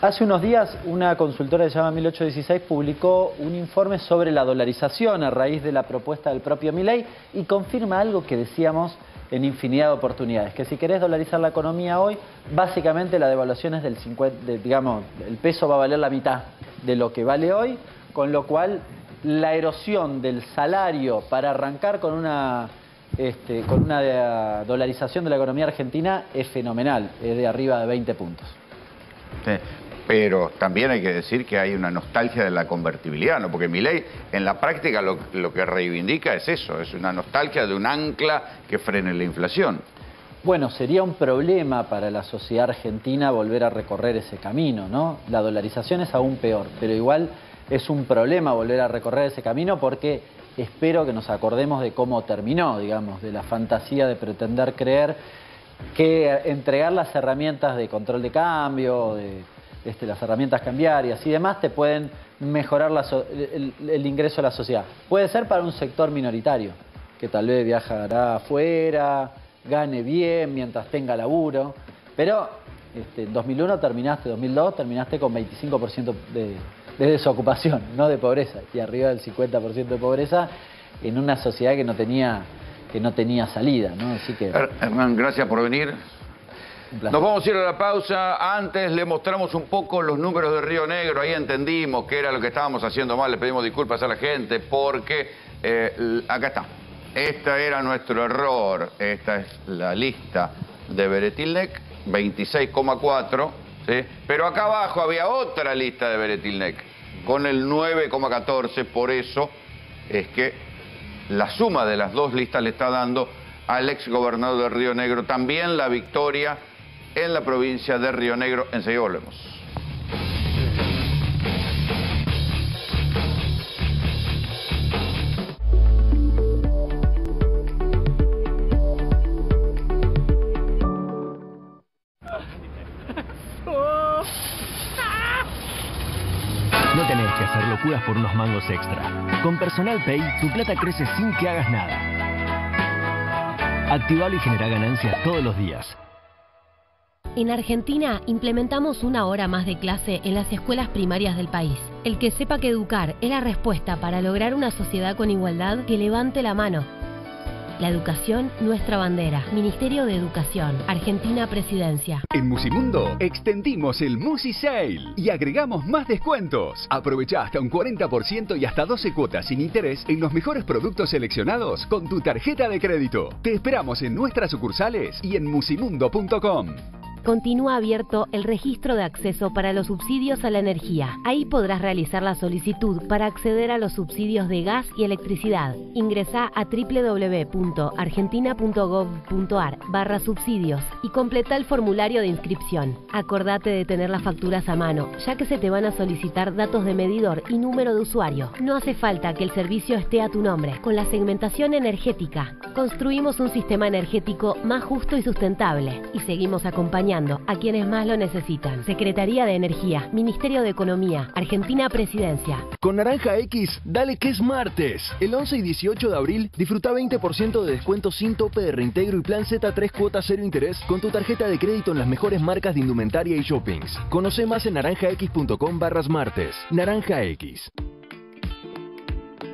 Hace unos días una consultora que se llama 1816 publicó un informe sobre la dolarización a raíz de la propuesta del propio Milei y confirma algo que decíamos en infinidad de oportunidades, que si querés dolarizar la economía hoy, básicamente la devaluación es del 50, de- digamos, el peso va a valer la mitad de lo que vale hoy, con lo cual la erosión del salario para arrancar con una este, con una eh, dolarización de la economía argentina es fenomenal, es de arriba de 20 puntos. Sí, Pero también hay que decir que hay una nostalgia de la convertibilidad, ¿no? Porque mi ley en la práctica lo, lo que reivindica es eso, es una nostalgia de un ancla que frene la inflación. Bueno, sería un problema para la sociedad argentina volver a recorrer ese camino, ¿no? La dolarización es aún peor, pero igual es un problema volver a recorrer ese camino porque espero que nos acordemos de cómo terminó, digamos, de la fantasía de pretender creer que entregar las herramientas de control de cambio, de este, las herramientas cambiarias y demás te pueden mejorar el, ingreso a la sociedad. Puede ser para un sector minoritario, que tal vez viajará afuera, gane bien mientras tenga laburo, pero este, en 2001 terminaste, 2002 terminaste con 25% de, de desocupación, no de pobreza, y arriba del 50% de pobreza en una sociedad que no tenía, que no tenía salida, ¿no? Así que... Her- Hernán, gracias por venir. Nos vamos a ir a la pausa. Antes le mostramos un poco los números de Río Negro. Ahí entendimos que era lo que estábamos haciendo mal. Le pedimos disculpas a la gente porque eh, acá está. Este era nuestro error. Esta es la lista de Beretilnec, 26,4. ¿sí? Pero acá abajo había otra lista de Beretilnec con el 9,14. Por eso es que la suma de las dos listas le está dando al ex gobernador de Río Negro también la victoria en la provincia de Río Negro. Enseguida volvemos. Que hacer locuras por unos mangos extra. Con Personal Pay, tu plata crece sin que hagas nada. Activalo y genera ganancias todos los días. En Argentina implementamos una hora más de clase en las escuelas primarias del país. El que sepa que educar es la respuesta para lograr una sociedad con igualdad, que levante la mano. La educación, nuestra bandera. Ministerio de Educación. Argentina Presidencia. En Musimundo extendimos el Musi Sale y agregamos más descuentos. Aprovecha hasta un 40% y hasta 12 cuotas sin interés en los mejores productos seleccionados con tu tarjeta de crédito. Te esperamos en nuestras sucursales y en musimundo.com. continúa abierto el registro de acceso para los subsidios a la energía. Ahí podrás realizar la solicitud para acceder a los subsidios de gas y electricidad. Ingresa a www.argentina.gov.ar barra subsidios y completa el formulario de inscripción. Acordate de tener las facturas a mano, ya que se te van a solicitar datos de medidor y número de usuario. No hace falta que el servicio esté a tu nombre. Con la segmentación energética, construimos un sistema energético más justo y sustentable y seguimos acompañando a quienes más lo necesitan. Secretaría de Energía, Ministerio de Economía, Argentina Presidencia. Con Naranja X, dale que es martes. El 11 y 18 de abril, disfruta 20% de descuento sin tope de reintegro y plan Z3 cuotas cero interés con tu tarjeta de crédito en las mejores marcas de indumentaria y shoppings. Conoce más en naranjax.com barras martes. Naranja X.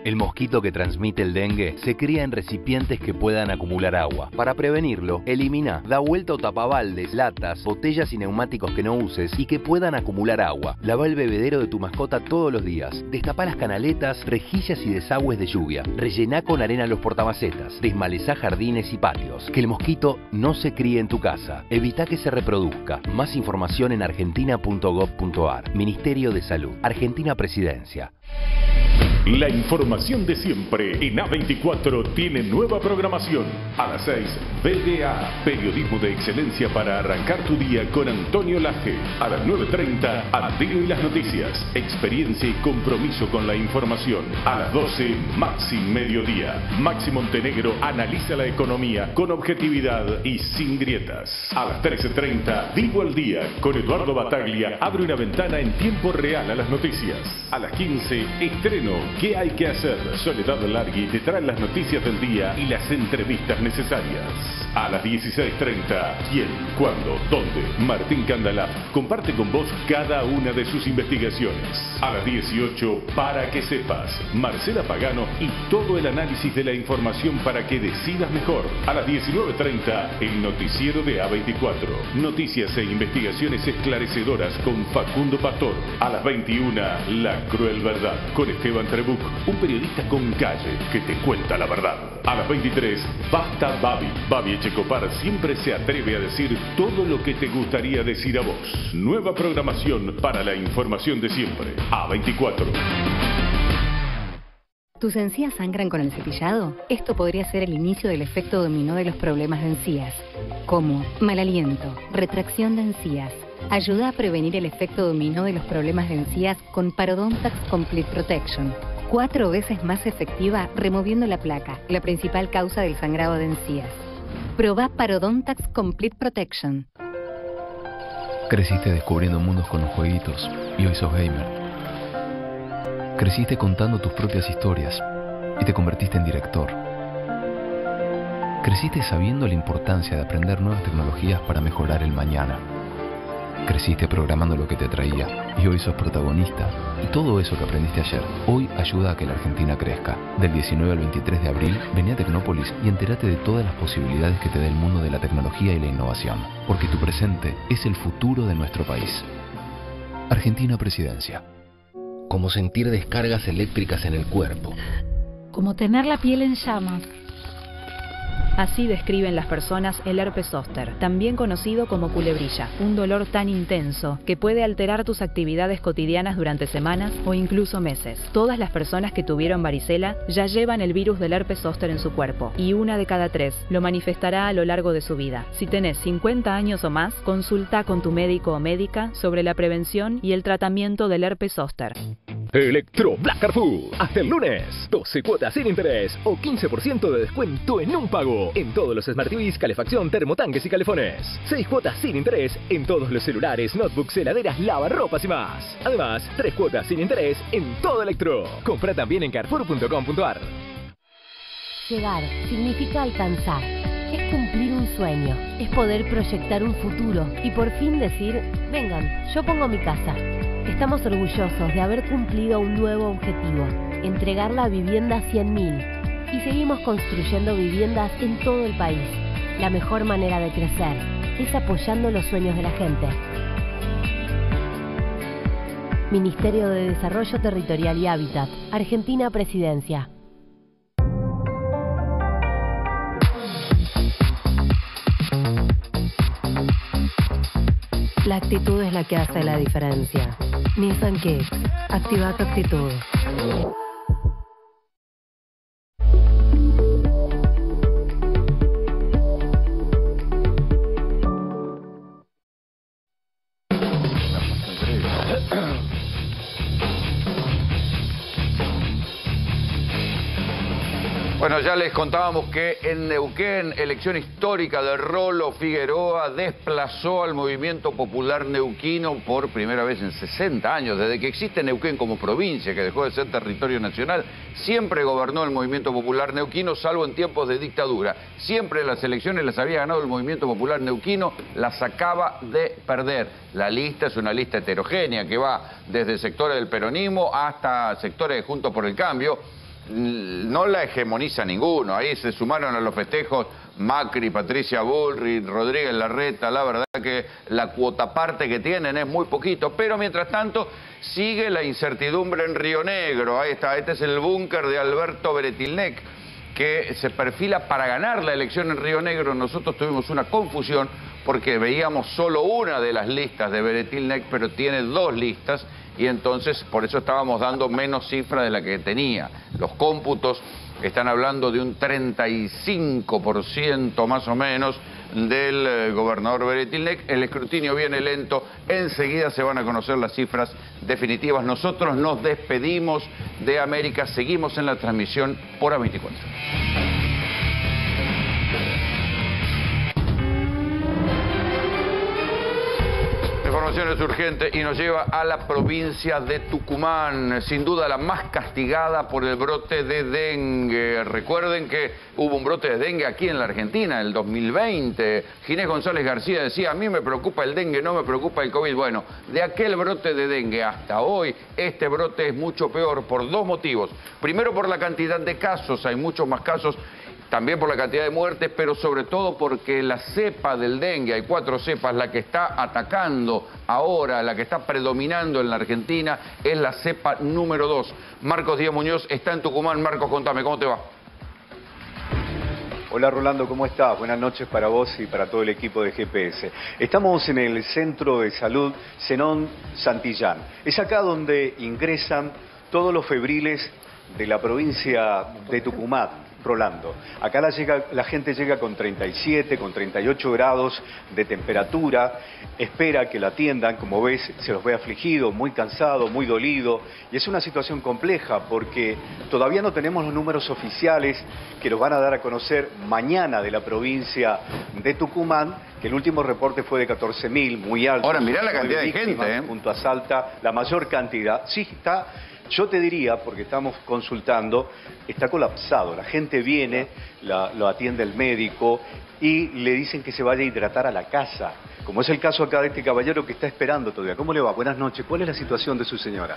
El mosquito que transmite el dengue se cría en recipientes que puedan acumular agua. Para prevenirlo, elimina, da vuelta o tapa baldes, latas, botellas y neumáticos que no uses y que puedan acumular agua. Lava el bebedero de tu mascota todos los días. Destapa las canaletas, rejillas y desagües de lluvia. Rellena con arena los portamacetas. Desmaleza jardines y patios. Que el mosquito no se críe en tu casa. Evita que se reproduzca. Más información en argentina.gov.ar. Ministerio de Salud. Argentina Presidencia. La información de siempre en A24 tiene nueva programación. A las 6, BDA, periodismo de excelencia para arrancar tu día con Antonio Laje. A las 9.30, Andino y las noticias, experiencia y compromiso con la información. A las 12, Maxi Mediodía. Maxi Montenegro analiza la economía con objetividad y sin grietas. A las 13.30, Vivo al Día, con Eduardo Bataglia, abre una ventana en tiempo real a las noticias. A las 15, estreno ¿Qué hay que hacer? Soledad Largui te trae las noticias del día y las entrevistas necesarias. A las 16.30, ¿quién? ¿Cuándo? ¿Dónde? Martín Candalá comparte con vos cada una de sus investigaciones. A las 18, para que sepas, Marcela Pagano y todo el análisis de la información para que decidas mejor. A las 19.30, el noticiero de A24. Noticias e investigaciones esclarecedoras con Facundo Pastor. A las 21, La Cruel Verdad con Esteban Trebuch, un periodista con calle que te cuenta la verdad. A las 23, Basta Babi. Babi Echecopar siempre se atreve a decir todo lo que te gustaría decir a vos. Nueva programación para la información de siempre. A24. ¿Tus encías sangran con el cepillado? Esto podría ser el inicio del efecto dominó de los problemas de encías, como mal aliento, retracción de encías. Ayuda a prevenir el efecto dominó de los problemas de encías con Parodontax Complete Protection. Cuatro veces más efectiva removiendo la placa, la principal causa del sangrado de encías. Proba Parodontax Complete Protection. Creciste descubriendo mundos con los jueguitos y hoy sos gamer. Creciste contando tus propias historias y te convertiste en director. Creciste sabiendo la importancia de aprender nuevas tecnologías para mejorar el mañana. Creciste programando lo que te atraía y hoy sos protagonista. Y todo eso que aprendiste ayer hoy ayuda a que la Argentina crezca. Del 19 al 23 de abril, vení a Tecnópolis y entérate de todas las posibilidades que te da el mundo de la tecnología y la innovación. Porque tu presente es el futuro de nuestro país. Argentina Presidencia. Como sentir descargas eléctricas en el cuerpo. Como tener la piel en llamas. Así describen las personas el herpes zóster, también conocido como culebrilla, un dolor tan intenso que puede alterar tus actividades cotidianas durante semanas o incluso meses. Todas las personas que tuvieron varicela ya llevan el virus del herpes zóster en su cuerpo y una de cada tres lo manifestará a lo largo de su vida. Si tenés 50 años o más, consulta con tu médico o médica sobre la prevención y el tratamiento del herpes zóster. Electro Black. Hasta el lunes. 12 cuotas sin interés o 15% de descuento en un pago. En todos los Smart TVs, calefacción, termotanques y calefones. 6 cuotas sin interés en todos los celulares, notebooks, heladeras, lavarropas y más. Además, 3 cuotas sin interés en todo Electro. Compra también en carrefour.com.ar. Llegar significa alcanzar. Es cumplir un sueño. Es poder proyectar un futuro y por fin decir, vengan, yo pongo mi casa. Estamos orgullosos de haber cumplido un nuevo objetivo, entregar la vivienda a 100.000 y seguimos construyendo viviendas en todo el país. La mejor manera de crecer es apoyando los sueños de la gente. Ministerio de Desarrollo Territorial y Hábitat, Argentina Presidencia. La actitud es la que hace la diferencia. Nissan Kicks. Activa tu actitud. Bueno, ya les contábamos que en Neuquén, elección histórica de Rolo Figueroa desplazó al movimiento popular neuquino por primera vez en 60 años. Desde que existe Neuquén como provincia, que dejó de ser territorio nacional, siempre gobernó el movimiento popular neuquino, salvo en tiempos de dictadura. Siempre las elecciones las había ganado el movimiento popular neuquino, las acaba de perder. La lista es una lista heterogénea que va desde sectores del peronismo hasta sectores de Juntos por el Cambio no la hegemoniza ninguno. Ahí se sumaron a los festejos Macri, Patricia Bullrich, Rodríguez Larreta. La verdad que la cuota parte que tienen es muy poquito. Pero mientras tanto sigue la incertidumbre en Río Negro. Ahí está, este es el búnker de Alberto Beretilnec que se perfila para ganar la elección en Río Negro. Nosotros tuvimos una confusión porque veíamos solo una de las listas de Beretilnec, pero tiene dos listas y entonces por eso estábamos dando menos cifra de la que tenía. Los cómputos están hablando de un 35% más o menos del eh, gobernador Beretilnec. El escrutinio viene lento, enseguida se van a conocer las cifras definitivas. Nosotros nos despedimos de América, seguimos en la transmisión por A24. Información es urgente y nos lleva a la provincia de Tucumán, sin duda la más castigada por el brote de dengue. Recuerden que hubo un brote de dengue aquí en la Argentina en el 2020. Ginés González García decía, a mí me preocupa el dengue, no me preocupa el COVID. Bueno, de aquel brote de dengue hasta hoy, este brote es mucho peor por dos motivos. Primero por la cantidad de casos, hay muchos más casos también por la cantidad de muertes, pero sobre todo porque la cepa del dengue, hay cuatro cepas, la que está atacando ahora, la que está predominando en la Argentina, es la cepa número dos. Marcos Díaz Muñoz está en Tucumán. Marcos, contame, ¿cómo te va? Hola Rolando, ¿cómo estás? Buenas noches para vos y para todo el equipo de GPS. Estamos en el Centro de Salud Zenón Santillán. Es acá donde ingresan todos los febriles de la provincia de Tucumán. Rolando. Acá la, llega, la gente llega con 37, con 38 grados de temperatura, espera que la atiendan, como ves, se los ve afligido, muy cansado, muy dolido, y es una situación compleja porque todavía no tenemos los números oficiales que los van a dar a conocer mañana de la provincia de Tucumán, que el último reporte fue de 14.000, muy alto. Ahora, mirá la cantidad de gente, ¿eh? Junto a Salta, la mayor cantidad. Sí, está yo te diría, porque estamos consultando, está colapsado. La gente viene, lo atiende el médico y le dicen que se vaya a hidratar a la casa. Como es el caso acá de este caballero que está esperando todavía. ¿Cómo le va? Buenas noches. ¿Cuál es la situación de su señora?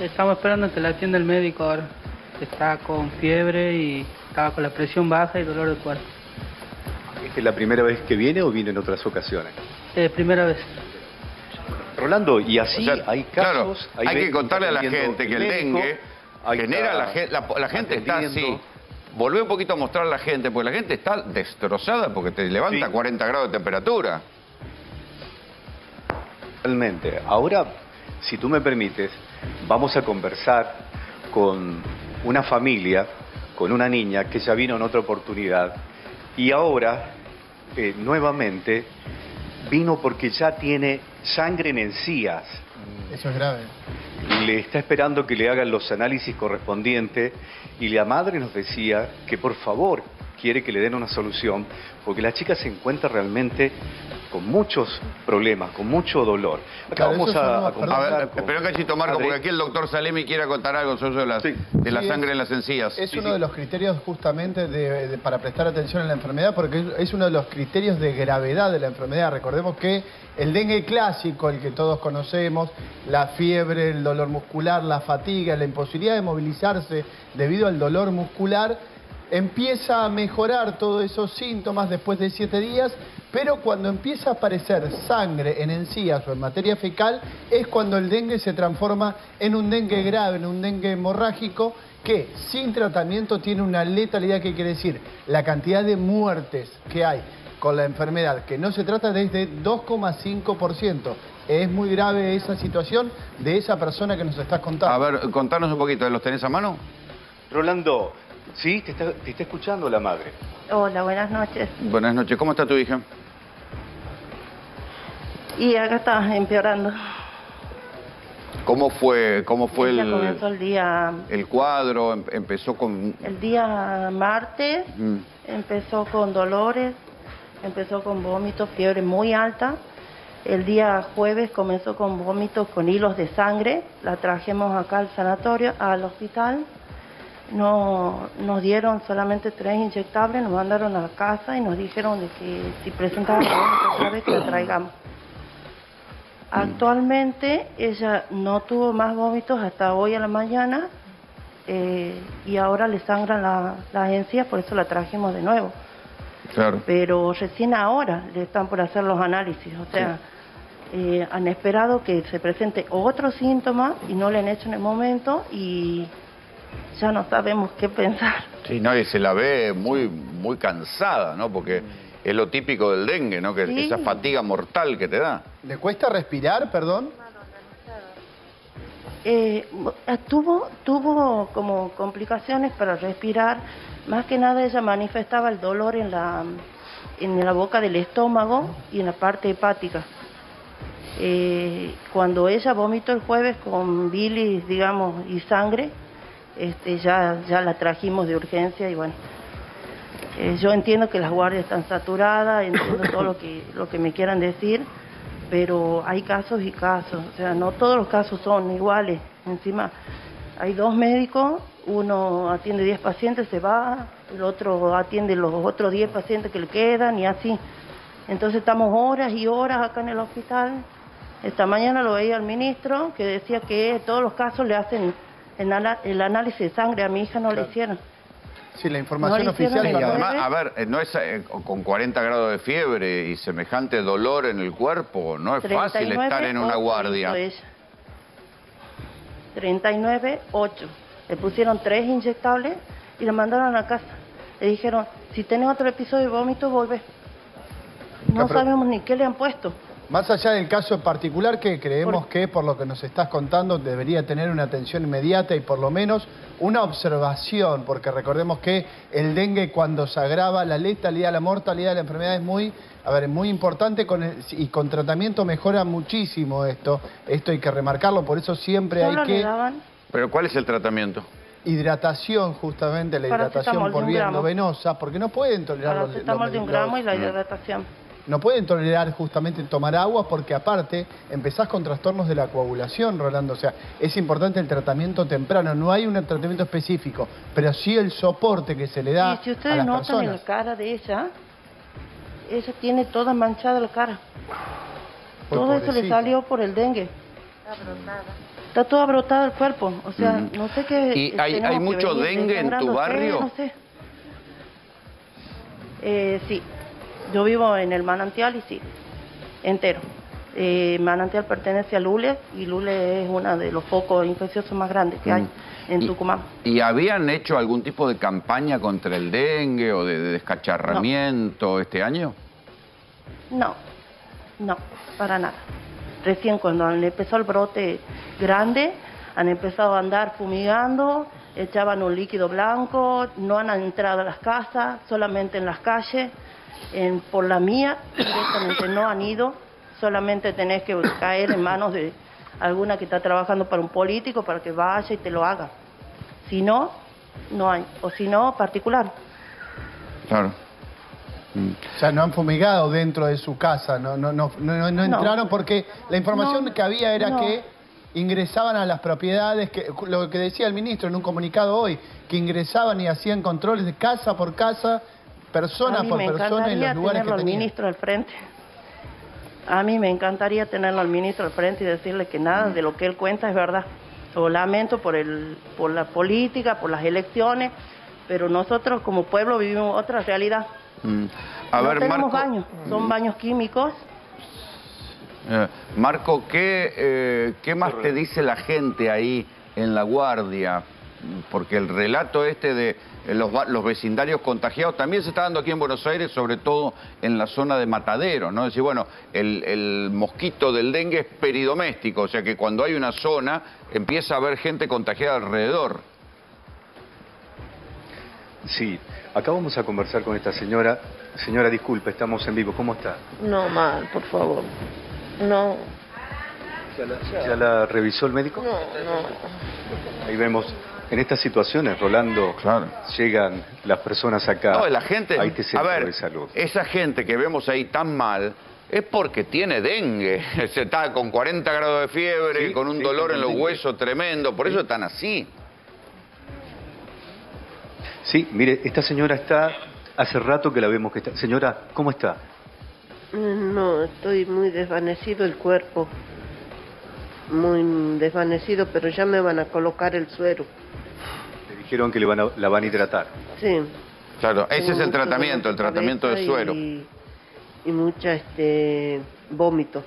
Estamos esperando que la atienda el médico ahora. Está con fiebre y estaba con la presión baja y dolor de cuerpo. ¿Esta es la primera vez que viene o viene en otras ocasiones? Eh, primera vez. Rolando, y así hay casos... hay, que contarle a la gente que el dengue genera... La, la, gente está así... Volvé un poquito a mostrar a la gente, porque la gente está destrozada porque te levanta 40 grados de temperatura. Realmente. Ahora, si tú me permites, vamos a conversar con una familia, con una niña que ya vino en otra oportunidad y ahora, eh, nuevamente, vino porque ya tiene sangre en encías. Eso es grave. Le está esperando que le hagan los análisis correspondientes y la madre nos decía que por favor quiere que le den una solución porque la chica se encuentra realmente con muchos problemas, con mucho dolor. Acá vamos a, a, ver, Pero cachito, Marco, porque aquí el doctor Salemi quiere contar algo sobre la, de la sangre en las encías. Es uno de los criterios justamente de, para prestar atención a la enfermedad, porque es uno de los criterios de gravedad de la enfermedad. Recordemos que el dengue clásico, el que todos conocemos, la fiebre, el dolor muscular, la fatiga, la imposibilidad de movilizarse debido al dolor muscular, empieza a mejorar todos esos síntomas después de siete días, pero cuando empieza a aparecer sangre en encías o en materia fecal, es cuando el dengue se transforma en un dengue grave, en un dengue hemorrágico, que sin tratamiento tiene una letalidad que quiere decir la cantidad de muertes que hay con la enfermedad que no se trata desde 2,5%. Es muy grave esa situación de esa persona que nos estás contando. A ver, contanos un poquito, ¿los tenés a mano? Rolando, sí, te está, te está escuchando la madre. Hola, buenas noches. Buenas noches, ¿cómo está tu hija? Y acá está empeorando. ¿Cómo fue, cómo fue Ella el, comenzó el día, el cuadro? Em- Empezó con... el día martes, Mm, empezó con dolores, empezó con vómitos, fiebre muy alta. El día jueves comenzó con vómitos con hilos de sangre. La trajimos acá al sanatorio, al hospital. No, nos dieron solamente tres inyectables, nos mandaron a casa y nos dijeron de que si presentaba vez que la traigamos. Actualmente ella no tuvo más vómitos hasta hoy a la mañana eh, y ahora le sangran la- las encías, por eso la trajimos de nuevo. Claro. Pero recién ahora le están por hacer los análisis, o sea, eh, han esperado que se presente otro síntoma y no le han hecho en el momento y ya no sabemos qué pensar. Sí, no, y se la ve muy, muy cansada, ¿no? Porque es lo típico del dengue, ¿no? Que Sí. esa fatiga mortal que te da. ¿Le cuesta respirar, perdón? Eh, tuvo, tuvo como complicaciones para respirar, más que nada ella manifestaba el dolor en la, en la boca del estómago y en la parte hepática. Eh, cuando ella vomitó el jueves con bilis, digamos, y sangre, este, ya, ya la trajimos de urgencia y bueno, eh, yo entiendo que las guardias están saturadas, entiendo todo lo que, lo que me quieran decir, pero hay casos y casos, o sea, no todos los casos son iguales. Encima, hay dos médicos, uno atiende 10 pacientes, se va, el otro atiende los otros 10 pacientes que le quedan y así. Entonces estamos horas y horas acá en el hospital. Esta mañana lo veía el ministro que decía que todos los casos le hacen el, ana- el análisis de sangre, a mi hija no le hicieron. Sí, la información No oficial... Y además, a ver, eh, no es eh, con 40 grados de fiebre y semejante dolor en el cuerpo, no es fácil 39, estar en una guardia. hizo ella. 39, 8. Le pusieron tres inyectables y le mandaron a casa. Le dijeron, si tenés otro episodio de vómito, volvé. No No, pero- sabemos ni qué le han puesto. Más allá del caso en particular, que creemos que por lo que nos estás contando debería tener una atención inmediata y por lo menos una observación, porque recordemos que el dengue cuando se agrava, la letalidad, la mortalidad de la enfermedad es muy, a ver, es muy importante con el- y con tratamiento mejora muchísimo esto. Esto hay que remarcarlo, por eso siempre hay que daban Pero ¿cuál es el tratamiento? hidratación justamente, la hidratación por vía endovenosa, porque no pueden tolerar los- los- de un gramo y la Mm. hidratación. No pueden tolerar justamente tomar agua porque aparte empezás con trastornos de la coagulación, Rolando. O sea, es importante el tratamiento temprano. No hay un tratamiento específico, pero sí el soporte que se le da Y si a ustedes las notan en la cara de ella, ella tiene toda manchada la cara. Pues, Todo eso le salió por el dengue. Está todo abrotado el cuerpo. O sea, Mm. no sé qué. ¿Y hay- hay mucho venir dengue en tu barrio? No sé. Eh, sí. Yo vivo en el manantial y sí, entero. Eh, manantial pertenece a Lule y Lule es uno de los focos infecciosos más grandes que hay Mm. en Tucumán. ¿Y habían hecho algún tipo de campaña contra el dengue o de, de descacharramiento este año? No, no, para nada. Recién cuando han empezó el brote grande, han empezado a andar fumigando, echaban un líquido blanco, no han entrado a las casas, solamente en las calles. En, por la mía, directamente no han ido, solamente tenés que caer en manos de alguna que está trabajando para un político para que vaya y te lo haga. Si no, no hay. O si no, particular. Claro. O sea, no han fumigado dentro de su casa, no, no, no, no, no- no entraron porque la información No, que había era no. que ingresaban a las propiedades, que lo que decía el ministro en un comunicado hoy, que ingresaban y hacían controles de casa por casa, persona a mí por me persona en encantaría los lugares tenerlo que al ministro al frente. A mí me encantaría tenerlo al ministro al frente y decirle que nada de lo que él cuenta es verdad. Lo lamento por, el, por la política, por las elecciones, pero nosotros como pueblo vivimos otra realidad. Mm. A no ver, tenemos Marco, baños, son baños químicos. eh, Marco, ¿qué, eh, ¿qué más te dice la gente ahí en la guardia? Porque el relato este de los, va- los vecindarios contagiados también se está dando aquí en Buenos Aires, sobre todo en la zona de Matadero, ¿no? Es decir, bueno, el, el mosquito del dengue es peridoméstico, o sea que cuando hay una zona empieza a haber gente contagiada alrededor. Sí, acá vamos a conversar con esta señora. Señora, disculpe, estamos en vivo. ¿Cómo está? No, mal, por favor. No, ¿Ya la revisó el médico? no, no. Ahí vemos, en estas situaciones, Rolando, llegan las personas acá No, la gente, a este a ver, de salud. esa gente que vemos ahí tan mal es porque tiene dengue. <laughs> Se está con 40 grados de fiebre, Sí, con un sí, dolor en los dengue. huesos tremendo, por eso están así. Sí, mire, esta señora está, hace rato que la vemos que está. Señora, ¿cómo está? No, estoy muy desvanecido el cuerpo. Muy desvanecido, pero ya me van a colocar el suero. Le dijeron que le van a- la van a hidratar. Sí. Claro, ese Tengo es el tratamiento, el tratamiento de suero. Y, y mucha, este, vómito.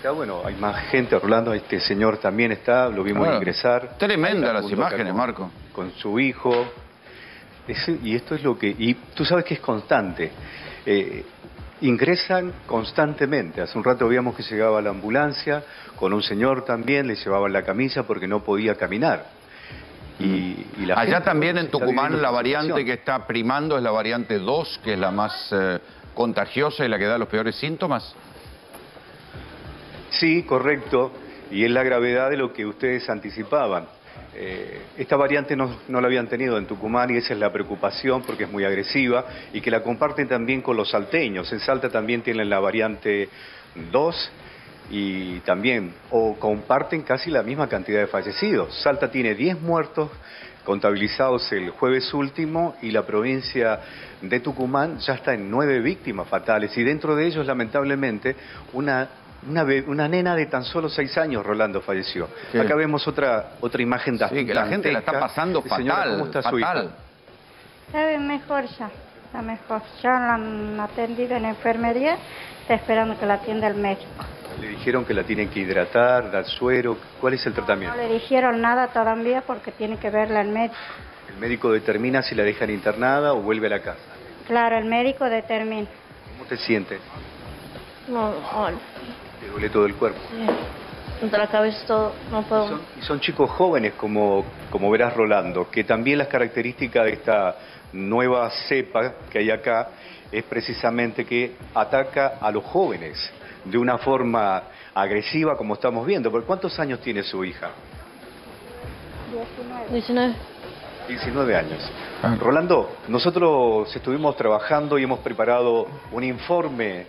Acá, bueno, hay más gente, Rolando, este señor también está, lo vimos Claro. ingresar. Tremenda las imágenes, con- Marco. Con su hijo. Y esto es lo que... Y tú sabes que es constante. Eh, ingresan constantemente. Hace un rato veíamos que llegaba la ambulancia, con un señor también, le llevaban la camisa porque no podía caminar. Y, y la Allá gente, también en Tucumán la variante que está primando es la variante 2, que es la más eh, contagiosa y la que da los peores síntomas. Sí, correcto. Y es la gravedad de lo que ustedes anticipaban. Eh, esta variante no, la habían tenido en Tucumán y esa es la preocupación porque es muy agresiva y que la comparten también con los salteños. En Salta también tienen la variante 2 y también, o comparten casi la misma cantidad de fallecidos. Salta tiene 10 muertos contabilizados el jueves último y la provincia de Tucumán ya está en nueve víctimas fatales y dentro de ellos lamentablemente una una, una nena de tan solo seis años, Rolando, falleció. Sí. Acá vemos otra otra imagen de Sí, que la gente la está pasando Señora, fatal, ¿cómo está su fatal. hija? Está bien, mejor ya, está mejor. Ya la han atendido en enfermería, está esperando que la atienda el médico. Le dijeron que la tienen que hidratar, dar suero. ¿Cuál es el No tratamiento? le dijeron nada todavía porque tiene que verla el médico. El médico determina si la dejan internada o vuelve a la casa. Claro, el médico determina. ¿Cómo te sientes? No, mal. ¿Te duele todo el cuerpo? Contra la cabeza todo, no puedo. Y son chicos jóvenes, como, como verás Rolando, que también las características de esta nueva cepa que hay acá es precisamente que ataca a los jóvenes de una forma agresiva, como estamos viendo. ¿Por cuántos años tiene su hija? 19. 19 años. Rolando, nosotros estuvimos trabajando y hemos preparado un informe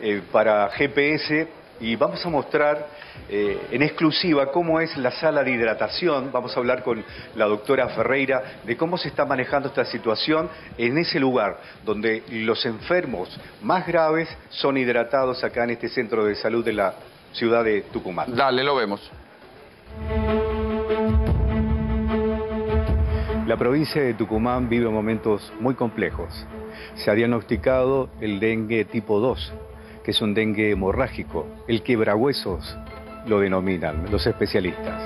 eh, para GPS y vamos a mostrar eh, en exclusiva cómo es la sala de hidratación. Vamos a hablar con la doctora Ferreira de cómo se está manejando esta situación en ese lugar donde los enfermos más graves son hidratados acá en este centro de salud de la ciudad de Tucumán. Dale, lo vemos. La provincia de Tucumán vive momentos muy complejos. Se ha diagnosticado el dengue tipo 2, que es un dengue hemorrágico, el quebrahuesos lo denominan los especialistas.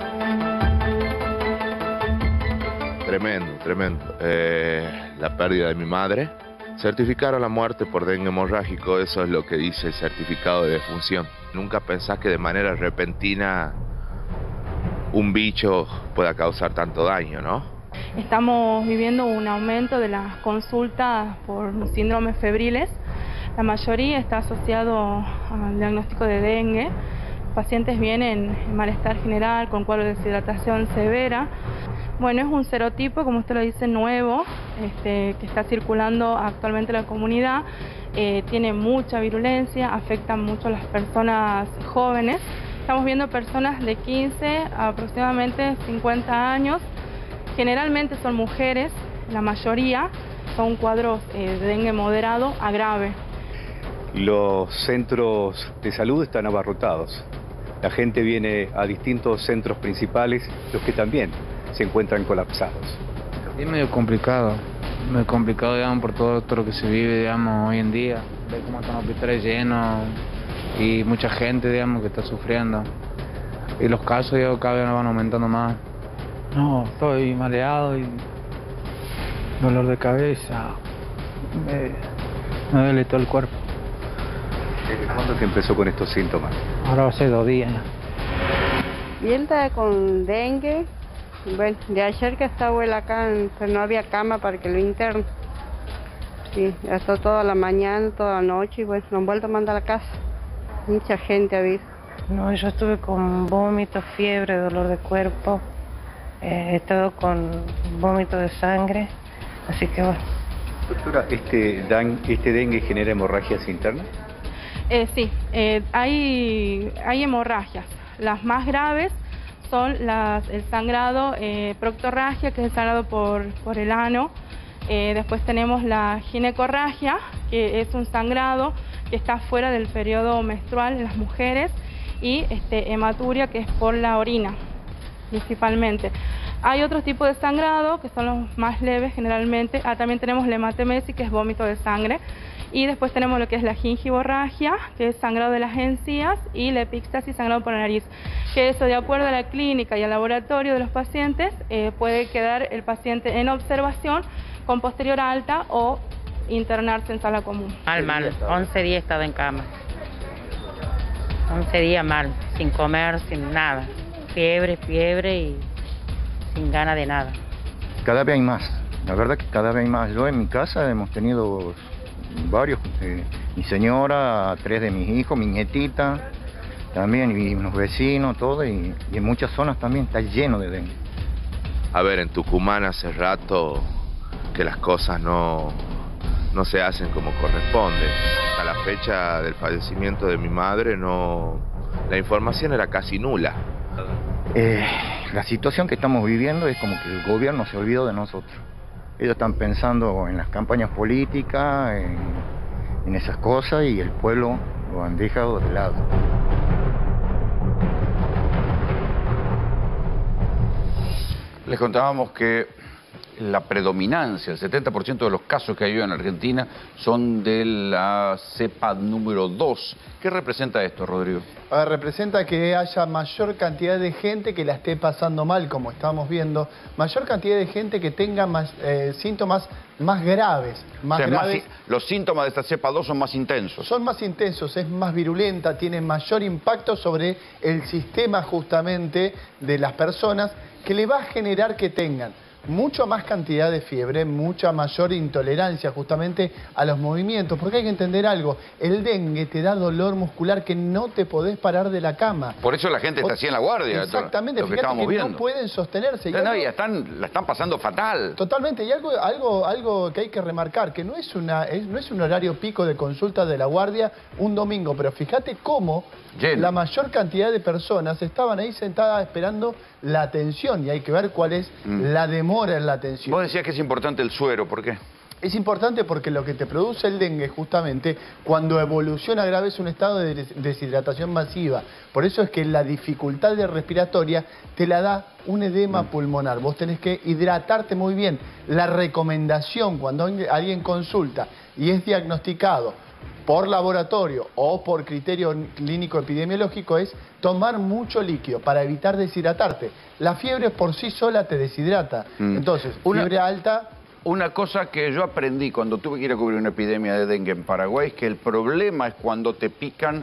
Tremendo, tremendo. Eh, la pérdida de mi madre. Certificaron la muerte por dengue hemorrágico, eso es lo que dice el certificado de defunción. Nunca pensás que de manera repentina un bicho pueda causar tanto daño, ¿no? Estamos viviendo un aumento de las consultas por síndromes febriles. La mayoría está asociado al diagnóstico de dengue. Pacientes vienen en malestar general, con cuadro de deshidratación severa. Bueno, es un serotipo, como usted lo dice, nuevo, este, que está circulando actualmente en la comunidad. Eh, tiene mucha virulencia, afecta mucho a las personas jóvenes. Estamos viendo personas de 15 a aproximadamente 50 años. Generalmente son mujeres, la mayoría son cuadros eh, de dengue moderado a grave. Los centros de salud están abarrotados. La gente viene a distintos centros principales, los que también se encuentran colapsados. Es medio complicado, medio complicado, digamos, por todo, todo lo que se vive, digamos, hoy en día. Ver cómo están los hospitales llenos y mucha gente, digamos, que está sufriendo. y los casos ya cada vez van aumentando más. No, estoy mareado y dolor de cabeza, me, me duele todo el cuerpo. ¿Desde cuándo que empezó con estos síntomas? Ahora hace dos días ya. Y él está con dengue. Bueno, de ayer que estaba él acá, pero no había cama para que lo interne. Sí, hasta toda la mañana, toda la noche, y bueno, lo han vuelto a mandar a la casa. Mucha gente ha visto. No, yo estuve con vómito, fiebre, dolor de cuerpo. Eh, he estado con vómito de sangre. Así que bueno. Doctora, ¿este, dan- ¿este dengue genera hemorragias internas? Eh, sí, eh, hay, hemorragias. Las más graves son el sangrado eh, proctorragia, que es el sangrado por, por el ano. Eh, después tenemos la ginecorragia, que es un sangrado que está fuera del periodo menstrual en las mujeres. Y este, hematuria, que es por la orina, principalmente. Hay otros tipos de sangrado, que son los más leves generalmente. Ah, también tenemos la hematemesis, que es vómito de sangre. Y después tenemos lo que es la gingivorragia, que es sangrado de las encías, y la epíxtasis, sangrado por la nariz. Que eso, de acuerdo a la clínica y al laboratorio de los pacientes, eh, puede quedar el paciente en observación con posterior alta o internarse en sala común. Mal, mal. 11 días he estado en cama. 11 días mal, sin comer, sin nada. Fiebre, fiebre y sin ganas de nada. Cada vez hay más, la verdad que cada vez hay más. Yo en mi casa hemos tenido varios, eh, mi señora, tres de mis hijos, mi nietita, también, y unos vecinos, todo, y, y en muchas zonas también está lleno de dengue. A ver, en Tucumán hace rato que las cosas no, no se hacen como corresponde. A la fecha del fallecimiento de mi madre no la información era casi nula. Eh, la situación que estamos viviendo es como que el gobierno se olvidó de nosotros. Ellos están pensando en las campañas políticas, en, esas cosas, y el pueblo lo han dejado de lado. Les contábamos que la predominancia, el 70% de los casos que hay hoy en Argentina son de la cepa número 2. ¿Qué representa esto, Rodrigo? Representa que haya mayor cantidad de gente que la esté pasando mal, como estamos viendo, mayor cantidad de gente que tenga más, eh, síntomas más graves, más O sea, más graves. los síntomas de esta cepa 2 son más intensos. Son más intensos, es más virulenta, tiene mayor impacto sobre el sistema justamente de las personas que le va a generar que tengan mucha más cantidad de fiebre, mucha mayor intolerancia justamente a los movimientos, porque hay que entender algo, el dengue te da dolor muscular que no te podés parar de la cama. Por eso la gente está así en la guardia. Exactamente, lo que fíjate que viendo. no pueden sostenerse. Y No, no, algo- y están, la están pasando fatal. Totalmente, y algo, algo, algo que hay que remarcar, que no es, una, es- no es un horario pico de consulta de la guardia un domingo, pero fíjate cómo la mayor cantidad de personas estaban ahí sentadas esperando la atención, y hay que ver cuál es Mm. la demora en la atención. Vos decías que es importante el suero, ¿por qué? Es importante porque lo que te produce el dengue justamente cuando evoluciona grave es un estado de des- deshidratación masiva. Por eso es que la dificultad de respiratoria te la da un edema pulmonar. Vos tenés que hidratarte muy bien. La recomendación cuando alguien consulta y es diagnosticado por laboratorio o por criterio clínico epidemiológico es tomar mucho líquido para evitar deshidratarte. La fiebre por sí sola te deshidrata. Mm. Entonces, Una- fiebre alta Una cosa que yo aprendí cuando tuve que ir a cubrir una epidemia de dengue en Paraguay es que el problema es cuando te pican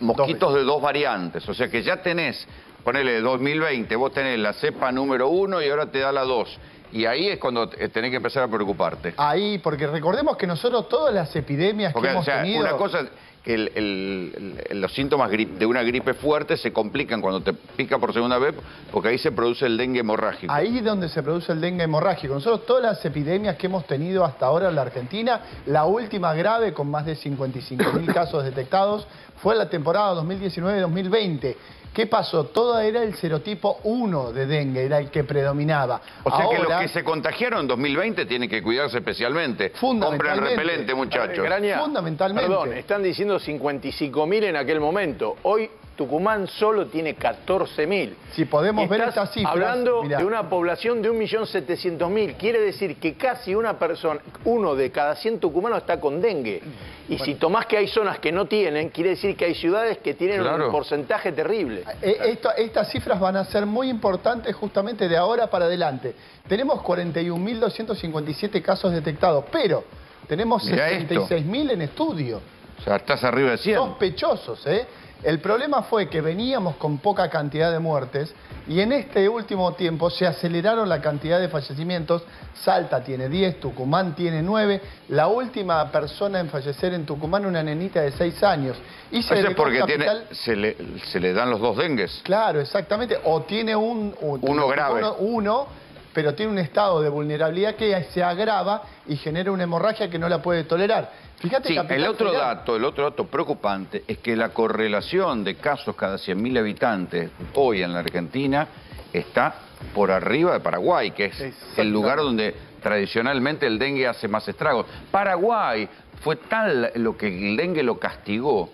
mosquitos de dos variantes. O sea que ya tenés, ponele 2020, vos tenés la cepa número uno y ahora te da la dos. Y ahí es cuando eh, tenés que empezar a preocuparte. Ahí, porque recordemos que nosotros todas las epidemias Porque, que o hemos sea, tenido... una cosa que el- el- el- los síntomas de una gripe fuerte se complican cuando te pica por segunda vez, porque ahí se produce el dengue hemorrágico. Ahí es donde se produce el dengue hemorrágico. Nosotros todas las epidemias que hemos tenido hasta ahora en la Argentina, la última grave con más de 55 mil <coughs> casos detectados fue la temporada 2019-2020. ¿Qué pasó? Todo era el serotipo 1 de dengue, era el que predominaba. O sea que los que se contagiaron en 2020 tienen que cuidarse especialmente. Compren Fundamentalmente. repelente, muchachos. Graña, Fundamentalmente. Perdón, están diciendo 55.000 en aquel momento. Hoy Tucumán solo tiene 14.000. Si podemos ver estas cifras, hablando mirá. de una población de 1.700.000. Quiere decir que casi una persona, uno de cada 100 tucumanos está con dengue. Y si tomás que hay zonas que no tienen, quiere decir que hay ciudades que tienen Claro. un porcentaje terrible. Eh, esto- estas cifras van a ser muy importantes justamente de ahora para adelante. Tenemos 41.257 casos detectados, pero tenemos Mirá esto. 66.000 en estudio. O sea, estás arriba de 100. Sospechosos, ¿eh? El problema fue que veníamos con poca cantidad de muertes y en este último tiempo se aceleraron la cantidad de fallecimientos. Salta tiene 10, Tucumán tiene 9. La última persona en fallecer en Tucumán, una nenita de 6 años. Y se es porque tiene, se, le, se le dan los dos dengues. Claro, exactamente. O tiene un... un- Uno grave. Uno, uno, pero tiene un estado de vulnerabilidad que se agrava y genera una hemorragia que no la puede tolerar. Fíjate, Sí, el otro Federal- dato, el otro dato preocupante es que la correlación de casos cada 100.000 habitantes hoy en la Argentina está por arriba de Paraguay, que es el lugar donde tradicionalmente el dengue hace más estragos. Paraguay fue tal lo que el dengue lo castigó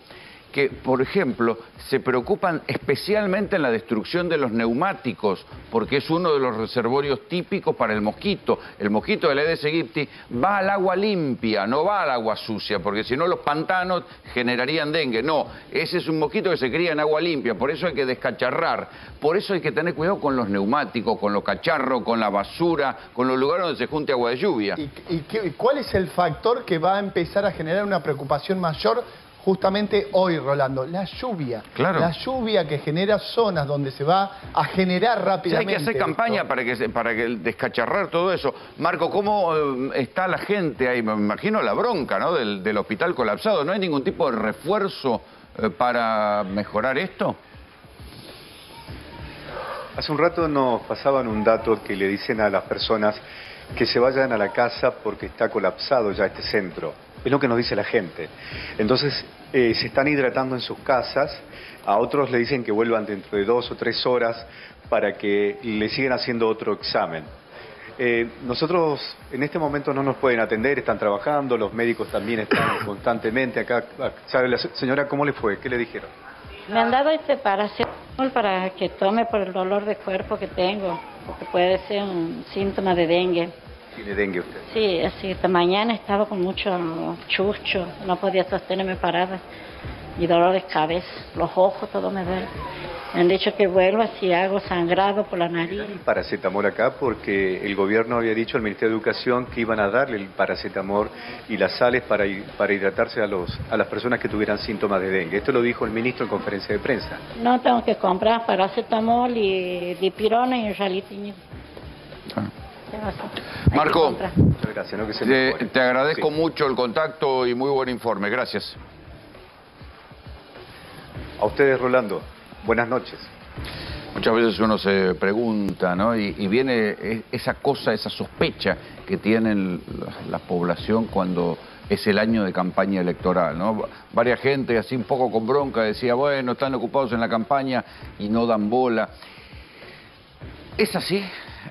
que, por ejemplo, se preocupan especialmente en la destrucción de los neumáticos, porque es uno de los reservorios típicos para el mosquito. El mosquito del Aedes aegypti va al agua limpia, no va al agua sucia, porque si no los pantanos generarían dengue. No, ese es un mosquito que se cría en agua limpia, por eso hay que descacharrar, por eso hay que tener cuidado con los neumáticos, con los cacharros, con la basura, con los lugares donde se junte agua de lluvia. ¿Y cuál es el factor que va a empezar a generar una preocupación mayor justamente hoy, Rolando? La lluvia. Claro. La lluvia que genera zonas donde se va a generar Sí, hay rápidamente. que hacer esto. campaña para que se- para que el- descacharrar todo eso. Marco, ¿cómo eh, está la gente ahí? Me imagino la bronca, ¿no? Del, del hospital colapsado. ¿No hay ningún tipo de refuerzo eh, para mejorar esto? Hace un rato nos pasaban un dato que le dicen a las personas que se vayan a la casa porque está colapsado ya este centro. Es lo que nos dice la gente. Entonces, eh, se están hidratando en sus casas, a otros le dicen que vuelvan dentro de dos o tres horas para que le sigan haciendo otro examen. Eh, nosotros en este momento no nos pueden atender, están trabajando, los médicos también están <coughs> constantemente acá. ¿Sabe la se- señora cómo le fue? ¿Qué le dijeron? Me han dado este paracetamol para que tome por el dolor de cuerpo que tengo, porque puede ser un síntoma de dengue. Tiene dengue usted. Sí, así esta mañana estaba con mucho chucho, no podía sostenerme parada y dolor de cabeza, los ojos, todo me duele. Me han dicho que vuelva si hago sangrado por la nariz. paracetamol acá porque el gobierno había dicho al Ministerio de Educación que iban a darle el paracetamol y las sales para, para hidratarse a, los, a las personas que tuvieran síntomas de dengue. Esto lo dijo el ministro en conferencia de prensa. No tengo que comprar paracetamol y dipirona y ralitinib. Marco, Muchas gracias, ¿no? Que se te, te agradezco Sí. mucho el contacto y muy buen informe. Gracias. A ustedes, Rolando, buenas noches. Muchas veces uno se pregunta, ¿no? Y, y viene e- esa cosa, esa sospecha que tiene el- la, la población cuando es el año de campaña electoral, ¿no? Varias gente así un poco con bronca decía, bueno, están ocupados en la campaña y no dan bola. ¿Es así?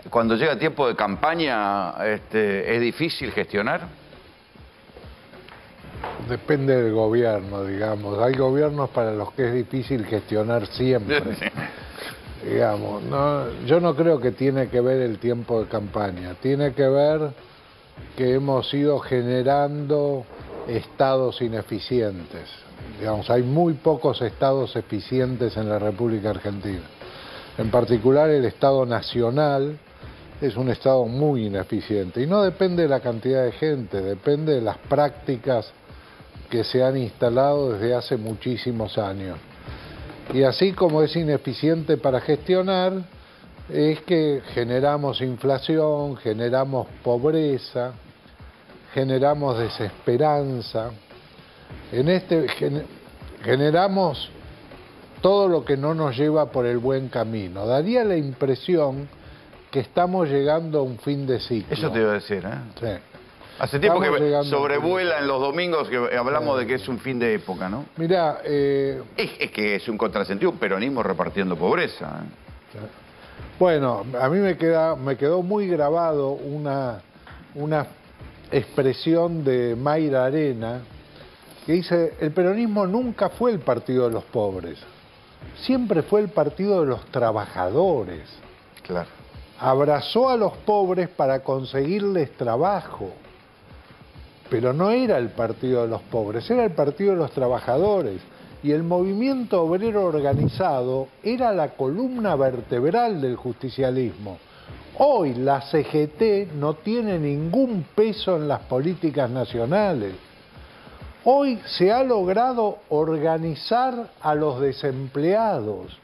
Cuando llega tiempo de campaña, este, ¿es difícil gestionar? Depende del gobierno, digamos. Hay gobiernos para los que es difícil gestionar siempre. <laughs> digamos, no, yo no creo que tiene que ver el tiempo de campaña. Tiene que ver que hemos ido generando estados ineficientes. Digamos, hay muy pocos estados eficientes en la República Argentina. En particular el Estado Nacional es un Estado muy ineficiente. Y no depende de la cantidad de gente, depende de las prácticas que se han instalado desde hace muchísimos años. Y así como es ineficiente para gestionar, es que generamos inflación, generamos pobreza, generamos desesperanza. En este gen- generamos todo lo que no nos lleva por el buen camino. Daría la impresión que estamos llegando a un fin de ciclo. Eso te iba a decir, ¿eh? Sí. Hace tiempo Estamos que en los domingos que hablamos de que es un fin de época, ¿no? Mira, eh, Es, es que es un contrasentido, un peronismo repartiendo pobreza. ¿eh? Bueno, a mí me, queda, me quedó muy grabado una, una expresión de Mayra Arena que dice, el peronismo nunca fue el partido de los pobres. siempre fue el partido de los trabajadores. Claro. Abrazó a los pobres para conseguirles trabajo. Pero no era el partido de los pobres, era el partido de los trabajadores. Y el movimiento obrero organizado era la columna vertebral del justicialismo. Hoy la CGT no tiene ningún peso en las políticas nacionales. Hoy se ha logrado organizar a los desempleados.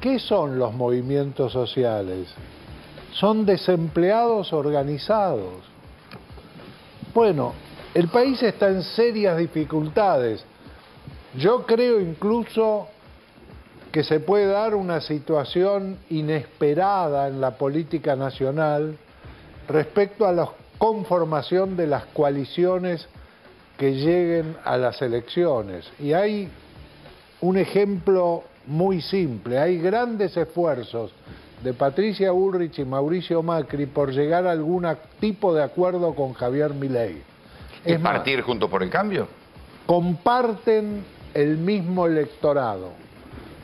¿Qué son los movimientos sociales? Son desempleados organizados. Bueno, el país está en serias dificultades. Yo creo incluso que se puede dar una situación inesperada en la política nacional respecto a la conformación de las coaliciones que lleguen a las elecciones. Y hay un ejemplo muy simple, hay grandes esfuerzos de Patricia Ulrich y Mauricio Macri por llegar a algún tipo de acuerdo con Javier Milei. ¿Es partir junto por el cambio? Comparten el mismo electorado.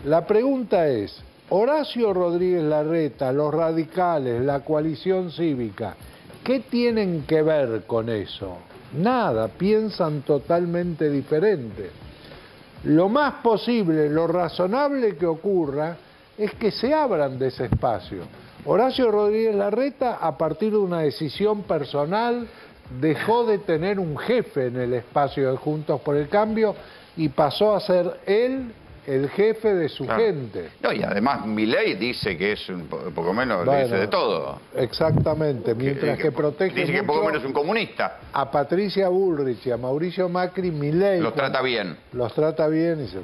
La pregunta es, Horacio Rodríguez Larreta, los radicales, la coalición cívica, ¿qué tienen que ver con eso? Nada, piensan totalmente diferente. Lo más posible, lo razonable que ocurra es que se abran de ese espacio. Horacio Rodríguez Larreta, a partir de una decisión personal, dejó de tener un jefe en el espacio de Juntos por el Cambio y pasó a ser él el jefe de su Claro. gente. No, y además Milei dice que es un po- poco menos, le dice Bueno, de todo. Exactamente, mientras que, protege Dice que poco menos es un comunista. a Patricia Bullrich y a Mauricio Macri, Milei Los trata bien. los trata bien y se...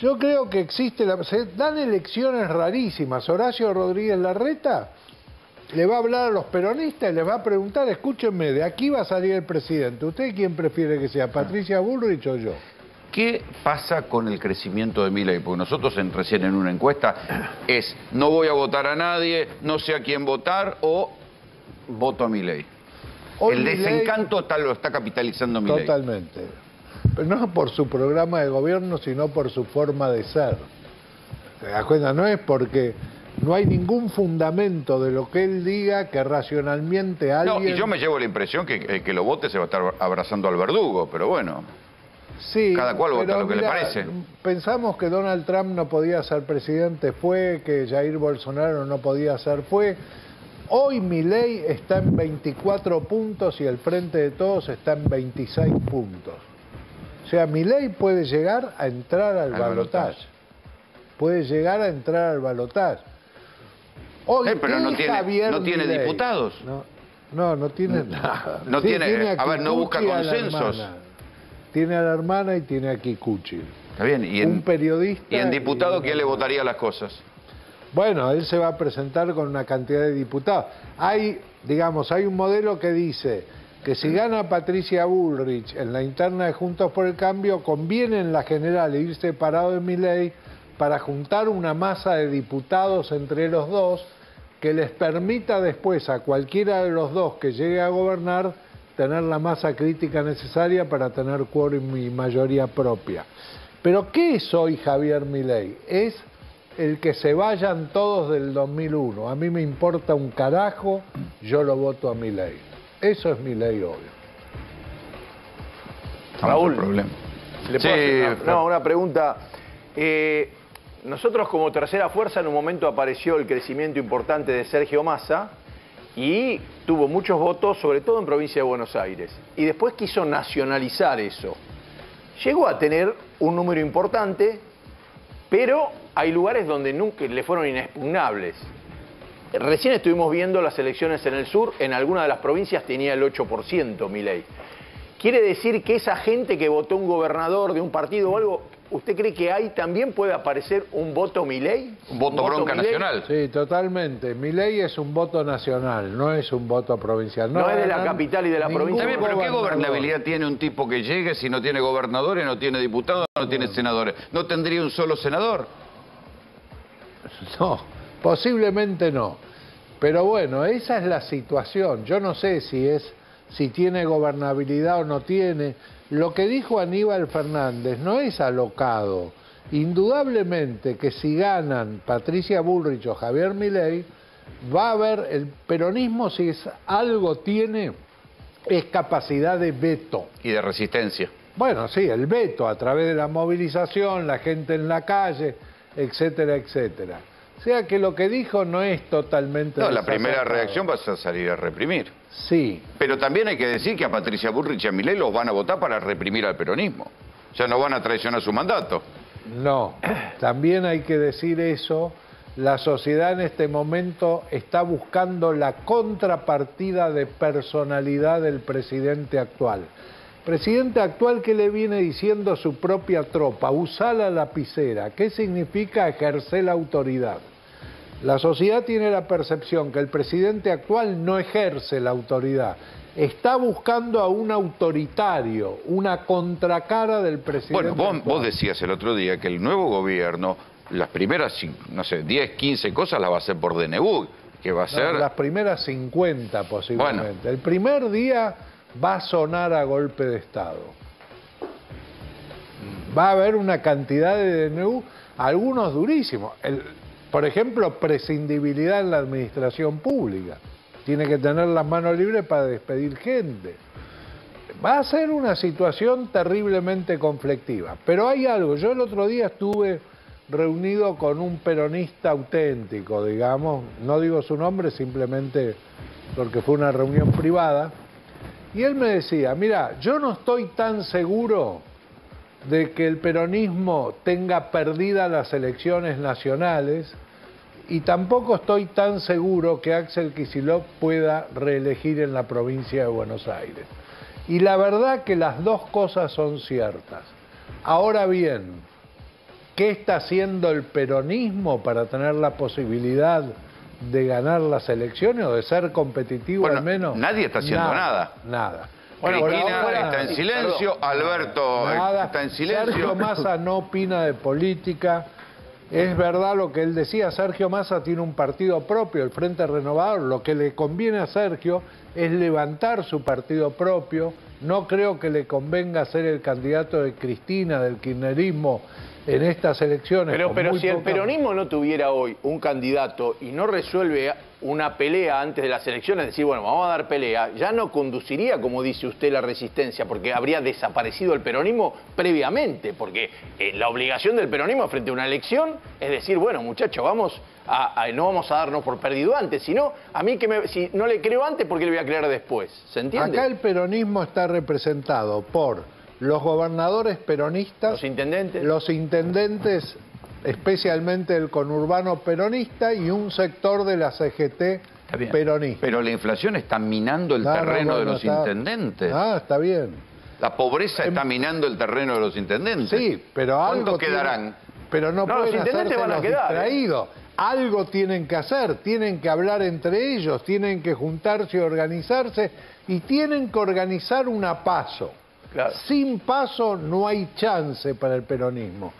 Yo creo que existe, la... se dan elecciones rarísimas. Horacio Rodríguez Larreta le va a hablar a los peronistas y les va a preguntar, escúchenme, de aquí va a salir el presidente. ¿Usted quién prefiere que sea, Patricia Bullrich o yo? ¿Qué pasa con el crecimiento de Milei? Porque nosotros en- recién en una encuesta es no voy a votar a nadie, no sé a quién votar o voto a Milei. El desencanto está, lo está capitalizando Milei. Totalmente. Pero no por su programa de gobierno, sino por su forma de ser. ¿Te das cuenta? No es porque no hay ningún fundamento de lo que él diga que racionalmente No, alguien... y yo me llevo la impresión que el que lo vote se va a estar abrazando al verdugo, pero bueno. Sí, Cada cual vota lo que le parece. Pensamos que Donald Trump no podía ser presidente, fue, que Jair Bolsonaro no podía ser, fue. Hoy Milei está en 24 puntos y el Frente de Todos está en 26 puntos. O sea, Milei puede llegar a entrar al, Al balotaje. Puede llegar a entrar al balotaje. Hoy, Eh, pero ¿qué no tiene- no diputados. No, no, no tiene <laughs> nada. no tiene- a ver, no busca a consensos. Tiene a la hermana y tiene a Kikuchi. Está bien. ¿Y en, un periodista. y en diputado y- quién le votaría las cosas? Bueno, él se va a presentar con una cantidad de diputados. Hay, digamos, hay un modelo que dice que si gana Patricia Bullrich en la interna de Juntos por el Cambio, conviene en la general ir separado de Milei para juntar una masa de diputados entre los dos que les permita después a cualquiera de los dos que llegue a gobernar tener la masa crítica necesaria para tener quórum y mayoría propia. Pero ¿qué es hoy Javier Milei? Es el que se vayan todos del 2001. A mí me importa un carajo, yo lo voto a Milei. Eso es Milei hoy. Raúl, problema. ¿le puedo Sí, hacer una, no, una pregunta? Eh, nosotros como tercera fuerza en un momento apareció el crecimiento importante de Sergio Massa y tuvo muchos votos, sobre todo en provincia de Buenos Aires. Y después quiso nacionalizar eso. Llegó a tener un número importante, pero hay lugares donde nunca le fueron inexpugnables. Recién estuvimos viendo las elecciones en el sur, en alguna de las provincias tenía el 8% Milei. ¿Quiere decir que esa gente que votó un gobernador de un partido o algo, ¿usted cree que ahí también puede aparecer un voto Milei? Un voto bronca nacional. Sí, totalmente. Milei es un voto nacional, no es un voto provincial. No es de la capital y de la provincia. Está bien, pero ¿qué gobernabilidad tiene un tipo que llegue si no tiene gobernadores, no tiene diputados, no tiene senadores? ¿No tendría un solo senador? No, posiblemente no. Pero bueno, esa es la situación. Yo no sé si es si tiene gobernabilidad o no tiene. Lo que dijo Aníbal Fernández no es alocado. indudablemente que si ganan Patricia Bullrich o Javier Milei, va a haber el peronismo si es, algo tiene es capacidad de veto. Y de resistencia. Bueno, sí, el veto a través de la movilización, la gente en la calle, etcétera, etcétera. O sea que lo que dijo no es totalmente... No, la primera reacción va a salir a reprimir. Sí. Pero también hay que decir que a Patricia Bullrich y a Milei los van a votar para reprimir al peronismo. O sea, no van a traicionar su mandato. No, también hay que decir eso. La sociedad en este momento está buscando la contrapartida de personalidad del presidente actual. Presidente actual que le viene diciendo a su propia tropa, usá la lapicera. ¿Qué significa ejercer la autoridad? La sociedad tiene la percepción que el presidente actual no ejerce la autoridad. Está buscando a un autoritario, una contracara del presidente. Bueno, vos, actual. vos decías el otro día que el nuevo gobierno, las primeras, no sé, 10, 15 cosas las va a hacer por DNU, que va a No, ser... las primeras 50 posiblemente. El primer día va a sonar a golpe de Estado. Va a haber una cantidad de DNU, algunos durísimos. Por ejemplo, prescindibilidad en la administración pública. Tiene que tener las manos libres para despedir gente. Va a ser una situación terriblemente conflictiva. Pero hay algo, yo el otro día estuve reunido con un peronista auténtico, digamos, no digo su nombre simplemente porque fue una reunión privada, y él me decía, mira, yo no estoy tan seguro de que el peronismo tenga perdidas las elecciones nacionales y tampoco estoy tan seguro que Axel Kicillof pueda reelegir en la provincia de Buenos Aires. Y la verdad que las dos cosas son ciertas. Ahora bien, ¿qué está haciendo el peronismo para tener la posibilidad de ganar las elecciones o de ser competitivo Bueno, al menos? nadie está haciendo nada. Nada. Bueno, Cristina ahora- está en silencio, Alberto Nada. está en silencio. Sergio Massa no opina de política. Es verdad lo que él decía, Sergio Massa tiene un partido propio, el Frente Renovador. Lo que le conviene a Sergio es levantar su partido propio. No creo que le convenga ser el candidato de Cristina, del kirchnerismo, en estas elecciones. Pero, pero si el peronismo no tuviera hoy un candidato y no resuelve una pelea antes de las elecciones, decir, bueno, vamos a dar pelea, ya no conduciría, como dice usted, la resistencia, porque habría desaparecido el peronismo previamente, porque eh, la obligación del peronismo frente a una elección es decir, bueno, muchachos, vamos a, a- no vamos a darnos por perdido antes, sino a mí que me, si no le creo antes, ¿por qué le voy a creer después? ¿Se entiende? Acá el peronismo está representado por los gobernadores peronistas, Los intendentes. los intendentes, especialmente el conurbano peronista y un sector de la CGT bien. peronista. Pero la inflación está minando el No, no, terreno de los está- intendentes. Ah, está bien. La pobreza está minando el terreno de los intendentes. Sí, pero algo ¿Cuántos tiene- quedarán? Pero no, No, los pueden intendentes hacerse van a los quedar, ¿eh? Algo tienen que hacer, tienen que hablar entre ellos, tienen que juntarse y organizarse y tienen que organizar una Sin paso no hay chance para el peronismo.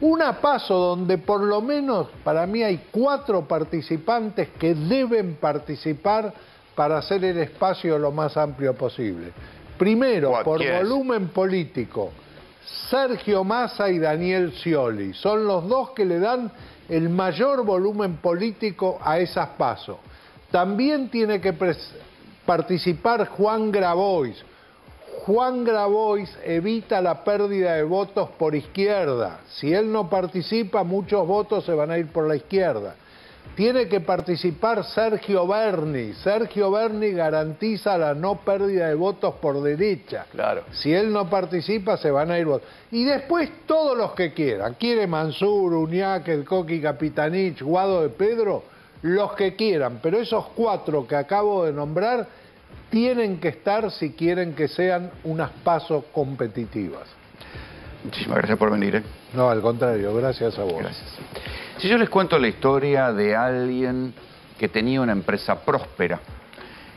Una paso donde por lo menos para mí hay cuatro participantes que deben participar para hacer el espacio lo más amplio posible. Primero, por volumen político, Sergio Massa y Daniel Scioli. Son los dos que le dan el mayor volumen político a esas pasos. También tiene que participar Juan Grabois. Juan Grabois evita la pérdida de votos por izquierda. Si él no participa, muchos votos se van a ir por la izquierda. Tiene que participar Sergio Berni. Sergio Berni garantiza la no pérdida de votos por derecha. Claro. Si él no participa, se van a ir votos. Y después todos los que quieran. Quiere Mansur, Uñac, el Coqui Capitanich, Guado de Pedro, los que quieran. Pero esos cuatro que acabo de nombrar tienen que estar si quieren que sean unas pasos competitivas. Muchísimas gracias por venir. ¿eh? No, al contrario, gracias a vos. Si yo les cuento la historia de alguien que tenía una empresa próspera,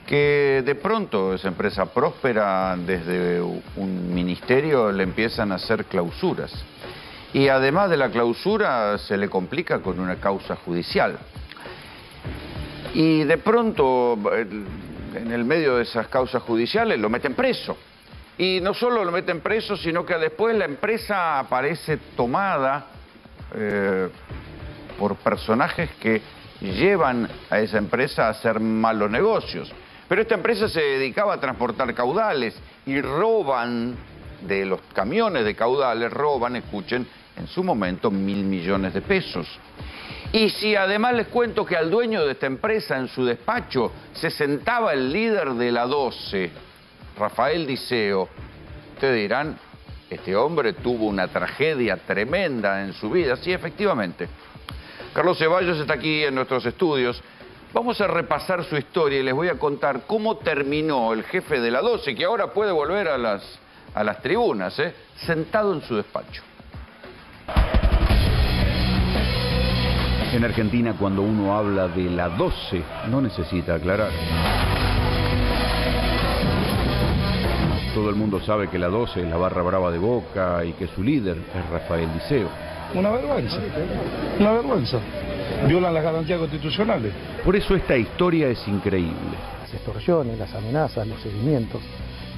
que de pronto esa empresa próspera desde un ministerio le empiezan a hacer clausuras. Y además de la clausura se le complica con una causa judicial. Y de pronto, el- en el medio de esas causas judiciales, lo meten preso. Y no solo lo meten preso, sino que después la empresa aparece tomada eh, por personajes que llevan a esa empresa a hacer malos negocios. Pero esta empresa se dedicaba a transportar caudales y roban de los camiones de caudales, roban, escuchen, en su momento mil millones de pesos. Y si además les cuento que al dueño de esta empresa en su despacho se sentaba el líder de la 12, Rafael Diceo, ustedes dirán, este hombre tuvo una tragedia tremenda en su vida. Sí, efectivamente. Carlos Ceballos está aquí en nuestros estudios. Vamos a repasar su historia y les voy a contar cómo terminó el jefe de la 12, que ahora puede volver a las, a las tribunas, ¿eh? sentado en su despacho. En Argentina, cuando uno habla de la 12, no necesita aclarar. Todo el mundo sabe que la 12 es la barra brava de Boca y que su líder es Rafael Liceo. Una vergüenza, una vergüenza. Violan las garantías constitucionales. Por eso esta historia es increíble. Las extorsiones, las amenazas, los seguimientos.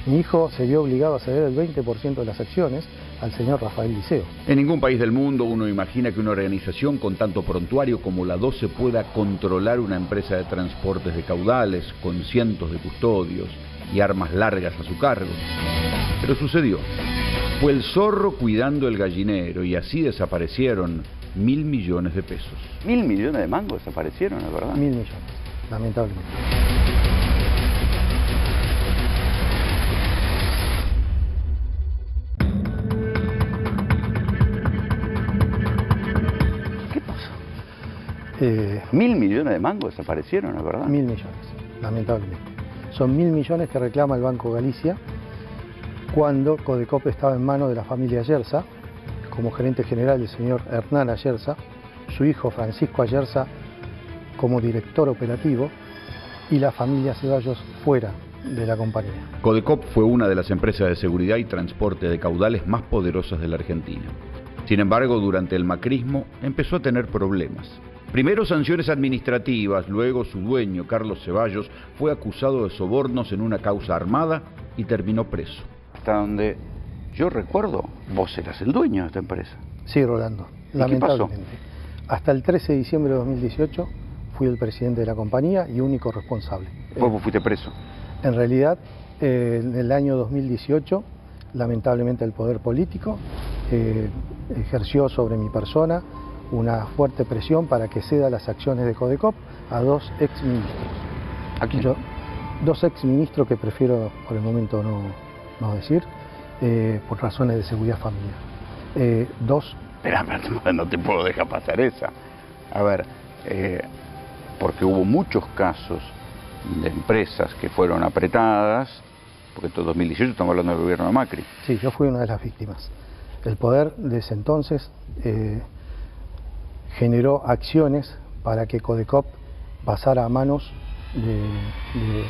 Mi hijo se vio obligado a ceder el 20% de las acciones al señor Rafael Liceo. En ningún país del mundo uno imagina que una organización con tanto prontuario como la 12 pueda controlar una empresa de transportes de caudales con cientos de custodios y armas largas a su cargo. Pero sucedió. Fue el zorro cuidando el gallinero y así desaparecieron mil millones de pesos. Mil millones de mangos desaparecieron, ¿es verdad? Mil millones, lamentablemente. Eh, Mil millones de mangos desaparecieron, ¿es verdad? Mil millones, lamentablemente. Son mil millones que reclama el Banco Galicia cuando Codecop estaba en manos de la familia Ayerza, como gerente general el señor Hernán Ayerza, su hijo Francisco Ayerza como director operativo y la familia Ceballos fuera de la compañía. Codecop fue una de las empresas de seguridad y transporte de caudales más poderosas de la Argentina. Sin embargo, durante el macrismo empezó a tener problemas. Primero sanciones administrativas, luego su dueño, Carlos Ceballos, fue acusado de sobornos en una causa armada y terminó preso. Hasta donde yo recuerdo, vos eras el dueño de esta empresa. Sí, Rolando, ¿Y qué pasó? Hasta el 13 de diciembre de 2018 fui el presidente de la compañía y único responsable. Vos vos fuiste preso. En realidad, eh, en el año 2018, lamentablemente el poder político eh, ejerció sobre mi persona una fuerte presión para que ceda las acciones de Codecop a dos exministros. ¿A quién? Yo- dos exministros que prefiero por el momento no, no decir, eh, por razones de seguridad familiar. Eh, dos Espera, <laughs> no te puedo dejar pasar esa. A ver, eh, porque hubo muchos casos de empresas que fueron apretadas, porque todo 2018 estamos hablando del gobierno de Macri. Sí, yo fui una de las víctimas. El poder de ese entonces eh, generó acciones para que Codecop pasara a manos de, de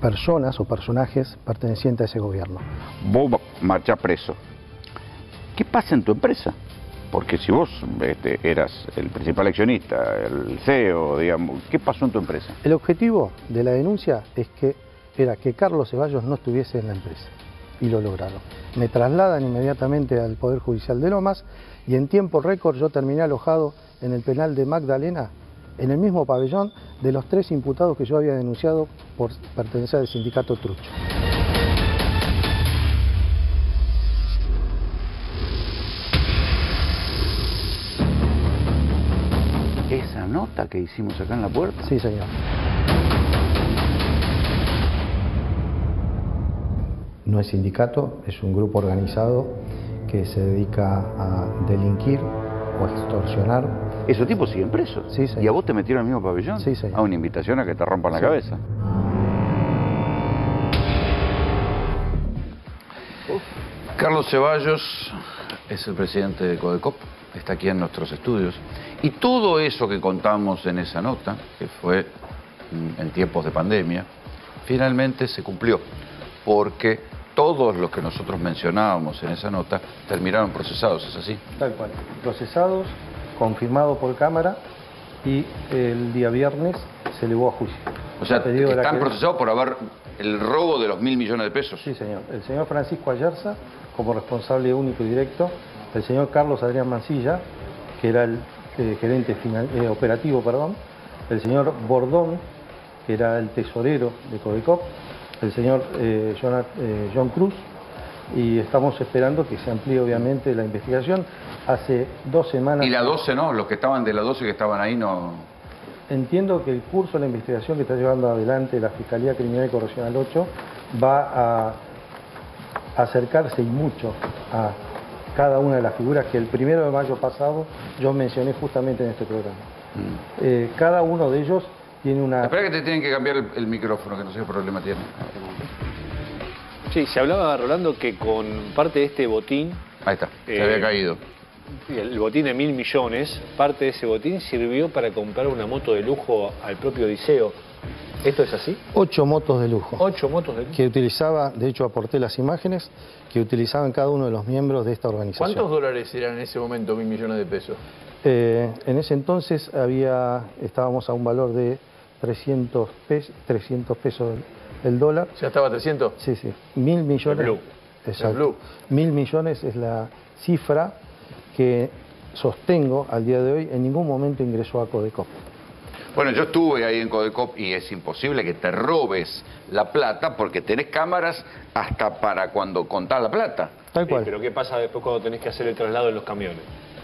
personas o personajes pertenecientes a ese gobierno. Vos marchás preso. ¿Qué pasa en tu empresa? Porque si vos este, eras el principal accionista, el CEO, digamos, ¿qué pasó en tu empresa? El objetivo de la denuncia es que era que Carlos Ceballos no estuviese en la empresa y lo lograron. Me trasladan inmediatamente al Poder Judicial de Lomas y en tiempo récord yo terminé alojado en el penal de Magdalena, en el mismo pabellón de los tres imputados que yo había denunciado por pertenecer al sindicato Trucho. ¿Esa nota que hicimos acá en la puerta? Sí, señor. No es sindicato, es un grupo organizado que se dedica a delinquir o extorsionar. Esos tipos siguen presos. Sí, señor. ¿Y a vos te metieron al mismo pabellón? Sí, señor. A una invitación a que te rompan la Sí. cabeza. Carlos Ceballos es el presidente de Codecop, está aquí en nuestros estudios. Y todo eso que contamos en esa nota, que fue mm, en tiempos de pandemia, finalmente se cumplió, porque todos los que nosotros mencionábamos en esa nota terminaron procesados, ¿es así? Tal cual. Procesados, confirmado por cámara y el día viernes se elevó a juicio. O sea, están procesados por haber el robo de los mil millones de pesos. Sí, señor. El señor Francisco Ayerza como responsable único y directo, el señor Carlos Adrián Mancilla que era el eh, gerente eh, operativo, perdón, el señor Bordón, que era el tesorero de Codecop, el señor eh, Jonat- eh, John Cruz, y estamos esperando que se amplíe obviamente la investigación. Hace dos semanas... Y la 12 no, los que estaban de la 12 que estaban ahí no... Entiendo que el curso de la investigación que está llevando adelante la Fiscalía Criminal y Correccional 8 va a acercarse y mucho a cada una de las figuras que el primero de mayo pasado yo mencioné justamente en este programa. Eh, cada uno de ellos tiene una... Espera que te tienen que cambiar el, el micrófono, que no sé qué problema tiene. Sí, se hablaba, Rolando, que con parte de este botín... Ahí está, se Eh, había caído. El botín de mil millones, parte de ese botín sirvió para comprar una moto de lujo al propio Odiseo. ¿Esto es así? Ocho motos de lujo. Ocho motos de lujo. Que utilizaba, de hecho aporté las imágenes, que utilizaban cada uno de los miembros de esta organización. ¿Cuántos dólares eran en ese momento mil millones de pesos? Eh, en ese entonces había, estábamos a un valor de 300, pes- 300 pesos el, dólar. ¿Ya estaba a 300? Sí, sí. Mil millones. El blue. Exacto. El blue. Mil millones es la cifra que sostengo al día de hoy. En ningún momento ingresó a Codecop. Bueno, yo estuve ahí en Codecop y es imposible que te robes la plata porque tenés cámaras hasta para cuando contás la plata. Tal Sí, pero ¿qué pasa después cuando tenés que hacer el traslado en los camiones?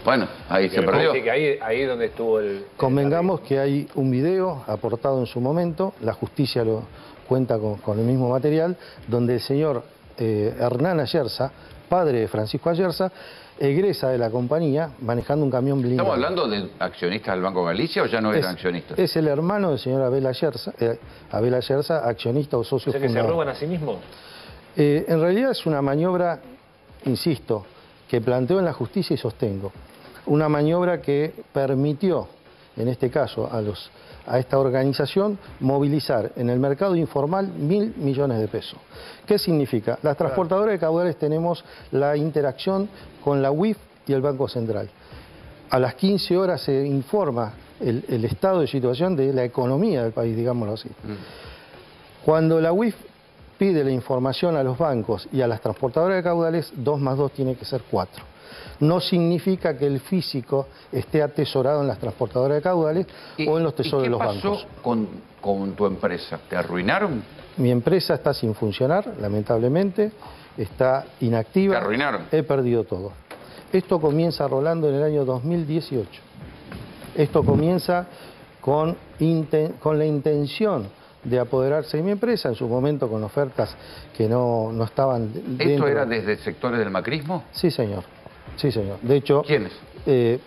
Bueno, ahí se perdió. que ahí, ahí es donde estuvo el... Convengamos que hay un video aportado en su momento, la justicia lo cuenta con, con el mismo material, donde el señor eh, Hernán Ayerza, padre de Francisco Ayerza, egresa de la compañía manejando un camión blindado. ¿Estamos hablando de accionistas del Banco Galicia o ya no eran Es- accionistas? Es el hermano del señor Abel Ayerza, eh, Abel Ayerza, accionista o socio O sea que se roban a sí mismos. Eh, en realidad es una maniobra, insisto, que planteo en la justicia y sostengo. Una maniobra que permitió, en este caso, a, los, a esta organización movilizar en el mercado informal mil millones de pesos. ¿Qué significa? Las transportadoras de caudales tenemos la interacción con la UIF y el Banco Central. A las 15 horas se informa el, el estado de situación de la economía del país, digámoslo así. Cuando la UIF pide la información a los bancos y a las transportadoras de caudales, 2 más 2 tiene que ser 4. No significa que el físico esté atesorado en las transportadoras de caudales o en los tesoros de ¿Y los qué pasó bancos. con, con tu empresa? ¿Te arruinaron? Mi empresa está sin funcionar, lamentablemente, está inactiva. ¿Te arruinaron? He perdido todo. Esto comienza rolando en el año 2018. Esto comienza con, la intención de apoderarse de mi empresa, en su momento con ofertas que no, no estaban ¿Esto era desde sectores del macrismo? Sí, señor. Sí, señor. De hecho... ¿Quiénes? eh,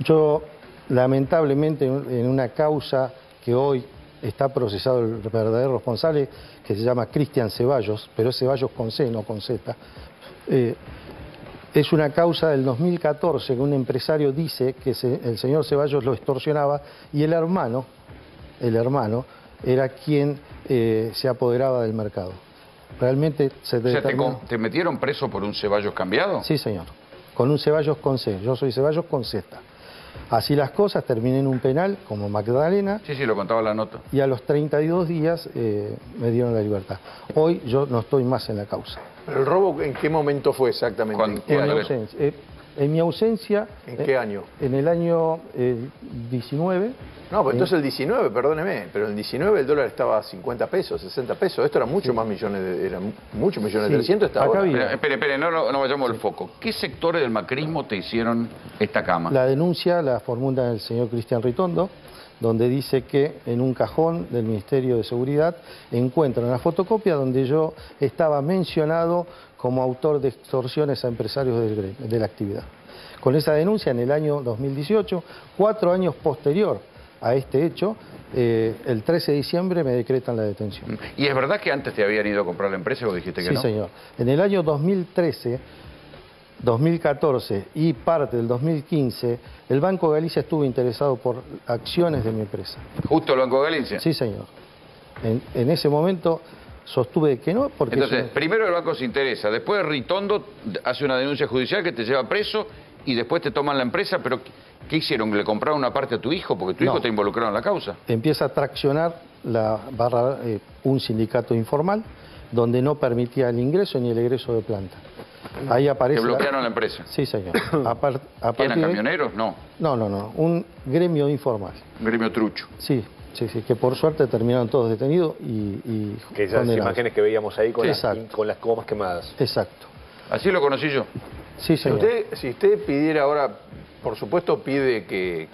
yo, lamentablemente, en una causa que hoy está procesado el verdadero responsable, que se llama Cristian Ceballos, pero es Ceballos con C, no con Z. eh, es una causa del 2014 que un empresario dice que se- el señor Ceballos lo extorsionaba y el hermano, el hermano, era quien eh, se apoderaba del mercado. Realmente se O sea, ¿te, determinó- con- te metieron preso por un Ceballos cambiado? Sí, señor. Con un Ceballos con C. Yo soy Ceballos con Z. Así las cosas, terminé en un penal como Magdalena Sí, sí, lo contaba la nota. y a los 32 días eh, me dieron la libertad. Hoy yo no estoy más en la causa. ¿Pero el robo en qué momento fue exactamente? ¿En qué En eh, en mi ausencia, ¿En eh, qué año? en el año eh, 19. No, pues entonces el 19, perdóneme, pero en el 19 el dólar estaba a 50 pesos, 60 pesos. Esto era mucho más millones, de, era muchos millones, Sí, 300 está acá ahora. había- Espere, espere, espere, no, no, no vayamos al foco. ¿Qué sectores del macrismo te hicieron esta cama? La denuncia la formula el señor Cristian Ritondo, donde dice que en un cajón del Ministerio de Seguridad encuentran una fotocopia donde yo estaba mencionado como autor de extorsiones a empresarios del de la actividad. Con esa denuncia en el año 2018, cuatro años posterior a este hecho, eh, el 13 de diciembre me decretan la detención. ¿Y es verdad que antes te habían ido a comprar la empresa vos dijiste que Sí, no? señor. En el año 2013, 2014 y parte del 2015, el Banco Galicia estuvo interesado por acciones de mi empresa. ¿Justo el Banco Galicia? Sí, señor. En, en ese momento sostuve que no, porque... es Entonces, primero el banco se interesa, después Ritondo hace una denuncia judicial que te lleva preso y después te toman la empresa, pero ¿qué hicieron? ¿Le compraron una parte a tu hijo? Porque tu No. hijo está involucrado en la causa. empieza a traccionar la barra, eh, un sindicato informal donde no permitía el ingreso ni el egreso de planta. Ahí aparece... Que bloquearon la empresa. Sí, señor. <coughs> A, par- a ¿Quién, partir de- camioneros? No, No, no, no. Un gremio informal. un gremio trucho. Sí, sí, sí. Que por suerte terminaron todos detenidos y, y Que esas condenados. imágenes que veíamos ahí con, las, con las gomas quemadas. Exacto. Así lo conocí yo. Sí, Si señor. usted, si usted pidiera ahora, por supuesto pide que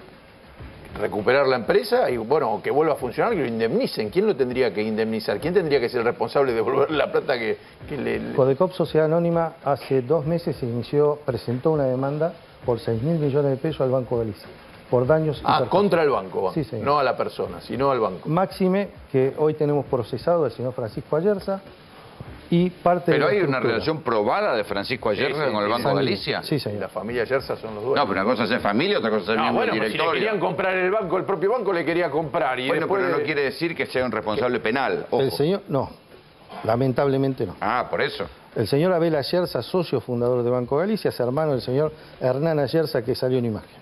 recuperar la empresa y bueno, que vuelva a funcionar, que lo indemnicen. ¿Quién lo tendría que indemnizar? ¿Quién tendría que ser el responsable de devolver la plata que, que le, le- Codecop Sociedad Anónima hace dos meses se inició, presentó una demanda por 6 mil millones de pesos al Banco Galicia por daños Ah, contra el banco, Sí, señor. no a la persona, sino al banco. Máxime que hoy tenemos procesado al señor Francisco Ayerza y parte de Pero hay una relación probada de Francisco Ayerza Sí, sí, con el Banco sí. Galicia. Sí, señor. La familia Yerza son los dueños. No, pero una cosa es ser familia, otra cosa es No, miembro bueno, pues si le directorio. querían comprar el banco, el propio banco le quería comprar. Y bueno, después pero no de- quiere decir que sea un responsable penal. Ojo. El señor, no, lamentablemente no. Ah, por eso. El señor Abel Ayerza, socio fundador de Banco Galicia, es hermano del señor Hernán Ayerza, que salió en imagen.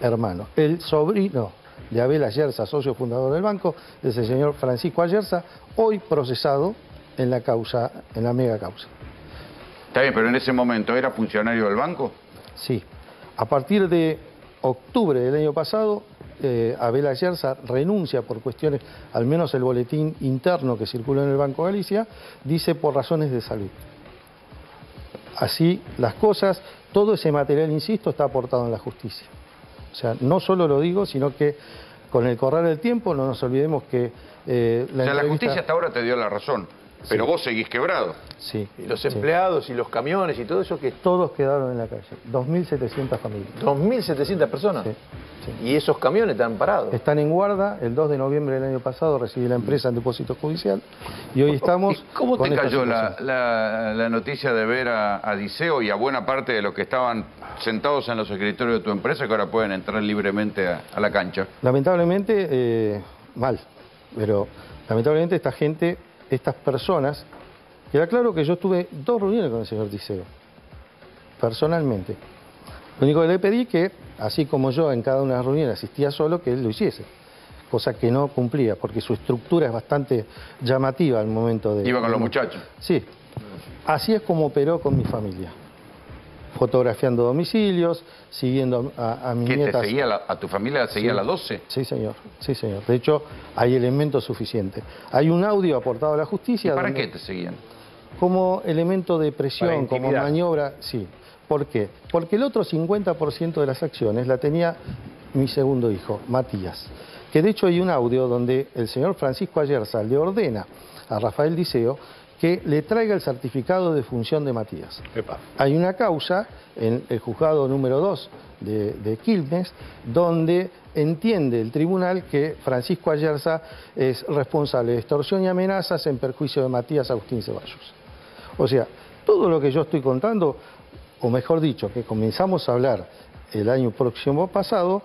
Hermano. El sobrino de Abel Ayerza, socio fundador del banco, es el señor Francisco Ayerza, hoy procesado en la causa, en la mega causa. Está bien, pero en ese momento era funcionario del banco. Sí. A partir de octubre del año pasado, eh, Abel Ayerza renuncia por cuestiones, al menos el boletín interno que circuló en el Banco Galicia, dice por razones de salud. Así las cosas, todo ese material, insisto, está aportado en la justicia. O sea, no solo lo digo, sino que con el correr del tiempo no nos olvidemos que eh, la o sea, la justicia hasta ahora te dio la razón. Pero vos seguís quebrado. Sí. Y los sí. empleados y los camiones y todo eso, que Todos quedaron en la calle, 2.700 familias. 2.700 personas. Sí, Y esos camiones están parados. Están en guarda, el 2 de noviembre del año pasado recibí la empresa en depósito judicial y hoy estamos... ¿Y ¿Cómo con te cayó la, la- la noticia de ver a, a Diceo y a buena parte de los que estaban sentados en los escritorios de tu empresa que ahora pueden entrar libremente a, a la cancha? Lamentablemente, eh, mal, pero lamentablemente esta gente, estas personas, queda claro que yo tuve dos reuniones con el señor Diceo, personalmente. Lo único que le pedí que, así como yo en cada una de las reuniones asistía solo, que él lo hiciese, cosa que no cumplía, porque su estructura es bastante llamativa al momento de... Iba con los muchachos. Sí, así es como operó con mi familia, fotografiando domicilios, siguiendo a, a mis ¿Qué te seguía la- a tu familia seguía Sí. a las 12? Sí, señor. Sí, señor. De hecho, hay elementos suficientes. Hay un audio aportado a la ¿Y justicia. para donde- qué te seguían? Como elemento de Para presión, como maniobra, sí. ¿Por qué? Porque el otro 50% de las acciones la tenía mi segundo hijo, Matías. Que de hecho hay un audio donde el señor Francisco Ayerza le ordena a Rafael Diceo que le traiga el certificado de función de Matías. Epa. Hay una causa en el juzgado número 2 de, de Quilmes donde entiende el tribunal que Francisco Ayerza es responsable de extorsión y amenazas en perjuicio de Matías Agustín Ceballos. O sea, todo lo que yo estoy contando, o mejor dicho, que comenzamos a hablar el año próximo pasado,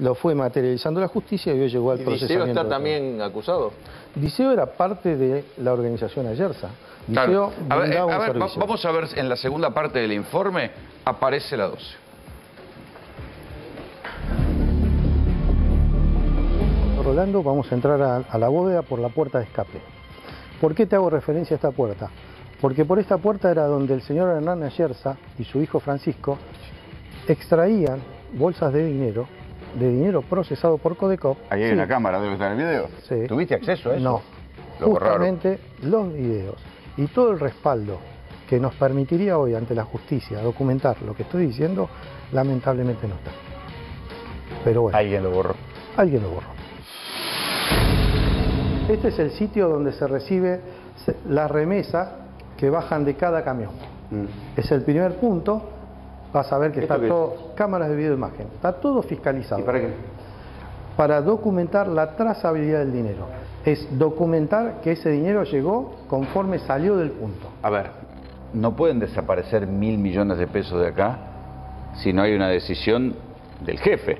lo fue materializando la justicia y hoy llegó al ¿Y Diceo procesamiento. está de todo. también acusado? Diceo era parte de la organización Ayerza. Diceo Claro. A ver, eh, a ver, va- vamos a ver en la segunda parte del informe aparece la 12. Rolando, vamos a entrar a, a la bóveda por la puerta de escape. ¿Por qué te hago referencia a esta puerta? Porque por esta puerta era donde el señor Hernán Ayerza y su hijo Francisco extraían bolsas de dinero, de dinero procesado por Codecop. Ahí hay Sí, una cámara, debe estar el video. Sí. ¿Tuviste acceso a eso? No, Lo borraron. justamente los videos y todo el respaldo que nos permitiría hoy ante la justicia documentar lo que estoy diciendo, lamentablemente no está. Pero bueno. Alguien lo borró. Alguien lo borró. Este es el sitio donde se recibe la remesa que bajan de cada camión. Es el primer punto. Vas a ver que ¿Esto está es? todo, cámaras de video imagen, está todo fiscalizado. ¿Y para qué? Para documentar la trazabilidad del dinero. Es documentar que ese dinero llegó conforme salió del punto. A ver, no pueden desaparecer mil millones de pesos de acá si no hay una decisión del jefe.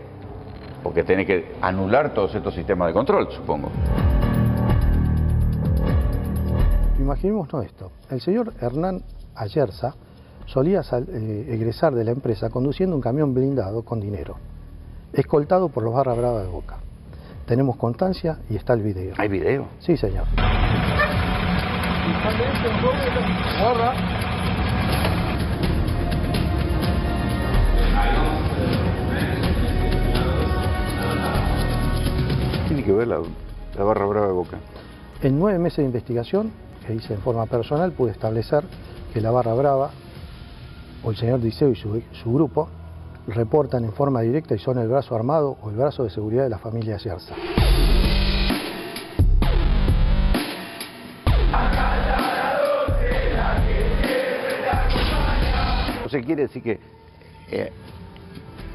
Porque tiene que anular todos estos sistemas de control, supongo. Imaginémonos esto. El señor Hernán Ayerza solía eh, egresar de la empresa conduciendo un camión blindado con dinero, escoltado por los barra brava de Boca. Tenemos constancia y está el video. ¿Hay video? Sí, señor. Tiene que ver la barra brava de Boca. En nueve meses de investigación que hice en forma personal pude establecer que la barra brava o el señor Diceo y su, su grupo reportan en forma directa y son el brazo armado o el brazo de seguridad de la familia Yerza. O sea, quiere decir que eh,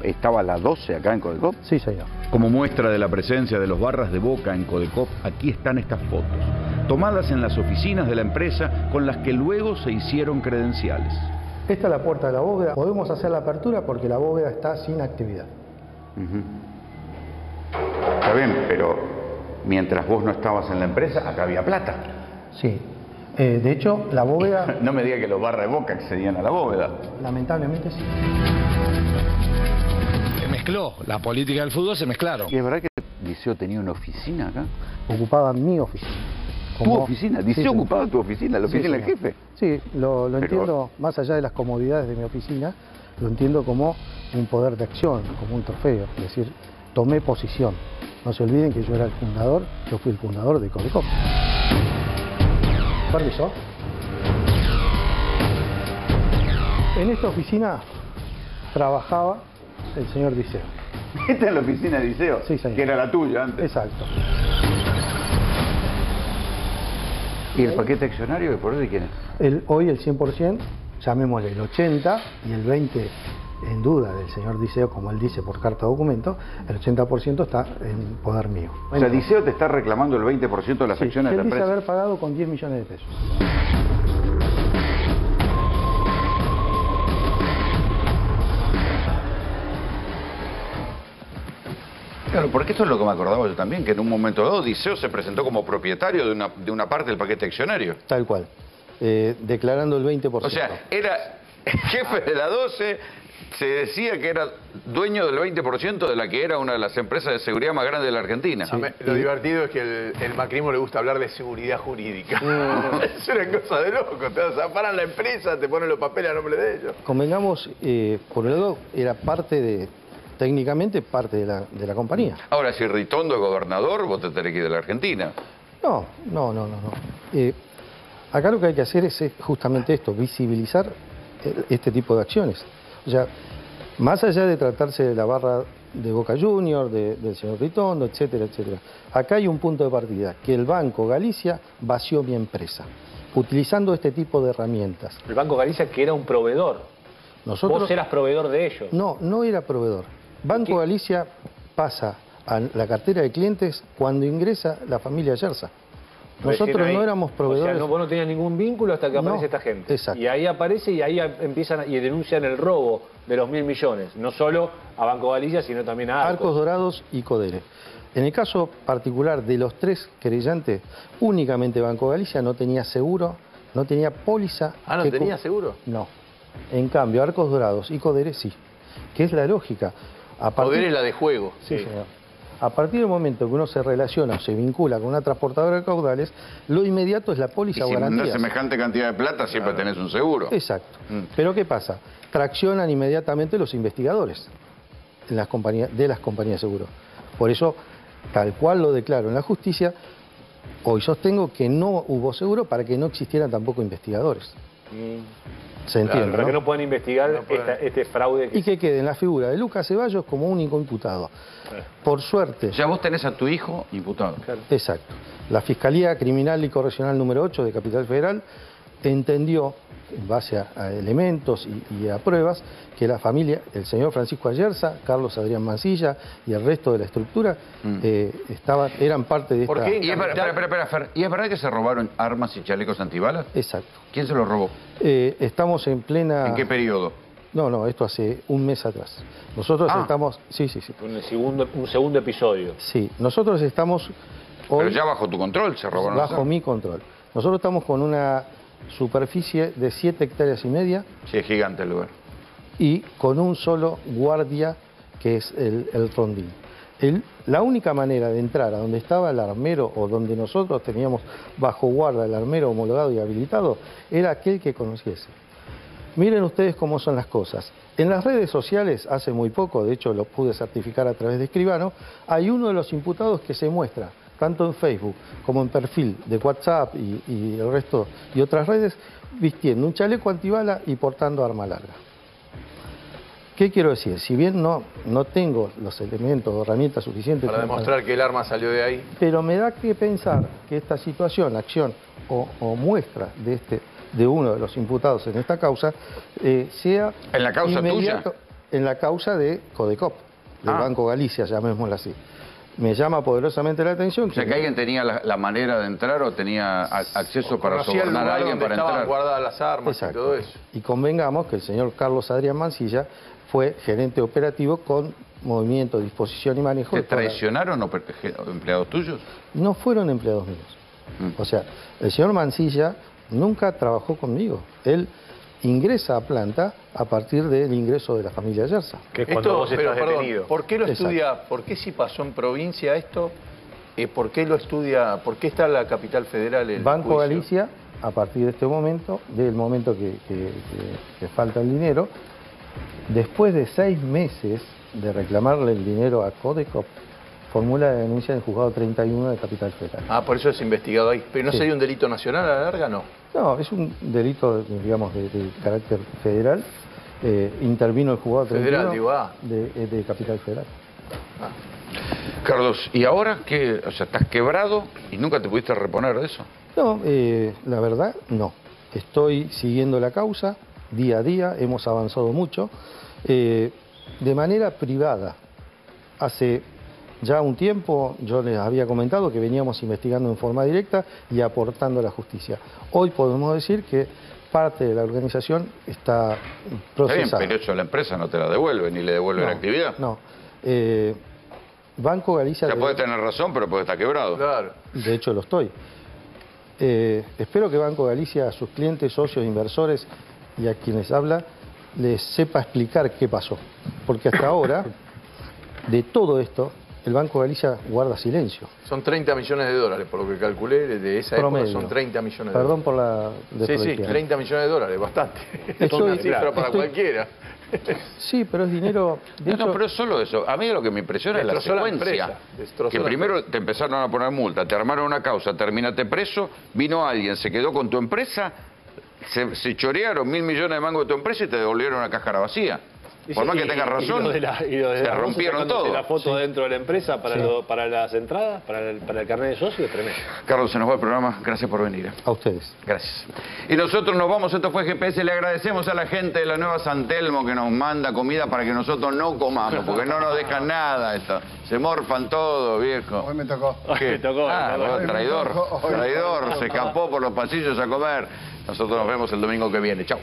estaba la 12 acá en Codecop. Sí, señor. Como muestra de la presencia de los barras de Boca en Codecop, aquí están estas fotos, tomadas en las oficinas de la empresa con las que luego se hicieron credenciales. Esta es la puerta de la bóveda. Podemos hacer la apertura porque la bóveda está sin actividad. Está bien, pero mientras vos no estabas en la empresa, acá había plata. Sí. Eh, de hecho, la bóveda, <laughs> No me diga que los barras de Boca accedían a la bóveda. lamentablemente sí. Se mezcló, la política del fútbol se mezclaron. ¿Y es verdad que Liceo tenía una oficina acá? Ocupaba mi oficina. ¿Tu oficina? ¿Liceo ocupaba tu oficina, la oficina del jefe? Sí, lo, lo Pero- entiendo, más allá de las comodidades de mi oficina, lo entiendo como un poder de acción, como un trofeo. Es decir, tomé posición. No se olviden que yo era el fundador, yo fui el fundador de Codecop. Permiso. En esta oficina trabajaba el señor Diceo. <laughs> Esta es la oficina de Liceo, Sí, señor. que era la tuya antes. Exacto. ¿Y el paquete accionario de por de quién es? El, hoy el 100%, llamémosle el 80% y el 20% en duda del señor Diceo, como él dice por carta documento, el 80% está en poder mío. O sea, Liceo te está reclamando el 20% de las Sí, acciones de él la dice empresa. haber pagado con 10 millones de pesos. Claro, porque esto es lo que me acordaba yo también, que en un momento dado Odiseo se presentó como propietario de una, de una parte del paquete accionario. Tal cual. Eh, declarando el 20%. O sea, era jefe de la 12, se decía que era dueño del 20% de la que era una de las empresas de seguridad más grandes de la Argentina. Lo divertido es que el, el macrismo le gusta hablar de seguridad jurídica. Mm. <laughs> es una cosa de loco. Te zaparan la empresa, te ponen los papeles a nombre de ellos. Convengamos, eh, por un lado, era parte de, técnicamente, parte de la, de la compañía. Ahora, si Ritondo es gobernador, vos te tenés que ir de la Argentina. No, no, no, no. no. Eh, acá lo que hay que hacer es, justamente esto, visibilizar este tipo de acciones. O sea, más allá de tratarse de la barra de Boca Junior, de- del señor Ritondo, etcétera, etcétera, acá hay un punto de partida, que el Banco Galicia vació mi empresa, utilizando este tipo de herramientas. El Banco Galicia que era un proveedor. Nosotros- Vos eras proveedor de ellos. No, no era proveedor. Banco Galicia pasa a la cartera de clientes cuando ingresa la familia Yerza. Nosotros ahí. no éramos proveedores. O sea, no, vos no tenías ningún vínculo hasta que No, aparece esta gente. exacto. Y ahí aparece y ahí empiezan y denuncian el robo de los mil millones. No solo a Banco Galicia, sino también a Arcos. Arcos Dorados y Codere. En el caso particular de los tres querellantes, únicamente Banco Galicia no tenía seguro, no tenía póliza. Ah, ¿no tenía seguro? No. En cambio, Arcos Dorados y Codere sí. Que es la lógica. A Poder es la de juego. Sí, señor. A partir del momento que uno se relaciona o se vincula con una transportadora de caudales, lo inmediato es la Y póliza o si garantía. semejante cantidad de plata, siempre tenés un seguro. Exacto. Mm. Pero ¿qué pasa? Traccionan inmediatamente los investigadores en las compañías, de las compañías de seguro. Por eso, tal cual lo declaro en la justicia, hoy sostengo que no hubo seguro para que no existieran tampoco investigadores. ¿Se entiende? Para no? que no puedan investigar esta- este fraude. Que Y que quede en la figura de Lucas Ceballos como único imputado. Por suerte. Ya vos tenés a tu hijo imputado. Exacto. La Fiscalía Criminal y Correccional número 8 de Capital Federal entendió, en base a, a elementos y, y a pruebas, que la familia, el señor Francisco Ayerza, Carlos Adrián Mancilla y el resto de la estructura eh, estaban, eran parte de esta... Y es, ver- espera, espera, espera, Fer. ¿Y es verdad que se robaron armas y chalecos antibalas? Exacto. ¿Quién se los robó? Eh, estamos en plena... ¿En qué periodo? No, no, esto hace un mes atrás. Nosotros Ah. estamos... Sí, sí, sí. Un segundo, un segundo episodio. Sí, nosotros estamos... Pero ya bajo tu control se robaron bajo mi control. Nosotros estamos con una superficie de 7 hectáreas y media Sí, es gigante el lugar. y con un solo guardia que es el, el rondín. El- la única manera de entrar a donde estaba el armero o donde nosotros teníamos bajo guarda el armero homologado y habilitado era aquel que conociese. Miren ustedes cómo son las cosas. En las redes sociales, hace muy poco, de hecho lo pude certificar a través de Escribano, hay uno de los imputados que se muestra, tanto en Facebook como en perfil de WhatsApp y, y el resto y otras redes, vistiendo un chaleco antibala y portando arma larga. ¿Qué quiero decir? Si bien no, no tengo los elementos o herramientas suficientes Para demostrar que el arma salió de ahí. pero me da que pensar que esta situación, acción o, o muestra de este de uno de los imputados en esta causa eh, sea ¿En la causa inmediato- en la causa de Codecop, del Ah. Banco Galicia, llamémoslo así. Me llama poderosamente la atención O sea, que alguien tenía la, la manera de entrar o tenía a- acceso para sobornar a alguien donde para estaban entrar. guardadas las armas Exacto. y todo eso. Y convengamos que el señor Carlos Adrián Mancilla fue gerente operativo con movimiento, disposición y manejo. ¿Te traicionaron empleados tuyos? No fueron empleados míos. Mm. O sea, el señor Mancilla nunca trabajó conmigo. Él ingresa a planta a partir del ingreso de la familia Yersa. Esto, pero, perdón, ¿Por qué lo Exacto. estudia? ¿Por qué si pasó en provincia esto? eh, ¿Por qué lo estudia? ¿Por qué está la capital federal el Banco juicio? Galicia, a partir de este momento, del momento que, que- que- que falta el dinero, después de seis meses de reclamarle el dinero a Codecop, formula la denuncia en el juzgado 31 de Capital Federal. Ah, por eso es investigado ahí. ¿Pero no Sí. sería un delito nacional a la larga? No. No, es un delito, digamos, de, de carácter federal. Eh, intervino el juzgado Federal, 31 digo, ah. de, eh, de Capital Federal. Carlos, ¿y ahora qué? O sea, estás quebrado y nunca te pudiste reponer de eso. No, eh, la verdad, no. Estoy siguiendo la causa día a día, hemos avanzado mucho. Eh, de manera privada, hace ya un tiempo yo les había comentado que veníamos investigando en forma directa y aportando a la justicia. Hoy podemos decir que parte de la organización está Está bien, procesada. pero eso la empresa no te la devuelve ni le devuelve No, la actividad. No. Eh, Banco Galicia... De- puede tener razón, pero puede estar quebrado. Claro. de hecho, lo estoy. Eh, espero que Banco Galicia a sus clientes, socios, inversores y a quienes habla les sepa explicar qué pasó. Porque hasta ahora, de todo esto, el Banco Galicia guarda silencio. Son 30 millones de dólares, por lo que calculé, de esa Promedio. época son 30 millones de Perdón dólares. por la Sí, sí, desprolijidad. 30 millones de dólares, bastante. <laughs> Es una cifra para estoy- cualquiera. Sí, pero es dinero... de No, no, pero es solo eso. A mí lo que me impresiona es la secuencia. que la primero te empezaron a poner multa, te armaron una causa, terminaste preso, vino alguien, se quedó con tu empresa, se, se chorearon mil millones de mangos de tu empresa y te devolvieron una cáscara vacía. Por más que tengas razón, y lo de la- y lo de se la rompieron todo. la foto dentro de la empresa para, Sí. lo- para las entradas, para el, para el carnet de socio, tremendo. Carlos, se nos va el programa. Gracias por venir. A ustedes. Gracias. Y nosotros nos vamos, esto fue GPS, le agradecemos a la gente de la Nueva San Telmo que nos manda comida para que nosotros no comamos, porque no nos dejan nada esto. Se morfan todo, viejo. Hoy me tocó. ¿Qué? Me tocó, Ah, me tocó. vos, traidor, Hoy me tocó. traidor, se escapó por los pasillos a comer. Nosotros nos vemos el domingo que viene. Chao.